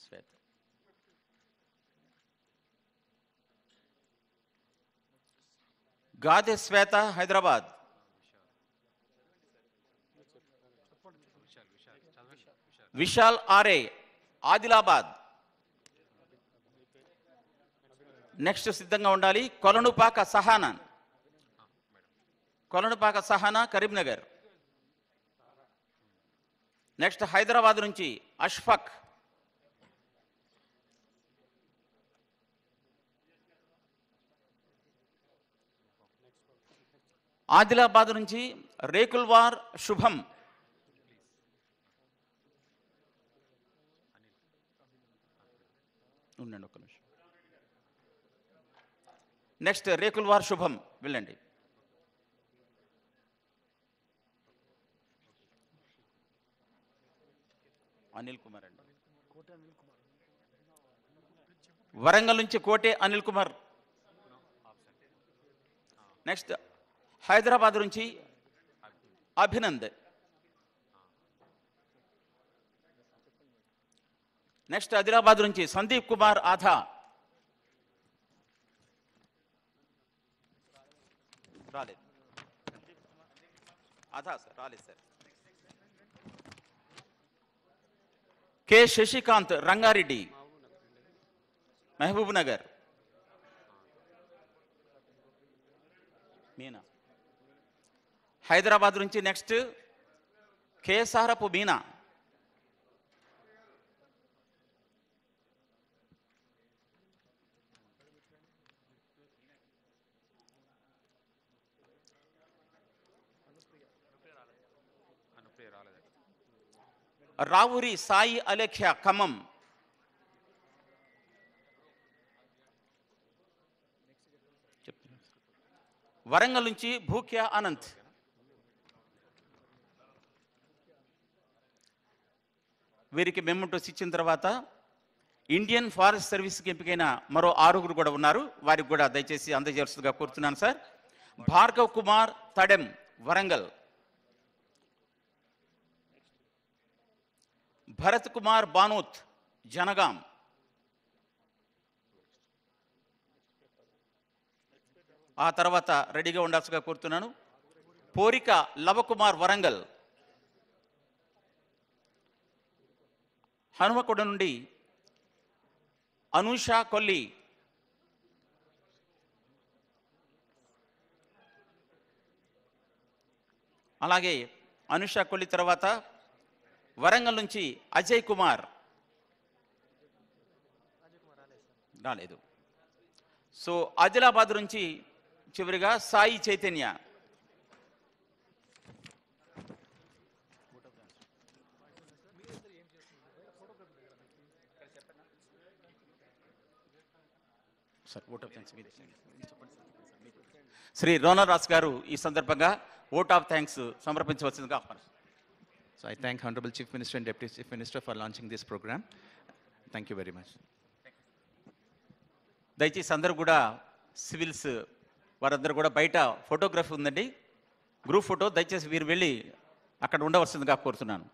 శ్వేత గాదె శ్వేత హైదరాబాద్ విశాల్ ఆర్ఏ ఆదిలాబాద్ నెక్స్ట్ సిద్ధంగా ఉండాలి. కొలనుపాక సహానా. కొలనుపాక సహానా కరీంనగర్. నెక్స్ట్ హైదరాబాద్ నుంచి అష్ఫక్. ఆదిలాబాద్ నుంచి రేకుల్వార్ శుభం. ఉండండి ఒక నెక్స్ట్ రేకుల వారు శుభం. వెళ్ళండి. అనిల్ కుమార్ అండి. వరంగల్ నుంచి కోటే అనిల్ కుమార్. నెక్స్ట్ హైదరాబాద్ నుంచి అభినంద్. నెక్స్ట్ ఆదిలాబాద్ నుంచి సందీప్ కుమార్ ఆధా. రాలేదు ఆధా సార్ రాలేదు sir K Sasikanth Rangareddy Mahabubnagar Meena Hyderabad నుంచి నెక్స్ట్ కేసారపు మీనా రావురి సాయి అలేఖ్య ఖమ్మం. వరంగల్ నుంచి భూఖ్య అనంత్ వీరికి మెమెంటోస్ ఇచ్చిన తర్వాత ఇండియన్ ఫారెస్ట్ సర్వీస్కి ఎంపికైన మరో ఆరుగురు కూడా ఉన్నారు. వారికి కూడా దయచేసి అందజేయాల్సిందిగా కోరుతున్నాను సార్. భార్గవ్ కుమార్ తడెం వరంగల్. భరత్ కుమార్ బానోత్ జనగాం. ఆ తర్వాత రెడీగా ఉండాల్సిగా కోరుతున్నాను. పోరిక లవకుమార్ వరంగల్. హనుమకొండ నుండి అనూష కొల్లి. అలాగే అనుష కొల్లి తర్వాత వరంగల్ నుంచి అజయ్ కుమార్. రాలేదు. సో ఆదిలాబాద్ నుంచి చివరిగా Sai Chaitanya. Sir vote of thanks Shri Ronald Ross garu ఈ సందర్భంగా ఓట్ ఆఫ్ థ్యాంక్స్ సమర్పించవలసిందిగా ఆహ్వానిస్తారు So I thank Honorable Chief Minister and Deputy Chief Minister for launching this program. Thank you very much. దయచేసి అందరూ కూడా సివిల్స్ వారందరూ కూడా బయట ఫోటోగ్రఫీ ఉందండి గ్రూప్ ఫోటో దయచేసి వీరు వెళ్ళి అక్కడ ఉండవలసిందిగా కోరుతున్నాను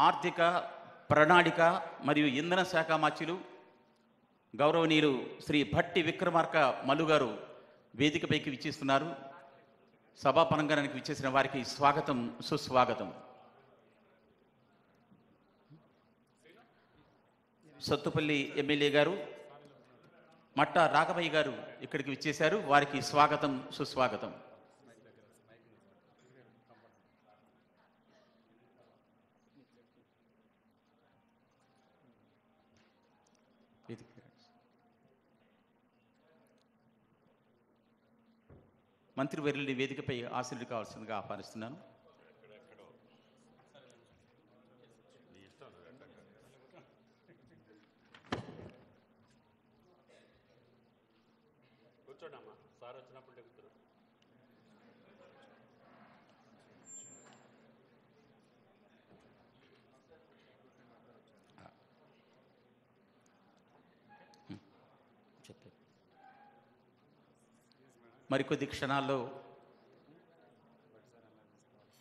ఆర్థిక ప్రణాళిక మరియు ఇంధన శాఖ మాచ్యులు గౌరవనీయులు శ్రీ భట్టి విక్రమార్క మలుగారు వేదికపైకి విచ్చేస్తున్నారు. సభా పరంగానికి విచ్చేసిన వారికి స్వాగతం సుస్వాగతం. సత్తుపల్లి ఎమ్మెల్యే గారు మట్టా రాఘవయ్య గారు ఇక్కడికి విచ్చేశారు. వారికి స్వాగతం సుస్వాగతం. మంత్రివర్యుని వేదికపై ఆశీర్డు కావాల్సిందిగా ఆహ్వానిస్తున్నాను. మరికొద్ది క్షణాల్లో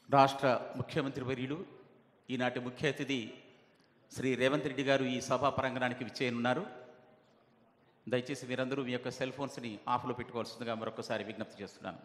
రాష్ట్ర ముఖ్యమంత్రి వర్యులు ఈనాటి ముఖ్య అతిథి శ్రీ రేవంత్ రెడ్డి గారు ఈ సభా ప్రాంగణానికి విచ్చేయనున్నారు. దయచేసి మీరందరూ మీ యొక్క సెల్ ఫోన్స్ని ఆఫ్లో పెట్టుకోవాల్సిందిగా మరొకసారి విజ్ఞప్తి చేస్తున్నాను.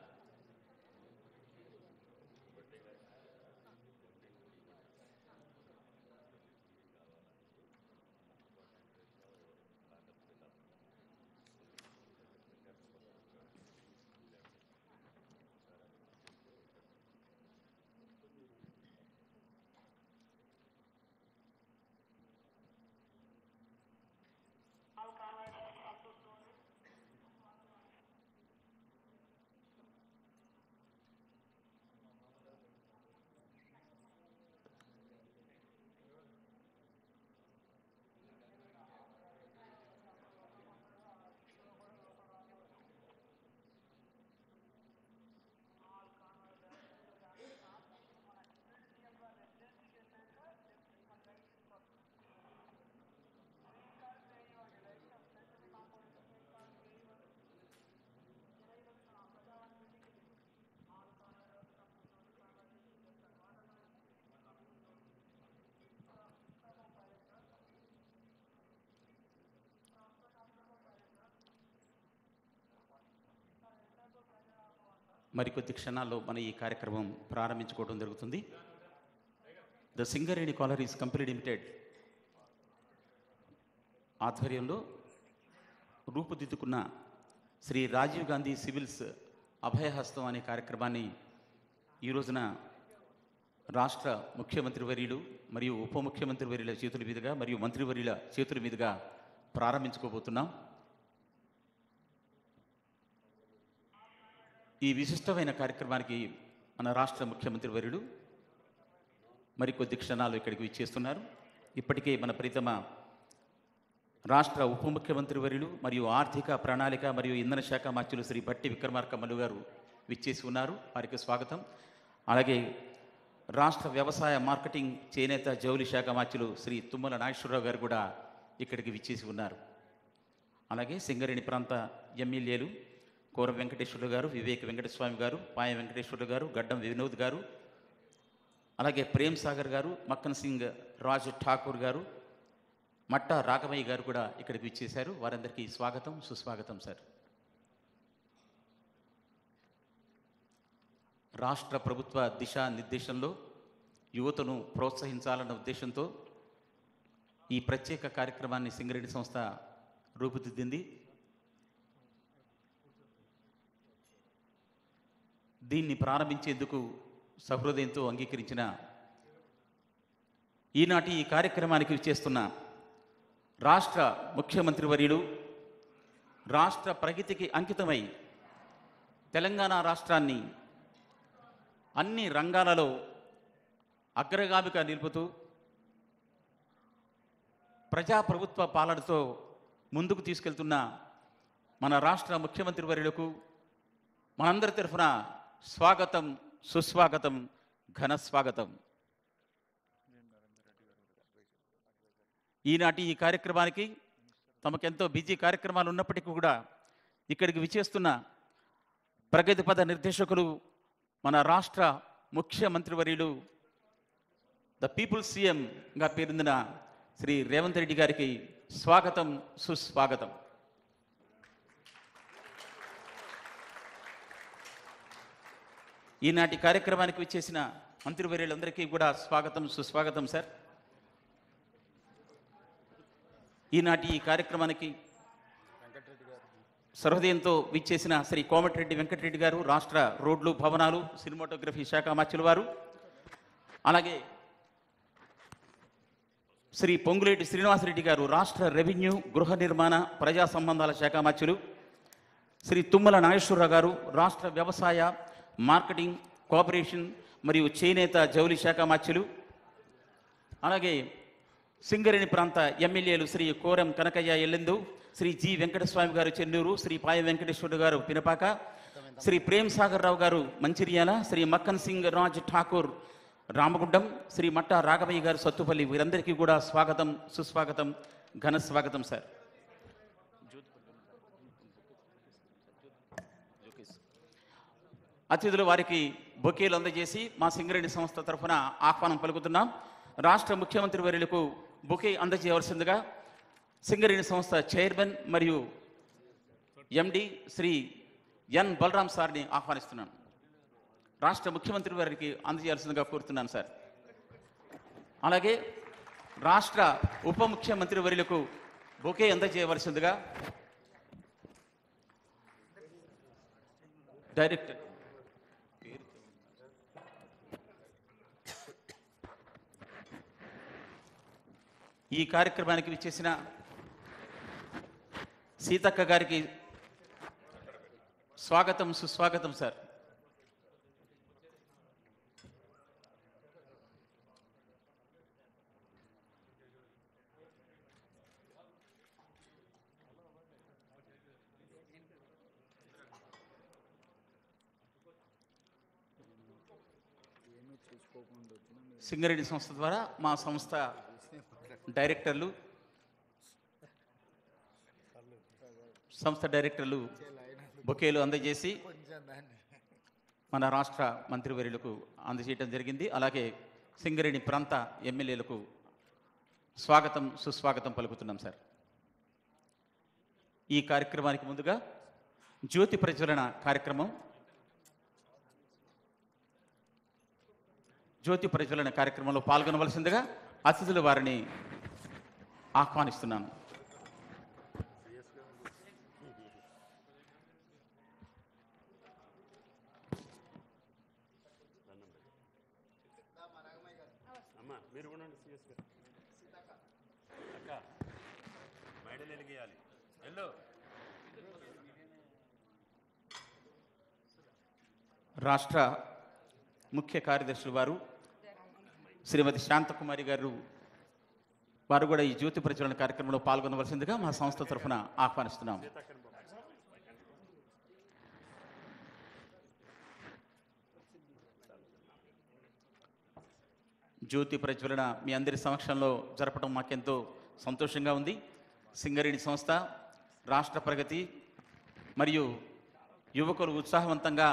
మరికొద్ది క్షణాల్లో మన ఈ కార్యక్రమం ప్రారంభించుకోవడం జరుగుతుంది. The Singareni collieries company limited ఆధ్వర్యంలో రూపుదిద్దుకున్న శ్రీ రాజీవ్ గాంధీ సివిల్స్ అభయహస్తం అనే కార్యక్రమాన్ని ఈ రోజున రాష్ట్ర ముఖ్యమంత్రి వర్యులు మరియు ఉప ముఖ్యమంత్రి వర్యుల చేతుల మీదుగా మరియు మంత్రివర్యుల చేతుల మీదుగా ప్రారంభించుకోబోతున్నాం. ఈ విశిష్టమైన కార్యక్రమానికి మన రాష్ట్ర ముఖ్యమంత్రి వర్యుడు మరికొద్ది క్షణాలు ఇక్కడికి విచ్చేస్తున్నారు. ఇప్పటికే మన ప్రీతమ రాష్ట్ర ఉప ముఖ్యమంత్రి వర్యులు మరియు ఆర్థిక ప్రణాళిక మరియు ఇంధన శాఖ మంత్రులు శ్రీ భట్టి విక్రమార్కమ్మలు గారు విచ్చేసి ఉన్నారు. వారికి స్వాగతం. అలాగే రాష్ట్ర వ్యవసాయ మార్కెటింగ్ చేనేత జౌలి శాఖ మంత్రులు శ్రీ తుమ్మల నాగేశ్వరరావు గారు కూడా ఇక్కడికి విచ్చేసి ఉన్నారు. అలాగే సింగరేణి ప్రాంత ఎమ్మెల్యేలు కోర వెంకటేశ్వరులు గారు వివేక్ వెంకటస్వామి గారు పాయ వెంకటేశ్వరులు గారు గడ్డం వినోద్ గారు అలాగే ప్రేమ్ సాగర్ గారు మక్కన్ సింగ్ రాజు ఠాకూర్ గారు మట్టా రాఘవయ్య గారు కూడా ఇక్కడికి విచ్చేశారు. వారందరికీ స్వాగతం సుస్వాగతం సార్. రాష్ట్ర ప్రభుత్వ దిశా నిర్దేశంలో యువతను ప్రోత్సహించాలన్న ఉద్దేశంతో ఈ ప్రత్యేక కార్యక్రమాన్ని సింగరేణి సంస్థ రూపుదిద్దింది. దీన్ని ప్రారంభించేందుకు సహృదయంతో అంగీకరించిన ఈనాటి ఈ కార్యక్రమానికి చేస్తున్న రాష్ట్ర ముఖ్యమంత్రి వర్యులు రాష్ట్ర ప్రగతికి అంకితమై తెలంగాణ రాష్ట్రాన్ని అన్ని రంగాలలో అగ్రగామిగా నిలుపుతూ ప్రజాప్రభుత్వ పాలనతో ముందుకు తీసుకెళ్తున్న మన రాష్ట్ర ముఖ్యమంత్రి వర్యులకు మనందరి తరఫున స్వాగతం సుస్వాగతం ఘన స్వాగతం ఈనాటి ఈ కార్యక్రమానికి తమకెంతో బిజీ కార్యక్రమాలు ఉన్నప్పటికీ కూడా ఇక్కడికి విచేస్తున్న ప్రగతి పద నిర్దేశకులు మన రాష్ట్ర ముఖ్యమంత్రివర్యులు ద పీపుల్ సీఎంగా పేరొందిన శ్రీ రేవంత్ రెడ్డి గారికి స్వాగతం సుస్వాగతం. ఈనాటి కార్యక్రమానికి విచ్చేసిన మంత్రివర్యులందరికీ కూడా స్వాగతం సుస్వాగతం సార్. ఈనాటి ఈ కార్యక్రమానికి సర్వదయంతో విచ్చేసిన శ్రీ కోమటిరెడ్డి వెంకటరెడ్డి గారు రాష్ట్ర రోడ్లు భవనాలు సినిమాటోగ్రఫీ శాఖ మార్చుల వారు అలాగే శ్రీ పొంగులేటి శ్రీనివాసరెడ్డి గారు రాష్ట్ర రెవెన్యూ గృహ నిర్మాణ ప్రజా సంబంధాల శాఖ మార్చులు శ్రీ తుమ్మల నాగేశ్వరరావు గారు రాష్ట్ర వ్యవసాయ మార్కెటింగ్ కోఆపరేషన్ మరియు చేనేత జౌలి శాఖ మాత్యులు అలాగే సింగరేణి ప్రాంత ఎమ్మెల్యేలు శ్రీ కోరం కనకయ్య ఎల్లెందు శ్రీ జి వెంకటస్వామి గారు చెన్నూరు శ్రీ పాయ వెంకటేశ్వరుడు గారు పినపాక శ్రీ ప్రేమ్ సాగర్ రావు గారు మంచిర్యాల శ్రీ మక్కన్ సింగ్ రాజ్ ఠాకూర్ రామగుండం శ్రీ మట్ట రాఘవయ్య గారు సత్తుపల్లి వీరందరికీ కూడా స్వాగతం సుస్వాగతం ఘన స్వాగతం సార్. అతిథులు వారికి బొకేలు అందజేసి మా సింగరేణి సంస్థ తరఫున ఆహ్వానం పలుకుతున్నాం. రాష్ట్ర ముఖ్యమంత్రి వర్యులకు బొకే అందజేయవలసిందిగా సింగరేణి సంస్థ చైర్మన్ మరియు ఎండి శ్రీ ఎన్ బలరాం సార్ని ఆహ్వానిస్తున్నాను రాష్ట్ర ముఖ్యమంత్రి వారికి అందజేయాల్సిందిగా కోరుతున్నాను సార్. అలాగే రాష్ట్ర ఉప ముఖ్యమంత్రి వర్యులకు బొకే అందజేయవలసిందిగా డైరెక్టర్ ఈ కార్యక్రమానికి విచ్చేసిన సీతక్క గారికి స్వాగతం సుస్వాగతం సార్. సింగరేణి సంస్థ ద్వారా మా సంస్థ డైరెక్టర్లు సంస్థ డైరెక్టర్లు బొకేలు అందజేసి మన రాష్ట్ర మంత్రివర్యులకు అందజేయడం జరిగింది. అలాగే సింగరేణి ప్రాంత ఎమ్మెల్యేలకు స్వాగతం సుస్వాగతం పలుకుతున్నాం సార్. ఈ కార్యక్రమానికి ముందుగా జ్యోతి ప్రజ్వలన కార్యక్రమం జ్యోతి ప్రజ్వలన కార్యక్రమంలో పాల్గొనవలసిందిగా అతిథులు వారిని ఆహ్వానిస్తున్నాను. అమ్మ మీరు కూడా సిఎస్ గారు. అక్క మైడలు వెలిగేయాలి ఎల్లో రాష్ట్ర ముఖ్య కార్యదర్శులు వారు శ్రీమతి శాంతకుమారి గారు వారు కూడా ఈ జ్యోతి ప్రచురణ కార్యక్రమంలో పాల్గొనవలసిందిగా మా సంస్థ తరఫున ఆహ్వానిస్తున్నాం. జ్యోతి ప్రజ్వలన మీ అందరి సమక్షంలో జరపడం మాకెంతో సంతోషంగా ఉంది. సింగరేణి సంస్థ రాష్ట్ర ప్రగతి మరియు యువకులు ఉత్సాహవంతంగా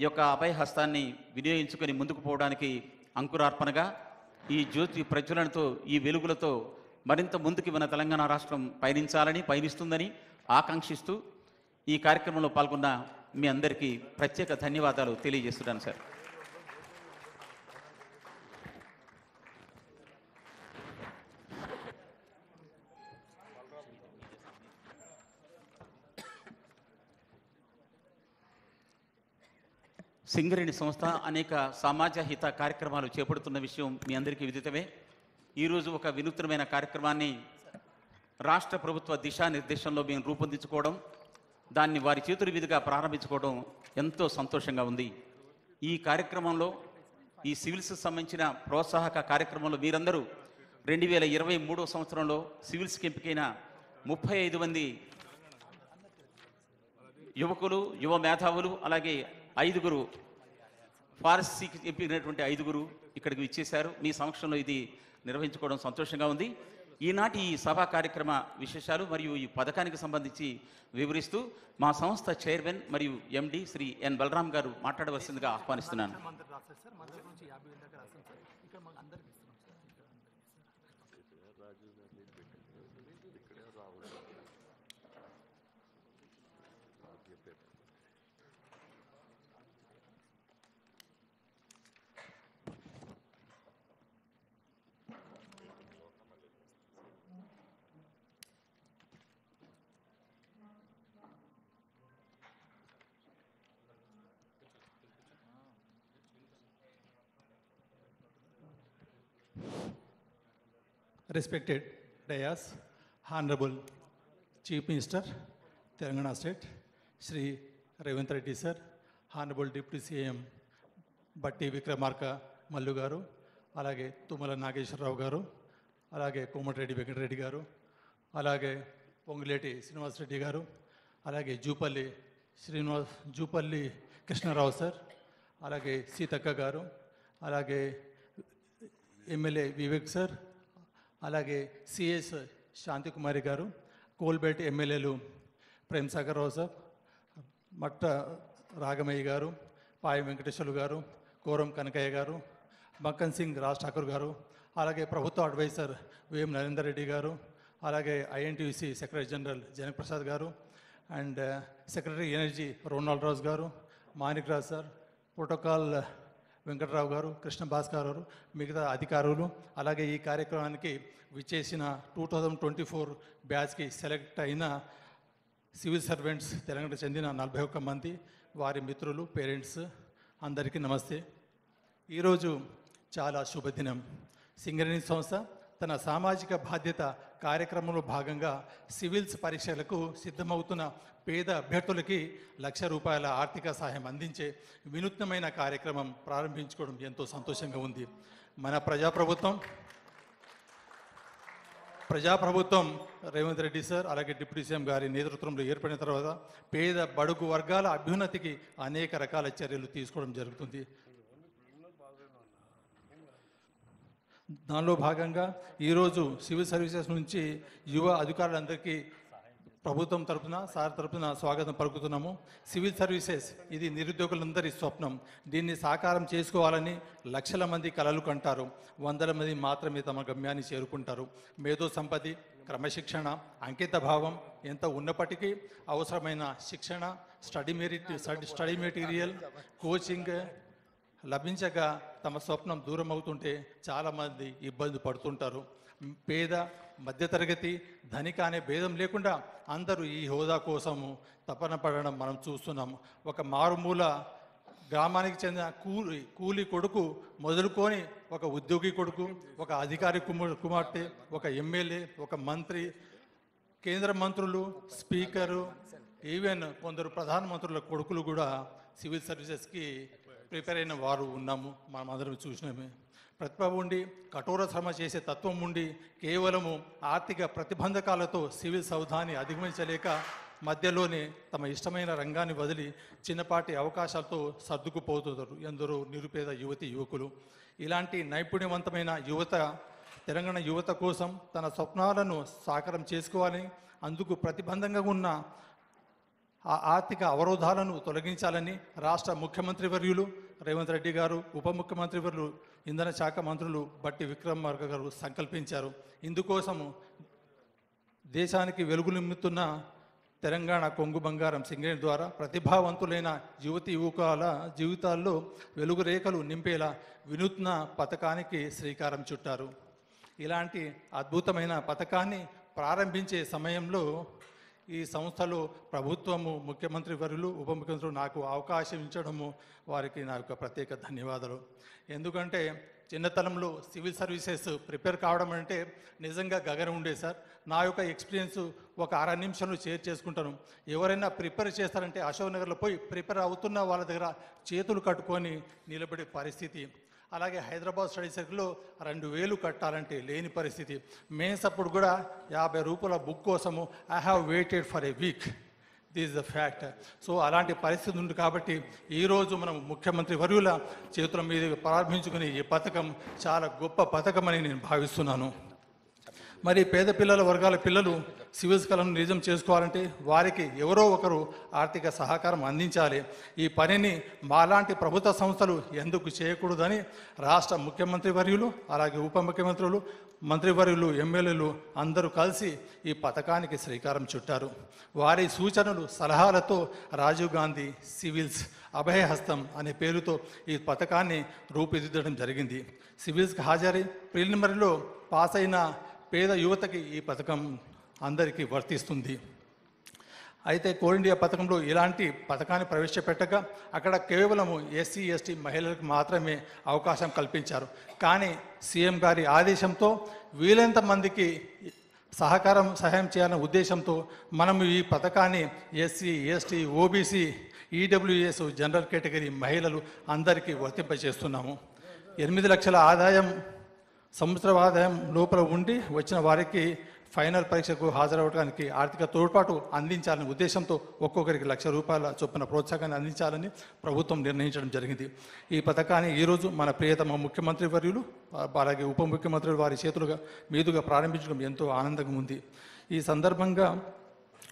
ఈ యొక్క అభయహస్తాన్ని వినియోగించుకొని ముందుకు పోవడానికి అంకురార్పణగా ఈ జ్యోతి ప్రజ్వలనతో ఈ వెలుగులతో మరింత ముందుకు మన తెలంగాణ రాష్ట్రం పయనించాలని పయనిస్తుందని ఆకాంక్షిస్తూ ఈ కార్యక్రమంలో పాల్గొన్న మీ అందరికీ ప్రత్యేక ధన్యవాదాలు తెలియజేస్తున్నాను సార్. సింగరేణి సంస్థ అనేక సమాజ హిత కార్యక్రమాలు చేపడుతున్న విషయం మీ అందరికీ విదితమే. ఈరోజు ఒక వినూత్నమైన కార్యక్రమాన్ని రాష్ట్ర ప్రభుత్వ దిశానిర్దేశంలో మేము రూపొందించుకోవడం దాన్ని వారి చేతుల మీదుగా ప్రారంభించుకోవడం ఎంతో సంతోషంగా ఉంది. ఈ కార్యక్రమంలో ఈ సివిల్స్ సంబంధించిన ప్రోత్సాహక కార్యక్రమంలో మీరందరూ రెండు వేల ఇరవై మూడో సంవత్సరంలో సివిల్స్కి ఎంపికైన ముప్పై ఐదు మంది యువకులు యువ మేధావులు అలాగే ఐదుగురు ఫారెస్ట్కి చెప్పినటువంటి ఐదుగురు ఇక్కడికి ఇచ్చేశారు మీ సమక్షంలో ఇది నిర్వహించుకోవడం సంతోషంగా ఉంది. ఈనాటి ఈ సభా కార్యక్రమ విశేషాలు మరియు ఈ పథకానికి సంబంధించి వివరిస్తూ మా సంస్థ చైర్మన్ మరియు ఎండి శ్రీ ఎన్ బలరాం గారు మాట్లాడవలసిందిగా ఆహ్వానిస్తున్నాను మంత్రి రాస్తారు సార్ మంత్రి నుంచి యాభై వేల దాకా రాస్తాం సార్ ఇక్కడ మాకు అందరికి ఇస్తున్నాం respected dais honourable chief minister Telangana state Shri Revanth Reddy sir honourable deputy CM Bhatti Vikramarka Mallu గారు అలాగే తుమ్మల నాగేశ్వరరావు గారు అలాగే కోమటిరెడ్డి వెంకటరెడ్డి గారు అలాగే పొంగులేటి శ్రీనివాసరెడ్డి గారు అలాగే జూపల్లి శ్రీనివాస్ జూపల్లి కృష్ణారావు సార్ అలాగే సీతక్క గారు అలాగే ఎమ్మెల్యే వివేక్ సార్ అలాగే సిఎస్ శాంతికుమారి గారు కోల్బేట్ ఎమ్మెల్యేలు ప్రేమ్ సాగర్ రావు సార్ మట్ట రాగమయ్య గారు పాయ వెంకటేశ్వర్లు గారు కోరం కనకయ్య గారు మక్కన్ సింగ్ రాజ్ ఠాకూర్ గారు అలాగే ప్రభుత్వ అడ్వైజర్ విఎం నరేందర్ రెడ్డి గారు అలాగే ఐఎన్టీయూసీ సెక్రటరీ జనరల్ జనప్రసాద్ గారు and secretary energy Ronald Raju గారు మాణిక్ రాజ్ సార్ ప్రోటోకాల్ వెంకటరావు గారు కృష్ణ భాస్కర్ గారు మిగతా అధికారులు అలాగే ఈ కార్యక్రమానికి విచ్చేసిన టూ థౌజండ్ ట్వంటీ ఫోర్ బ్యాచ్కి సెలెక్ట్ అయిన సివిల్ సర్వెంట్స్ తెలంగాణకు చెందిన నలభై ఒక్క మంది వారి మిత్రులు పేరెంట్స్ అందరికీ నమస్తే. ఈరోజు చాలా శుభదినం. సింగరేణి సంస్థ తన సామాజిక బాధ్యత కార్యక్రమంలో భాగంగా సివిల్స్ పరీక్షలకు సిద్ధమవుతున్న పేద అభ్యర్థులకి లక్ష రూపాయల ఆర్థిక సహాయం అందించే వినూత్నమైన కార్యక్రమం ప్రారంభించుకోవడం ఎంతో సంతోషంగా ఉంది. మన ప్రజాప్రభుత్వం ప్రజాప్రభుత్వం రేవంత్ రెడ్డి సార్ అలాగే డిప్యూటీ సీఎం గారి నేతృత్వంలో ఏర్పడిన తర్వాత పేద బడుగు వర్గాల అభ్యున్నతికి అనేక రకాల చర్యలు తీసుకోవడం జరుగుతుంది. దానిలో భాగంగా ఈరోజు సివిల్ సర్వీసెస్ నుంచి యువ అధికారులందరికీ ప్రభుత్వం తరపున సార్ తరఫున స్వాగతం పలుకుతున్నాము. సివిల్ సర్వీసెస్ ఇది నిరుద్యోగులందరి స్వప్నం. దీన్ని సాకారం చేసుకోవాలని లక్షల మంది కలలు కంటారు. వందల మంది మాత్రమే తమ గమ్యాన్ని చేరుకుంటారు. మేధో సంపత్తి క్రమశిక్షణ అంకిత భావం ఎంత ఉన్నప్పటికీ అవసరమైన శిక్షణ study merit study material coaching లభించక తమ స్వప్నం దూరం అవుతుంటే చాలామంది ఇబ్బంది పడుతుంటారు. పేద మధ్యతరగతి ధనిక అనే భేదం లేకుండా అందరూ ఈ హోదా కోసము తపన పడడం మనం చూస్తున్నాము ఒక మారుమూల గ్రామానికి చెందిన కూలి కూలి కొడుకు మొదలుకొని ఒక ఉద్యోగి కొడుకు ఒక అధికారి కుమార్తె ఒక ఎమ్మెల్యే ఒక మంత్రి కేంద్ర మంత్రులు స్పీకరు ఈవెన్ కొందరు ప్రధానమంత్రుల కొడుకులు కూడా సివిల్ సర్వీసెస్కి ప్రిపేర్ అయిన వారు ఉన్నాము మనం అందరం చూసినామే. ప్రతిభ ఉండి కఠోర శ్రమ చేసే తత్వం ఉండి కేవలము ఆర్థిక ప్రతిబంధకాలతో సివిల్ సౌధాన్ని అధిగమించలేక మధ్యలోనే తమ ఇష్టమైన రంగాన్ని వదిలి చిన్నపాటి అవకాశాలతో సర్దుకుపోతున్నారు ఎందరో నిరుపేద యువతి యువకులు. ఇలాంటి నైపుణ్యవంతమైన యువత తెలంగాణ యువత కోసం తన స్వప్నాలను సాకారం చేసుకోవాలని అందుకు ప్రతిబంధంగా ఉన్న ఆ ఆర్థిక అవరోధాలను తొలగించాలని రాష్ట్ర ముఖ్యమంత్రి వర్యులు రేవంత్ రెడ్డి గారు ఉప ముఖ్యమంత్రి వర్యులు ఇంధన శాఖ మంత్రులు బట్టి విక్రమార్క గారు సంకల్పించారు. ఇందుకోసం దేశానికి వెలుగు నిమ్ముతున్న తెలంగాణ కొంగు బంగారం సింగరేణి ద్వారా ప్రతిభావంతులైన యువతి యువకుల జీవితాల్లో వెలుగు రేఖలు నింపేలా వినూత్న పథకానికి శ్రీకారం చుట్టారు. ఇలాంటి అద్భుతమైన పథకాన్ని ప్రారంభించే సమయంలో ఈ సంస్థలో ప్రభుత్వము ముఖ్యమంత్రి వరులు ఉప ముఖ్యమంత్రులు నాకు అవకాశం ఇచ్చడము వారికి నా యొక్క ప్రత్యేక ధన్యవాదాలు. ఎందుకంటే చిన్నతనంలో సివిల్ సర్వీసెస్ ప్రిపేర్ కావడం అంటే నిజంగా గగన ఉండే సార్. నా యొక్క ఎక్స్పీరియన్స్ ఒక అర నిమిషంలో షేర్ చేసుకుంటాను. ఎవరైనా ప్రిపేర్ చేస్తారంటే అశోక్ నగర్లో పోయి ప్రిపేర్ అవుతున్న వాళ్ళ దగ్గర చేతులు కట్టుకొని నిలబడే పరిస్థితి అలాగే హైదరాబాద్ స్టడీ సర్కిల్లో రెండు వేలు కట్టాలంటే లేని పరిస్థితి. మేన్స్ అప్పుడు కూడా యాభై రూపాయల బుక్ కోసము I have waited for a week this the fact so అలాంటి పరిస్థితి ఉంది కాబట్టి ఈరోజు మనం ముఖ్యమంత్రి వర్యుల చేతుల మీద ప్రారంభించుకునే ఈ పథకం చాలా గొప్ప పథకం అని నేను భావిస్తున్నాను. మరి పేద పిల్లల వర్గాల పిల్లలు సివిల్స్ కళను నిజం చేసుకోవాలంటే వారికి ఎవరో ఒకరు ఆర్థిక సహకారం అందించాలి. ఈ పనిని మాలాంటి ప్రభుత్వ సంస్థలు ఎందుకు చేయకూడదని రాష్ట్ర ముఖ్యమంత్రి వర్యులు అలాగే ఉప ముఖ్యమంత్రులు మంత్రివర్యులు ఎమ్మెల్యేలు అందరూ కలిసి ఈ పథకానికి శ్రీకారం చుట్టారు. వారి సూచనలు సలహాలతో రాజీవ్ గాంధీ సివిల్స్ అభయహస్తం అనే పేరుతో ఈ పథకాన్ని రూపుదిద్దడం జరిగింది. సివిల్స్కి హాజరీ ప్రిలిమినరీలో పాస్ అయిన పేద యువతకి ఈ పథకం అందరికీ వర్తిస్తుంది. అయితే కోల్ ఇండియా పథకంలో ఇలాంటి పథకాన్ని ప్రవేశపెట్టగా అక్కడ కేవలం ఎస్సీ ఎస్టీ మహిళలకు మాత్రమే అవకాశం కల్పించారు. కానీ సీఎం గారి ఆదేశంతో వీలైనంత మందికి సహకారం సహాయం చేయాలనే ఉద్దేశంతో మనం ఈ పథకాన్ని SC ST OBC EWS general category మహిళలు అందరికీ వర్తింపజేస్తున్నాము. ఎనిమిది లక్షల ఆదాయం సంవత్సర ఆదాయం లోపల ఉండి వచ్చిన వారికి ఫైనల్ పరీక్షకు హాజరవడానికి ఆర్థిక తోడ్పాటు అందించాలనే ఉద్దేశంతో ఒక్కొక్కరికి లక్ష రూపాయల చొప్పున ప్రోత్సాహాన్ని అందించాలని ప్రభుత్వం నిర్ణయించడం జరిగింది. ఈ పథకాన్ని ఈరోజు మన ప్రియతమ ముఖ్యమంత్రి వర్యులు అలాగే ఉప ముఖ్యమంత్రులు వారి చేతులుగా మీదుగా ప్రారంభించడం ఎంతో ఆనందంగా ఉంది. ఈ సందర్భంగా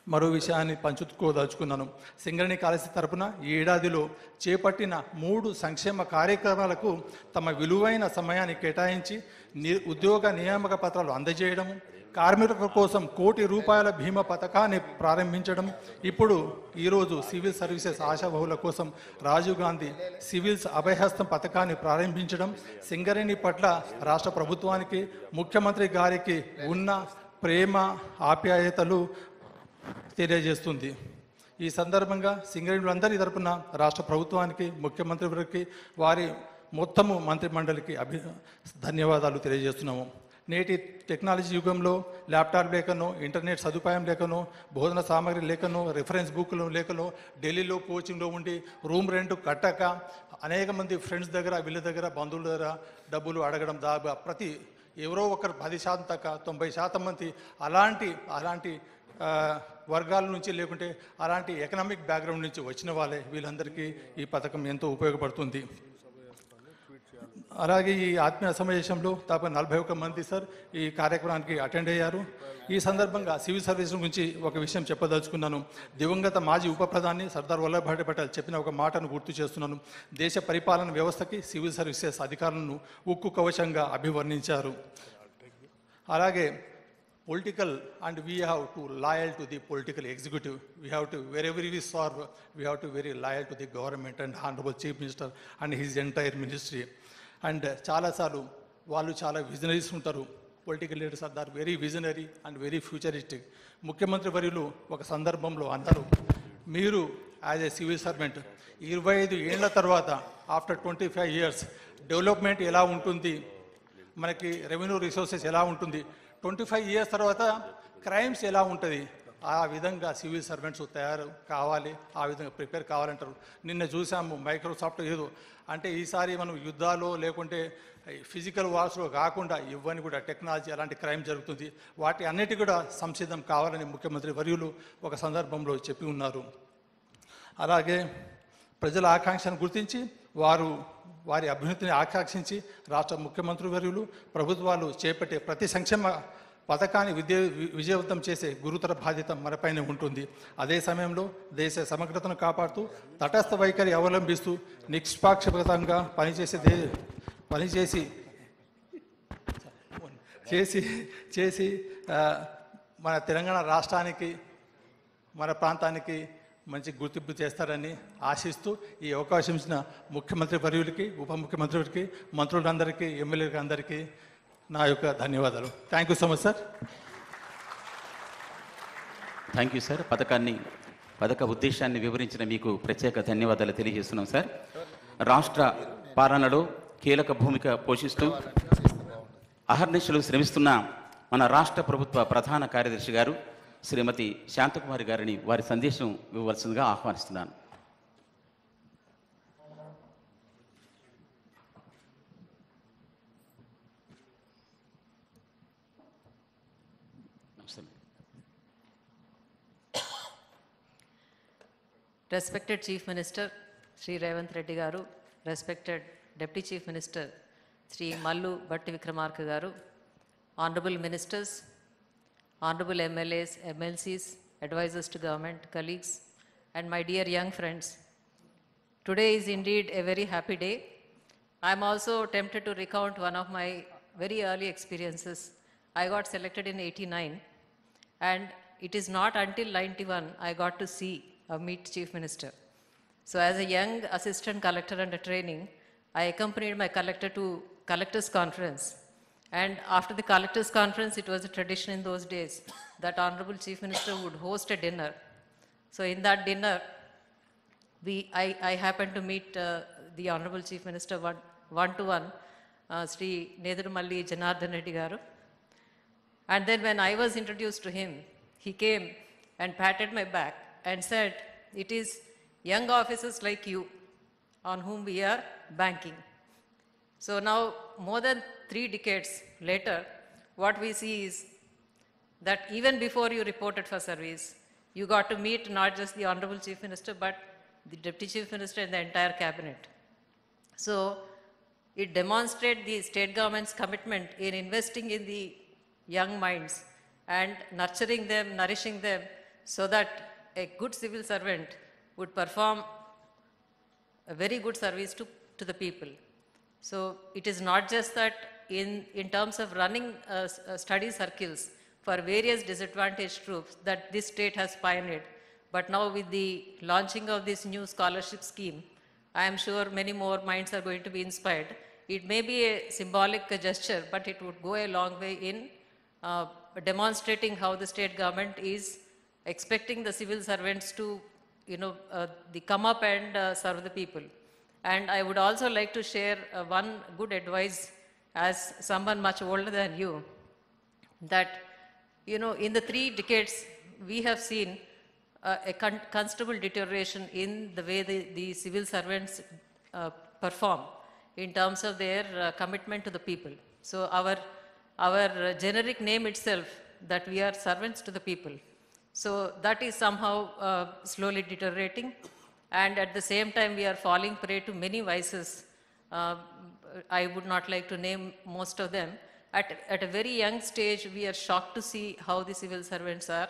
మరో విషయాన్ని పంచుకోదలుచుకున్నాను. సింగరణి కాలేజీ తరపున ఈ ఏడాదిలో చేపట్టిన మూడు సంక్షేమ కార్యక్రమాలకు తమ విలువైన సమయాన్ని కేటాయించి ని ఉద్యోగ నియామక పత్రాలు అందజేయడం కార్మికుల కోసం కోటి రూపాయల బీమా పథకాన్ని ప్రారంభించడం. ఇప్పుడు ఈరోజు సివిల్ సర్వీసెస్ ఆశాబహుల కోసం రాజీవ్ గాంధీ సివిల్స్ అభయహస్తం పథకాన్ని ప్రారంభించడం. సింగరేణి పట్ల రాష్ట్ర ప్రభుత్వానికి ముఖ్యమంత్రి గారికి ఉన్న ప్రేమ ఆప్యాయతలు తెలియజేస్తుంది. ఈ సందర్భంగా సింగరేణులందరి తరపున రాష్ట్ర ప్రభుత్వానికి ముఖ్యమంత్రి వారికి వారి మొత్తము మంత్రిమండలికి అభి ధన్యవాదాలు తెలియజేస్తున్నాము. నేటి టెక్నాలజీ యుగంలో ల్యాప్టాప్ లేకనో ఇంటర్నెట్ సదుపాయం లేకనో బోధన సామాగ్రి లేకనో రిఫరెన్స్ బుక్లు లేకనో ఢిల్లీలో కోచింగ్లో ఉండి రూమ్ రెంట్ కట్టక అనేక మంది ఫ్రెండ్స్ దగ్గర వీళ్ళ దగ్గర బంధువుల దగ్గర డబ్బులు అడగడం దాగా ప్రతి ఎవరో ఒకరు పది శాతం తక్క తొంభై శాతం మంది అలాంటి అలాంటి వర్గాల నుంచి లేకుంటే అలాంటి ఎకనామిక్ బ్యాక్గ్రౌండ్ నుంచి వచ్చిన వాళ్ళే వీళ్ళందరికీ ఈ పథకం ఎంతో ఉపయోగపడుతుంది. అలాగే ఈ ఆత్మీయ సమావేశంలో దాదాపు నలభై ఒక్క మంది సార్ ఈ కార్యక్రమానికి అటెండ్ అయ్యారు. ఈ సందర్భంగా సివిల్ సర్వీస్ గురించి ఒక విషయం చెప్పదలుచుకున్నాను. దివంగత మాజీ ఉప ప్రధాని సర్దార్ వల్లభాయ్ పటేల్ చెప్పిన ఒక మాటను గుర్తు చేస్తున్నాను. దేశ పరిపాలన వ్యవస్థకి సివిల్ సర్వీసెస్ అధికారులను ఉక్కు కవచంగా అభివర్ణించారు. అలాగే political and we have to loyal to the political executive we have to very we serve we have to very loyal to the government and honourable chief minister and his entire ministry and చాలాసార్లు వాళ్ళు చాలా విజనరీస్ ఉంటారు. Political leaders are very visionary and very futuristic ముఖ్యమంత్రి వర్యులు ఒక సందర్భంలో అన్నారు మీరు యాజ్ ఏ సివిల్ సర్వెంట్ ఇరవై ఐదు ఏళ్ళ తర్వాత after twenty five years development ఎలా ఉంటుంది? మనకి రెవెన్యూ రిసోర్సెస్ ఎలా ఉంటుంది? ట్వంటీ ఫైవ్ ఇయర్స్ తర్వాత క్రైమ్స్ ఎలా ఉంటుంది? ఆ విధంగా సివిల్ సర్వెంట్స్ తయారు కావాలి ఆ విధంగా ప్రిపేర్ కావాలంటారు. నిన్న చూసాము మైక్రోసాఫ్ట్ ఏదో అంటే ఈసారి మనం యుద్ధాలు లేకుంటే ఫిజికల్ వార్స్లో కాకుండా ఇవన్నీ కూడా టెక్నాలజీ అలాంటి క్రైమ్ జరుగుతుంది. వాటి అన్నిటి కూడా సంసిద్ధం కావాలని ముఖ్యమంత్రి వర్యులు ఒక సందర్భంలో చెప్పి ఉన్నారు. అలాగే ప్రజల ఆకాంక్షను గుర్తించి వారు వారి అభ్యున్నతిని ఆకాంక్షించి రాష్ట్ర ముఖ్యమంత్రి వర్యులు ప్రభుత్వాలు చేపట్టే ప్రతి సంక్షేమ పథకాన్ని విద్య విజయవంతం చేసే గురుతర బాధ్యత మనపైన ఉంటుంది. అదే సమయంలో దేశ సమగ్రతను కాపాడుతూ తటస్థ వైఖరి అవలంబిస్తూ నిష్పాక్షపాతంగా పనిచేసే దే పనిచేసి చేసి చేసి మన తెలంగాణ రాష్ట్రానికి మన ప్రాంతానికి మంచి గుర్తింపు చేస్తారని ఆశిస్తూ ఈ అవకాశం ఇచ్చిన ముఖ్యమంత్రి వర్యులకి ఉప ముఖ్యమంత్రులకి మంత్రులందరికీ ఎమ్మెల్యేలకి అందరికీ నా యొక్క ధన్యవాదాలు. Thank you so much sir thank you sir పథకాన్ని పథక ఉద్దేశాన్ని వివరించిన మీకు ప్రత్యేక ధన్యవాదాలు తెలియజేస్తున్నాం సార్ రాష్ట్ర పాలనలో కీలక భూమిక పోషిస్తూ అహర్నిశలు శ్రమిస్తున్న మన రాష్ట్ర ప్రభుత్వ ప్రధాన కార్యదర్శి గారు శ్రీమతి శాంతకుమారి గారిని వారి సందేశం ఇవ్వవలసిందిగా ఆహ్వానిస్తున్నాను. Respected Chief Minister Sri Revanth Reddy Garu, respected Deputy Chief Minister Sri Mallu Bhatti Vikramarka Garu, honorable ministers, honorable MLAs, MLCs, advisors to government, colleagues, and my dear young friends. Today is indeed a very happy day. I'm also tempted to recount one of my very early experiences. I got selected in 89, and it is not until 91 I got to see or meet Chief Minister. So, as a young assistant collector under training, I accompanied my collector to collectors conference. And after the collectors conference, it was a tradition in those days that Honorable Chief Minister would host a dinner. So, in that dinner, we, I, I happened to meet uh, the Honorable Chief Minister one, one to one, uh, Sri Nedurumalli Janardhan garu. And then when I was introduced to him, he came and patted my back and said, It is young officers like you on whom we are banking. So now, more than three decades later, what we see is that even before you reported for service, you got to meet not just the Honorable Chief Minister, but the Deputy Chief Minister and the entire cabinet. So it demonstrates the state government's commitment in investing in the young minds and nurturing them, nourishing them, so that a good civil servant would perform a very good service to, to the people. So it is not just that in, in terms of running uh, uh, study circles for various disadvantaged groups that this state has pioneered, but now with the launching of this new scholarship scheme, I am sure many more minds are going to be inspired. It may be a symbolic gesture, but it would go a long way in uh, demonstrating how the state government is expecting the civil servants to, you know, uh, the come up and uh, serve the people. And I would also like to share uh, one good advice as someone much older than you, that, you know, in the three decades, we have seen uh, a con- considerable deterioration in the way the, the civil servants uh, perform in terms of their uh, commitment to the people. So our, our generic name itself, that we are servants to the people. So that is somehow uh, slowly deteriorating. And at the same time, we are falling prey to many vices. Uh, I would not like to name most of them. At, at a very young stage, we are shocked to see how the civil servants are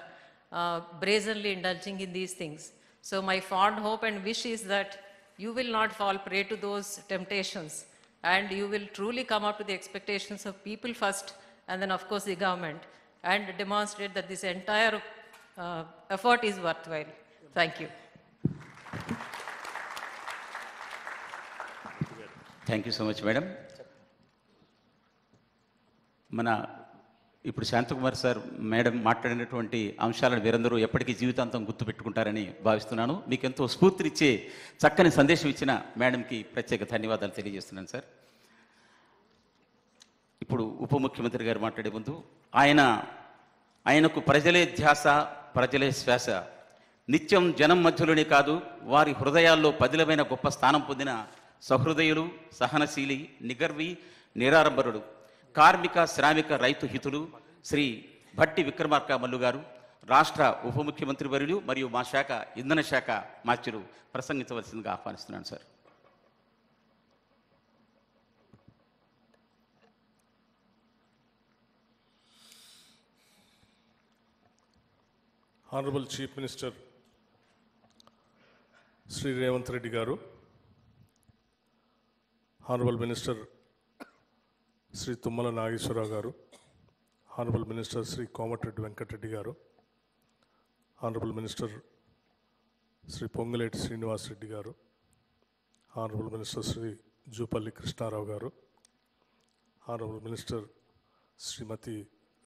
uh, brazenly indulging in these things. So, my fond hope and wish is that you will not fall prey to those temptations and you will truly come up to the expectations of people first and then, of course, the government and demonstrate that this entire uh, effort is worthwhile. Thank you. Thank you so much madam మన ఇప్పుడు శాంతకుమార్ సార్ మేడం మాట్లాడినటువంటి అంశాలను వీరందరూ ఎప్పటికీ జీవితాంతం గుర్తుపెట్టుకుంటారని భావిస్తున్నాను మీకు ఎంతో స్ఫూర్తినిచ్చే చక్కని సందేశం ఇచ్చిన మేడంకి ప్రత్యేక ధన్యవాదాలు తెలియజేస్తున్నాను సార్ ఇప్పుడు ఉప ముఖ్యమంత్రి గారు మాట్లాడే ముందు ఆయన ఆయనకు ప్రజలే ధ్యాస ప్రజలే శ్వాస. నిత్యం జనం మధ్యలోనే కాదు వారి హృదయాల్లో పదిలమైన గొప్ప స్థానం పొందిన సహృదయులు సహనశీలి నిగర్వి నిరారంభరుడు కార్మిక శ్రామిక రైతు హితులు శ్రీ భట్టి విక్రమార్క మల్లు గారు రాష్ట్ర ఉప ముఖ్యమంత్రి వర్యులు మరియు మా శాఖ ఇంధన శాఖ మాత్యులు ప్రసంగించవలసిందిగా ఆహ్వానిస్తున్నాను sir. Honourable chief minister Shri Revanth Reddy గారు హానరబుల్ మినిస్టర్ శ్రీ తుమ్మల నాగేశ్వరరావు గారు హానరబుల్ మినిస్టర్ శ్రీ కోమటిరెడ్డి వెంకటరెడ్డి గారు హానరబుల్ మినిస్టర్ శ్రీ పొంగులేటి శ్రీనివాస్ రెడ్డి గారు హానరబుల్ మినిస్టర్ శ్రీ జూపల్లి కృష్ణారావు గారు హానరబుల్ మినిస్టర్ శ్రీమతి